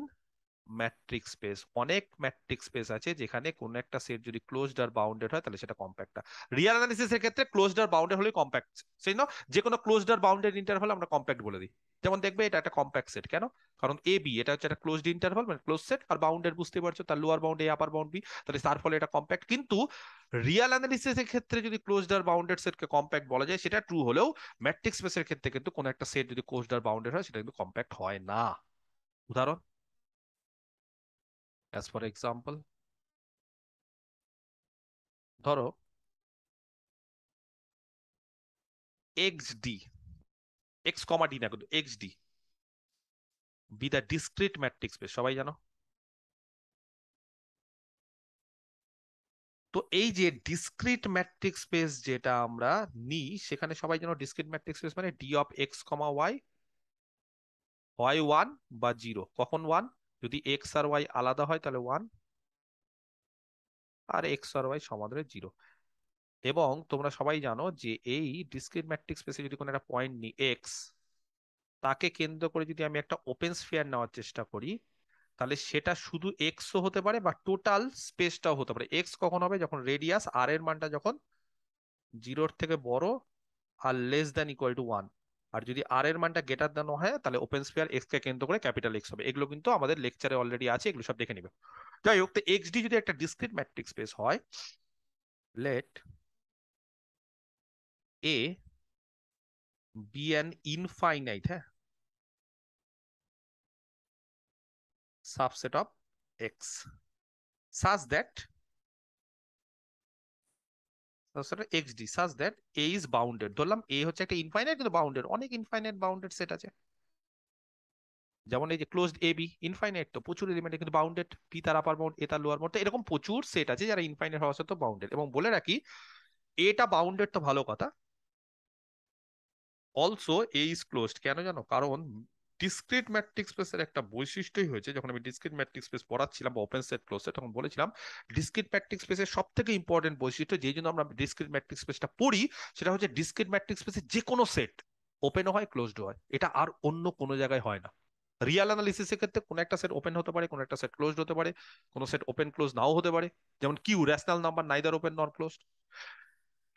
metric space অনেক ম্যাট্রিক্স স্পেস আছে যেখানে কোন একটা সেট যদি ক্লোজড আর বাউন্ডেড হয় তাহলে সেটা কম্প্যাক্ট কম্প্যাক্টটা রিয়াল অ্যানালিসিসের ক্ষেত্রে ক্লোজড আর বাউন্ডেড হলে কম্প্যাক্ট সেই জন্য যে কোনো ক্লোজড আর বাউন্ডেড ইন্টারভাল আমরা কম্প্যাক্ট বলে দিই। যেমন দেখবে এটা একটা কম্প্যাক্ট সেট কেন? কারণ এ বি এটা হচ্ছে একটা ক্লোজড ইন্টারভাল মানে ক্লোজ সেট আর বাউন্ডেড বুঝতে পারছ, তার lower bound A upper bound B তাহলে তার ফলে এটা কম্প্যাক্ট কিন্তু রিয়াল অ্যানালিসিসের ক্ষেত্রে যদি ক্লোজড আর বাউন্ডেড সেটকে কম্প্যাক্ট বলা যায়, সেটা ট্রু হলেও ম্যাট্রিক্স স্পেসের ক্ষেত্রে কিন্তু কোনো একটা সেট যদি ক্লোজড আর বাউন্ডেড হয়, সেটা কিন্তু কম্প্যাক্ট হয় না। উদাহরণ? As for example, ধরো xd x কমা d না কিন্তু xd be the discrete matrix space, সবাই জানো? তো এই যে ডিসক্রিট ম্যাট্রিক্স স্পেস যেটা আমরা নিই, সেখানে সবাই জানো ডিসক্রিট ম্যাট্রিক্স স্পেস মানে D of X comma Y হয় ওয়ান বা জিরো কখন ওয়ান যদি এক্স আর ওয়াই আলাদা হয় তাহলে ওয়ান আর এক্স আর ওয়াই সমাধানে জিরো এবং তোমরা সবাই জানো যে এই ডিসক্রিট ম্যাট্রিক্স স্পেসে যদি কোনো একটা পয়েন্ট নিই এক্স তাকে কেন্দ্র করে যদি আমি একটা ওপেন স্ফিয়ার নেওয়ার চেষ্টা করি, তাহলে সেটা শুধু এক্সও হতে পারে বা টোটাল স্পেসটাও হতে পারে। এক্স কখন হবে? যখন রেডিয়াস আর এর মানটা যখন জিরোর থেকে বড় আর less than equal to one আর যদি আর এর মানটা গ্রেটার দেন হয়, তাহলে ওপেন স্পেয়ার এক্স কে কেন্দ্র করে ক্যাপিটাল এক্স হবে। এগুলো কিন্তু আমাদের লেকচারে অলরেডি আছে, এগুলো সব দেখে নিবে। যাই হোক, তো এক্স ডি যদি একটা ডিসক্রিট ম্যাট্রিক্স স্পেস হয় let A be an infinite হ্যাঁ? subset of x such that xd such that a is bounded. ধরলাম a হচ্ছে একটা ইনফাইনাইট কিন্তু বাউন্ডেড অনেক ইনফাইনাইট বাউন্ডেড সেট আছে। যেমন এই যে ক্লোজড এ বি ইনফাইনাইট তো প্রচুর এলিমেন্ট কিন্তু বাউন্ডেড পি তার আপার বাউন্ড এ তার লোয়ার বাউন্ড এরকম প্রচুর সেট আছে যারা ইনফাইনাইট হওয়া সত্ত্বেও বাউন্ডেড এবং বলে রাখি এটা বাউন্ডেড তো ভালো কথা অলসো এ ইজ ক্লোজড কেন জানো? কারণ ডিসক্রিট ম্যাট্রিক্স স্পেসের একটা বৈশিষ্ট্যই হয়েছে, যখন আমি ডিসক্রিট ম্যাট্রিক্স স্পেস পড়াচ্ছিলাম বা ওপেন সেট ক্লোজ সেট তখন বলেছিলাম ডিসক্রিট ম্যাট্রিক্স স্পেসের সব থেকে ইম্পর্টেন্ট বৈশিষ্ট্য যেই জন্য আমরা ডিসক্রিট ম্যাট্রিক্স স্পেসটা পড়ি, সেটা হচ্ছে ডিসক্রিট ম্যাট্রিক্স স্পেসের যে কোনো সেট ওপেনও হয় ক্লোজড হয়। এটা আর অন্য কোনো জায়গায় হয় না। রিয়াল অ্যানালিসিসের ক্ষেত্রে কোনো একটা সেট ওপেন হতে পারে, কোনো একটা সেট ক্লোজড হতে পারে, কোনো সেট ওপেন ক্লোজ নাও হতে পারে। যেমন Q rational number neither open nor closed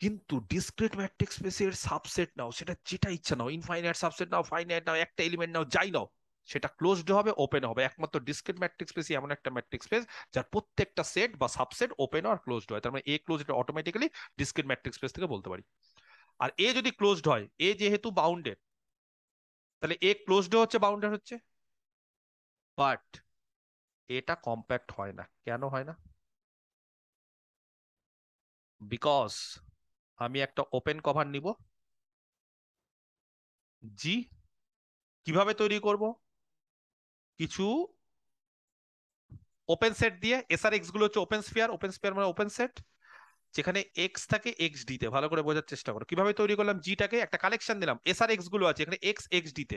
কিন্তু ডিসক্রিট ম্যাট্রিক্স স্পেসের সাবসেট নাও, সেটা যেটা ইচ্ছা নাও ইনফাইনাইট সাবসেট নাও ফাইনাইট নাও, একটা এলিমেন্ট নাও, যাই নাও, সেটা ক্লোজড হবে ওপেন হবে। একমাত্র ডিসক্রিট ম্যাট্রিক্স স্পেস এমন একটা ম্যাট্রিক্স স্পেস যার প্রত্যেকটা সেট বা সাবসেট ওপেন আর ক্লোজড হয়। তার মানে এ ক্লোজ এটা অটোমেটিক্যালি ডিসক্রিট ম্যাট্রিক্স স্পেস থেকে বলতে পারি। আর এ যদি ক্লোজড হয় এ যেহেতু বাউন্ডেড তাহলে এ ক্লোজড হচ্ছে বাউন্ডেড হচ্ছে? বাট এটা কম্প্যাক্ট হয় না। কেন হয় না? বিকজ আমি একটা ওপেন কভার নিব। জি কীভাবে তৈরি করব? কিছু ওপেন সেট দিয়ে এসআর এক্সগুলো হচ্ছে ওপেন স্ফিয়ার ওপেন স্পিয়ার মানে ওপেন সেট যেখানে এক্স থাকে এক্স ডিতে ভালো করে বোঝার চেষ্টা করো। কীভাবে তৈরি করলাম জিটাকে একটা কালেকশন দিলাম। এসআর এক্সগুলো আছে, এখানে এক্স এক্স ডিতে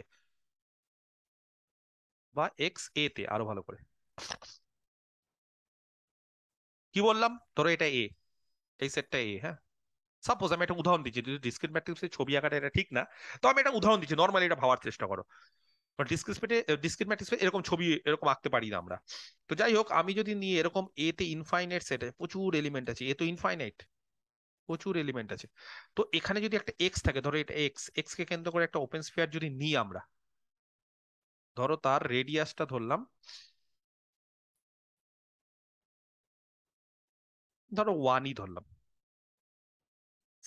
বা এক্স এ তে, আরও ভালো করে। কি বললাম? ধরো এটা এ এই সেটটা এ হ্যাঁ? সাপোজ আমি একটা উদাহরণ দিচ্ছি, যদি ডিসক্রিট ম্যাট্রিক্সের ছবি আঁকাটা এটা ঠিক না, তো আমি একটা উদাহরণ দিচ্ছি নর্মালি এটা ভাবার চেষ্টা করো। ডিসক্রিপে ডিসক্রিট ম্যাট্রিক্সে এরকম ছবি এরকম আঁকতে পারি না আমরা। তো যাই হোক, আমি যদি নিয়ে এরকম এ তে ইনফাইনাইট সেট প্রচুর এলিমেন্ট আছে এ তো ইনফাইনাইট প্রচুর এলিমেন্ট আছে। তো এখানে যদি একটা এক্স থাকে, ধরো এটা এক্স এক্স কে কেন্দ্র করে একটা ওপেন স্ফিয়ার যদি নিই আমরা, ধরো তার রেডিয়াসটা ধরলাম, ধরো ওয়ানই ধরলাম।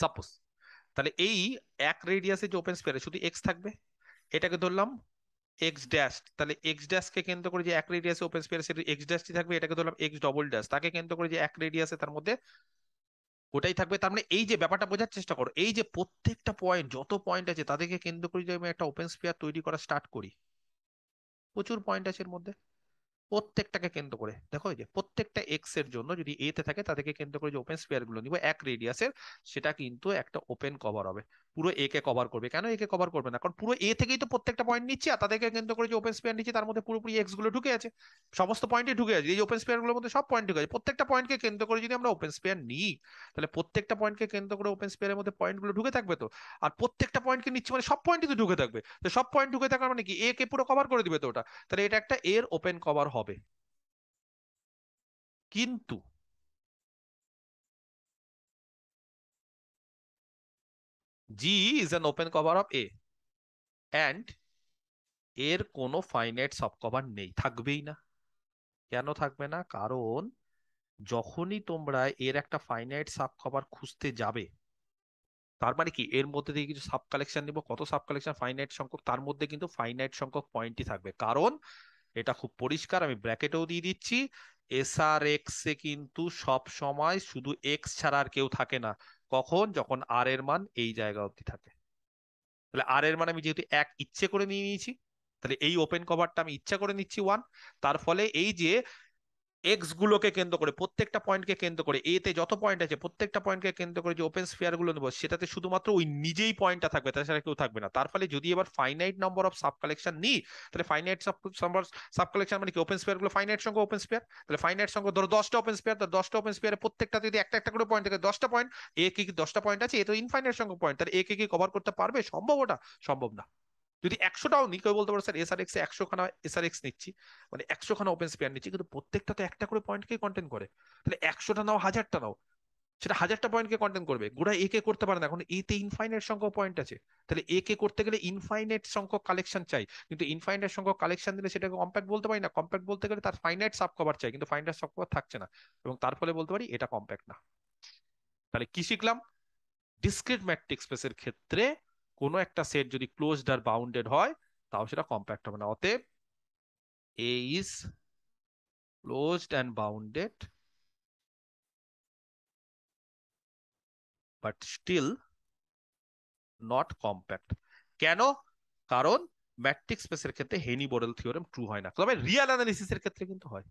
সাপোজ, তাহলে এই এক রেডিয়াসে যে ওপেন স্পেয়ারে শুধু এক্স থাকবে? এটাকে ধরলাম এক্স ড্যাশ তাহলে এক্স ড্যাশকে কেন্দ্র করে যে এক রেডিয়াসে ওপেন স্পেয়ারে সেটা এক্স ড্যাশটি থাকবে, এটাকে ধরলাম এক্স ডবল ড্যাশ তাকে কেন্দ্র করে যে এক রেডিয়াসে তার মধ্যে ওটাই থাকবে। তার মানে এই যে ব্যাপারটা বোঝার চেষ্টা করো, এই যে প্রত্যেকটা পয়েন্ট যত পয়েন্ট আছে, তাদেরকে কেন্দ্র করে যদি আমি একটা ওপেন স্পেয়ার তৈরি করা স্টার্ট করি, প্রচুর পয়েন্ট আছে এর মধ্যে। প্রত্যেকটাকে কেন্দ্র করে। দেখো যে প্রত্যেকটা এক্সের জন্য যদি এ তে থাকে তাদেরকে কেন্দ্র করে যে ওপেন স্পেয়ারগুলো নিব, এক রেডিয়াসের সেটা কিন্তু একটা ওপেন কভার হবে। পুরো এ কে কভার করবে। কেন এ কে কভার করবে না? কারণ পুরো এ থেকেই তো প্রত্যেকটা পয়েন্ট নিচ্ছে আর তাদেরকে কেন্দ্র করে যে ওপেন স্পেয়ার নিচ্ছে তার মধ্যে পুরোপুরি এক্সগুলো ঢুকে আছে। সমস্ত পয়েন্টে ঢুকে আছে। এই ওপেন স্পেয়ারগুলোর মধ্যে সব পয়েন্ট ঢুকে আছে। প্রত্যেকটা পয়েন্টকে কেন্দ্র করে যদি আমরা ওপেন স্পেয়ার নিই, তাহলে প্রত্যেকটা পয়েন্টকে কেন্দ্র করে ওপেন স্পেয়ারের মধ্যে পয়েন্টগুলো ঢুকে থাকবে তো? আর প্রত্যেকটা পয়েন্টকে নিচ্ছে মানে সব পয়েন্টই তো ঢুকে থাকবে। তো সব পয়েন্ট ঢুকে থাকার মানে কি? এ কে পুরো কভার করে দিবে তো ওটা? তাহলে এটা একটা এর ওপেন কভার হবে। কিন্তু G is an open cover of A. And এর কোনো ফাইনাইট সাবকভার নেই, থাকবেই না। কেন থাকবে না? কারণ যখনই তোমরা এর একটা ফাইনাইট সাবকভার খুঁজতে যাবে, তার মানে কি? এর মধ্যে দিয়ে কিছু সাব কালেকশন নিব? কত সাব কালেকশন ফাইনাইট সংখ্যক? তার মধ্যে কিন্তু ফাইনাইট সংখ্যক পয়েন্টই থাকবে। কারণ এটা খুব পরিষ্কার, আমি ব্র্যাকেটেও দিয়ে দিচ্ছি। এসআর এক্স এ কিন্তু সব সময় শুধু এক্স ছাড়া আর কেউ থাকে না। কখন? যখন আর এর মান এই জায়গা অবধি থাকে। তাহলে আর এর মান আমি যেহেতু এক ইচ্ছে করে নিয়ে নিয়েছি, তাহলে এই ওপেন কভারটা আমি ইচ্ছা করে নিচ্ছি ওয়ান তার ফলে এই যে এক্স গুলোকে কেন্দ্র করে, প্রত্যেকটা পয়েন্টকে কেন্দ্র করে এতে যত পয়েন্ট আছে, প্রত্যেকটা পয়েন্টকে কেন্দ্র করে যে ওপেন স্ফিয়ারগুলো নেব, সেটাতে শুধুমাত্র ওই নিজেই পয়েন্টটা থাকবে তাছাড়া কেউ থাকবে না। তার ফলে যদি এবার finite number of subcollection নিই, তাহলে ফাইনাইট নম্বর সাব কালেকশন মানে কি? ওপেন স্পেয়ারগুলো ফাইনাইট সংখ্যা ওপেন স্পিয়ার তাহলে ফাইনাইট সংখ্যা ধরো দশটা ওপেন স্পিয়ার তো দশটা ওপেন স্পেয়ারে প্রত্যেকটা যদি একটা একটা করে পয়েন্ট থাকে, দশটা পয়েন্ট এ কি দশটা পয়েন্ট আছে? এ তো ইনফাইনাইট সংখ্যক পয়েন্ট তাহলে এ কে কি কভার করতে পারবে? সম্ভব ওটা? সম্ভব না। যদি একশোটাও নিই, কেউ বলতে পারো, স্যার এসআর এক্স একশো খানা এসআর এক্স নিচ্ছি। মানে একশো খানা ওপেন স্পেয়ার নিচ্ছি, কিন্তু প্রত্যেকটা তো একটা করে পয়েন্টকে কন্টেন্ট করে। তাহলে একশোটা নাও, হাজারটা নাও। সেটা হাজারটা পয়েন্টকে কন্টেন্ট করবে। গোড়া এ কে করতে পারে না, এখন এতে ইনফাইনাইট সংখ্যক পয়েন্ট আছে। তাহলে এ কে করতে গেলে ইনফাইনাইট সংখ্যক কালেকশন চাই। কিন্তু ইনফাইনাইট সংখ্যক কালেকশন দিলে সেটাকে কম্প্যাক্ট বলতে পারি না। কম্প্যাক্ট বলতে গেলে তার ফাইনাইট সাব কভার চাই, কিন্তু ফাইনাইট সাব কভার থাকছে না। এবং তার ফলে বলতে পারি এটা কম্প্যাক্ট না। তাহলে কি শিখলাম? ডিসক্রিট ম্যাট্রিক্স স্পেসের ক্ষেত্রে কোনো একটা সেট যদি ক্লোজড আর বাউন্ডেড হয়, তাও সেটা কম্প্যাক্ট হবে না। অতএব A is closed and bounded but still not compact কেন? কারণ ম্যাট্রিক্স স্পেসের ক্ষেত্রে হেনি বোরেল থিওরেম ট্রু হয় না। তবে রিয়াল অ্যানালিসিসের ক্ষেত্রে কিন্তু হয়।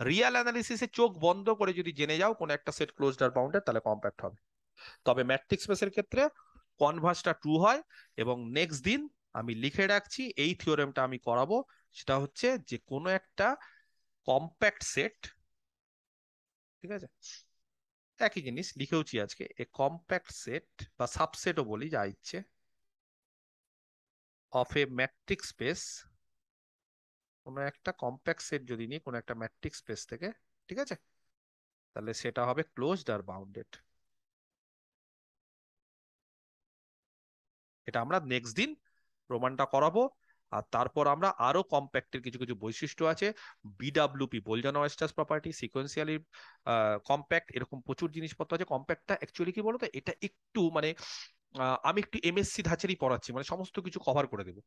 রিয়াল অ্যানালিসিসে চোখ বন্ধ করে যদি জেনে যাও, কোন একটা সেট ক্লোজড আর বাউন্ডেড তাহলে কম্প্যাক্ট হবে। তবে ম্যাট্রিক্স স্পেসের ক্ষেত্রে কনভার্সটা ট্রু হয় এবং নেক্সট দিন আমি লিখে রাখছি, এই থিওরেমটা আমি করাবো, সেটা হচ্ছে যে কোনো একটা কম্প্যাক্ট সেট ঠিক আছে? একই জিনিস লিখেওছি আজকে, এ কম্প্যাক্ট সেট বা সাবসেটও বলি, যা ইচ্ছে অফ এ ম্যাট্রিক স্পেস কোনো একটা কম্প্যাক্ট সেট যদি নিই, কোনো একটা ম্যাট্রিক স্পেস থেকে, ঠিক আছে? তাহলে সেটা হবে ক্লোজড আর বাউন্ডেড এটা আমরা নেক্সট দিন প্রমাণটা করাবো। আর তারপর আমরা আরও কম্প্যাক্টের কিছু কিছু বৈশিষ্ট্য আছে। BWP Bolzano Weierstrass property sequentially compact এরকম প্রচুর জিনিসপত্র আছে। কম্প্যাক্টটা অ্যাকচুয়ালি কি বলতো? এটা একটু মানে আমি একটু এমএসসি ধাঁচেরই পড়াচ্ছি। মানে সমস্ত কিছু কভার করে দেবো।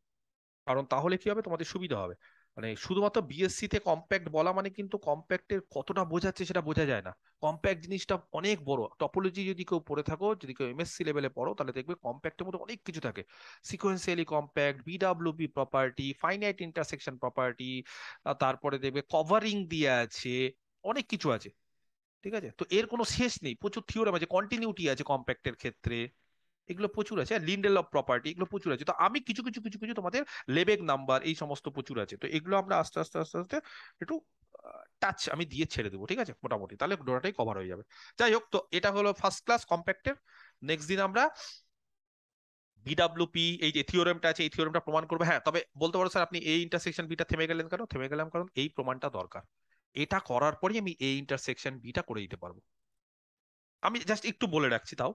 কারণ তাহলে কি হবে? তোমাদের সুবিধা হবে। মানে শুধুমাত্র বিএসসি তে কম্প্যাক্ট বলা মানে কিন্তু কম্প্যাক্টের কতটা বোঝাচ্ছে সেটা বোঝা যায় না। কম্প্যাক্ট জিনিসটা অনেক বড়। টপোলজি যদি কেউ পড়ে থাকো, যদি কেউ এমএসসি লেভেলে পড়ো, তাহলে দেখবে কম্প্যাক্টের মধ্যে অনেক কিছু থাকে। Sequentially compact BWP property finite intersection property তারপরে দেখবে কভারিং দিয়ে আছে, অনেক কিছু আছে। ঠিক আছে? তো এর কোনো শেষ নেই। প্রচুর থিওরাম আছে কন্টিনিউটি আছে কম্প্যাক্টের ক্ষেত্রে। এগুলো প্রচুর আছে লিন্ডেল অফ প্রপার্টি এগুলো প্রচুর আছে। তো আমি কিছু কিছু কিছু কিছু তোমাদের লেবেক নাম্বার এই সমস্ত প্রচুর আছে। তো এগুলো আমরা আস্তে আস্তে আস্তে আস্তে একটু টাচ আমি দিয়ে ছেড়ে দেবো, ঠিক আছে? মোটামুটি। তাহলে ডোটাটাই কভার হয়ে যাবে। যাই হোক, তো এটা হলো ফার্স্ট ক্লাস কম্প্যাক্টের নেক্সট দিন আমরা বিডাব্লিউপি এই যে থিওরেমটা আছে, এই থিওরেমটা প্রমাণ করব। হ্যাঁ তবে বলতে পারো স্যার আপনি এই ইন্টারসেকশন বিটা থেমে গেলেন কেন? থেমে গেলাম কারণ এই প্রমাণটা দরকার। এটা করার পরেই আমি এই ইন্টারসেকশন বিটা করে দিতে পারব। আমি জাস্ট একটু বলে রাখছি তাও।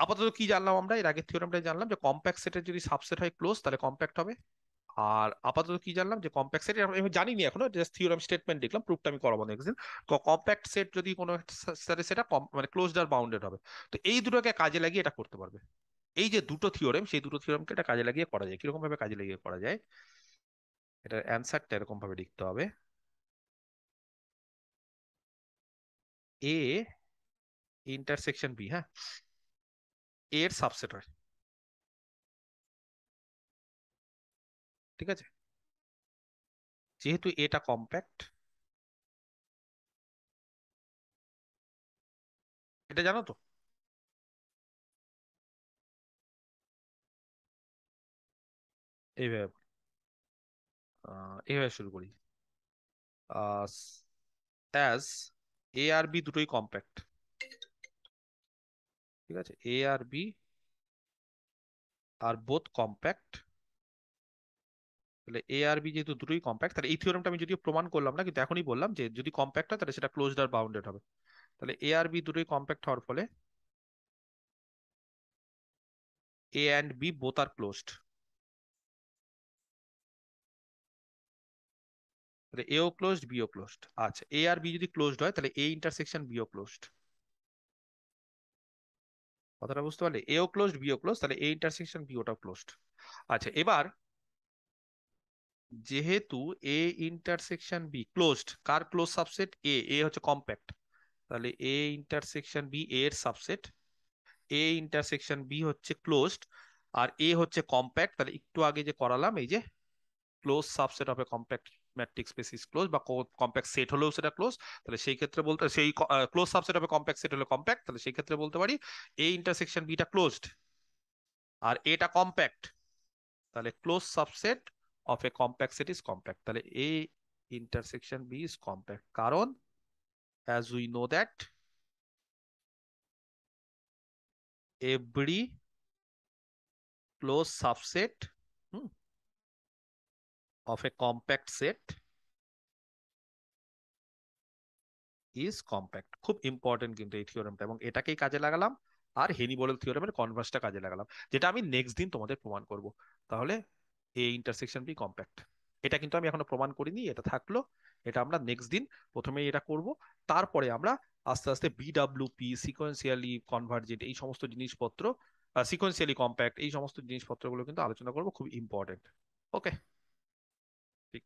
আপাতত কি জানলাম আমরা? এর আগের থিওরামটা জানলাম যে কম্প্যাক্ট সেটের যদি সাবসেট হয় ক্লোজ তাহলে কম্প্যাক্ট হবে। আর আপাতত কি জানলাম যে কম্প্যাক্ট সেট আমি জানিনি এখনও জাস্ট থিওরাম স্টেটমেন্ট দেখলাম প্রুফটা আমি করাবো নেক্সট দিন। কম্প্যাক্ট সেট যদি কোনো সেটে সেটা মানে ক্লোজড আর বাউন্ডেড হবে। তো এই দুটোকে কাজে লাগিয়ে এটা করতে পারবে। এই যে দুটো থিওরেম সেই দুটো থিওরেমকে এটা কাজে লাগিয়ে করা যায়। কীরকম ভাবে কাজে লাগিয়ে করা যায়? এটার অ্যান্সারটা এরকম ভাবে লিখতে হবে। এ ইন্টারসেকশন বি হ্যাঁ? এর সাবসেট হয় ঠিক আছে? যেহেতু এটা কম্প্যাক্ট এটা জানো তো? এইভাবে এইভাবে শুরু করি। অ্যাজ এ আর বি দুটোই কম্প্যাক্ট ঠিক আছে? এ আর বি আর বোথ কম্প্যাক্ট তাহলে এ আর বি যেহেতু দুটোই কম্প্যাক্ট তাহলে এই থিওরামটা আমি যদিও প্রমাণ করলাম না, কিন্তু এখনই বললাম যে যদি কম্প্যাক্ট হয়, তাহলে সেটা ক্লোজড আর বাউন্ডেড হবে। তাহলে এ আর বি দুটোই কম্প্যাক্ট হওয়ার ফলে A and B both are closed তাহলে এও ক্লোজড বিও ক্লোজড আচ্ছা এ আর বি যদি ক্লোজড হয়, তাহলে এ ইন্টারসেকশন বিও ক্লোজড কথাটা বুঝতে পারলে? এও ক্লোজড বিও ক্লোজ তাহলে এ ইন্টারসেকশন বি ওটাও ক্লোজড আচ্ছা এবার যেহেতু এ ইন্টারসেকশন বি ক্লোজড কার ক্লোজ সাবসেট এ এ হচ্ছে কম্প্যাক্ট তাহলে এ ইন্টারসেকশন বি এর সাবসেট এ ইন্টারসেকশন বি হচ্ছে ক্লোজড আর এ হচ্ছে কম্প্যাক্ট তাহলে একটু আগে যে করালাম, এই যে close subset of a compact metric space is close বা কম্প্যাক্ট সেট হলেও সেটা ক্লোজ তাহলে সেই ক্ষেত্রে বলতে সেই close subset a compact set হলে কম্প্যাক্ট তাহলে সেই ক্ষেত্রে বলতে পারি এ ইন্টারসেকশন বিটা ক্লোজড আর এটা কম্প্যাক্ট তাহলে close subset of a compact set is compact তাহলে A intersection B is compact কারণ as we know that closed subset hmm, of a compact set is compact. খুব ইম্পর্টেন্ট কিন্তু এই থিওরেমটা এবং এটাকেই কাজে লাগালাম আর হেনিবলের থিওরেমের কনভার্সটা কাজে লাগালাম, যেটা আমি নেক্সট দিন তোমাদের প্রমাণ করব। তাহলে এ ইন্টারসেকশন বি কম্প্যাক্ট এটা কিন্তু আমি এখনও প্রমাণ করিনি, এটা থাকল, এটা আমরা নেক্সট দিন প্রথমে এটা করব। তারপরে আমরা আস্তে আস্তে বিডাব্লিউপি সিকোয়েন্সিয়ালি কনভার্জেন্ট এই সমস্ত জিনিসপত্র সিকোয়েন্সিয়ালি কম্প্যাক্ট এই সমস্ত জিনিসপত্রগুলো কিন্তু আলোচনা করব, খুব ইম্পর্টেন্ট ওকে pick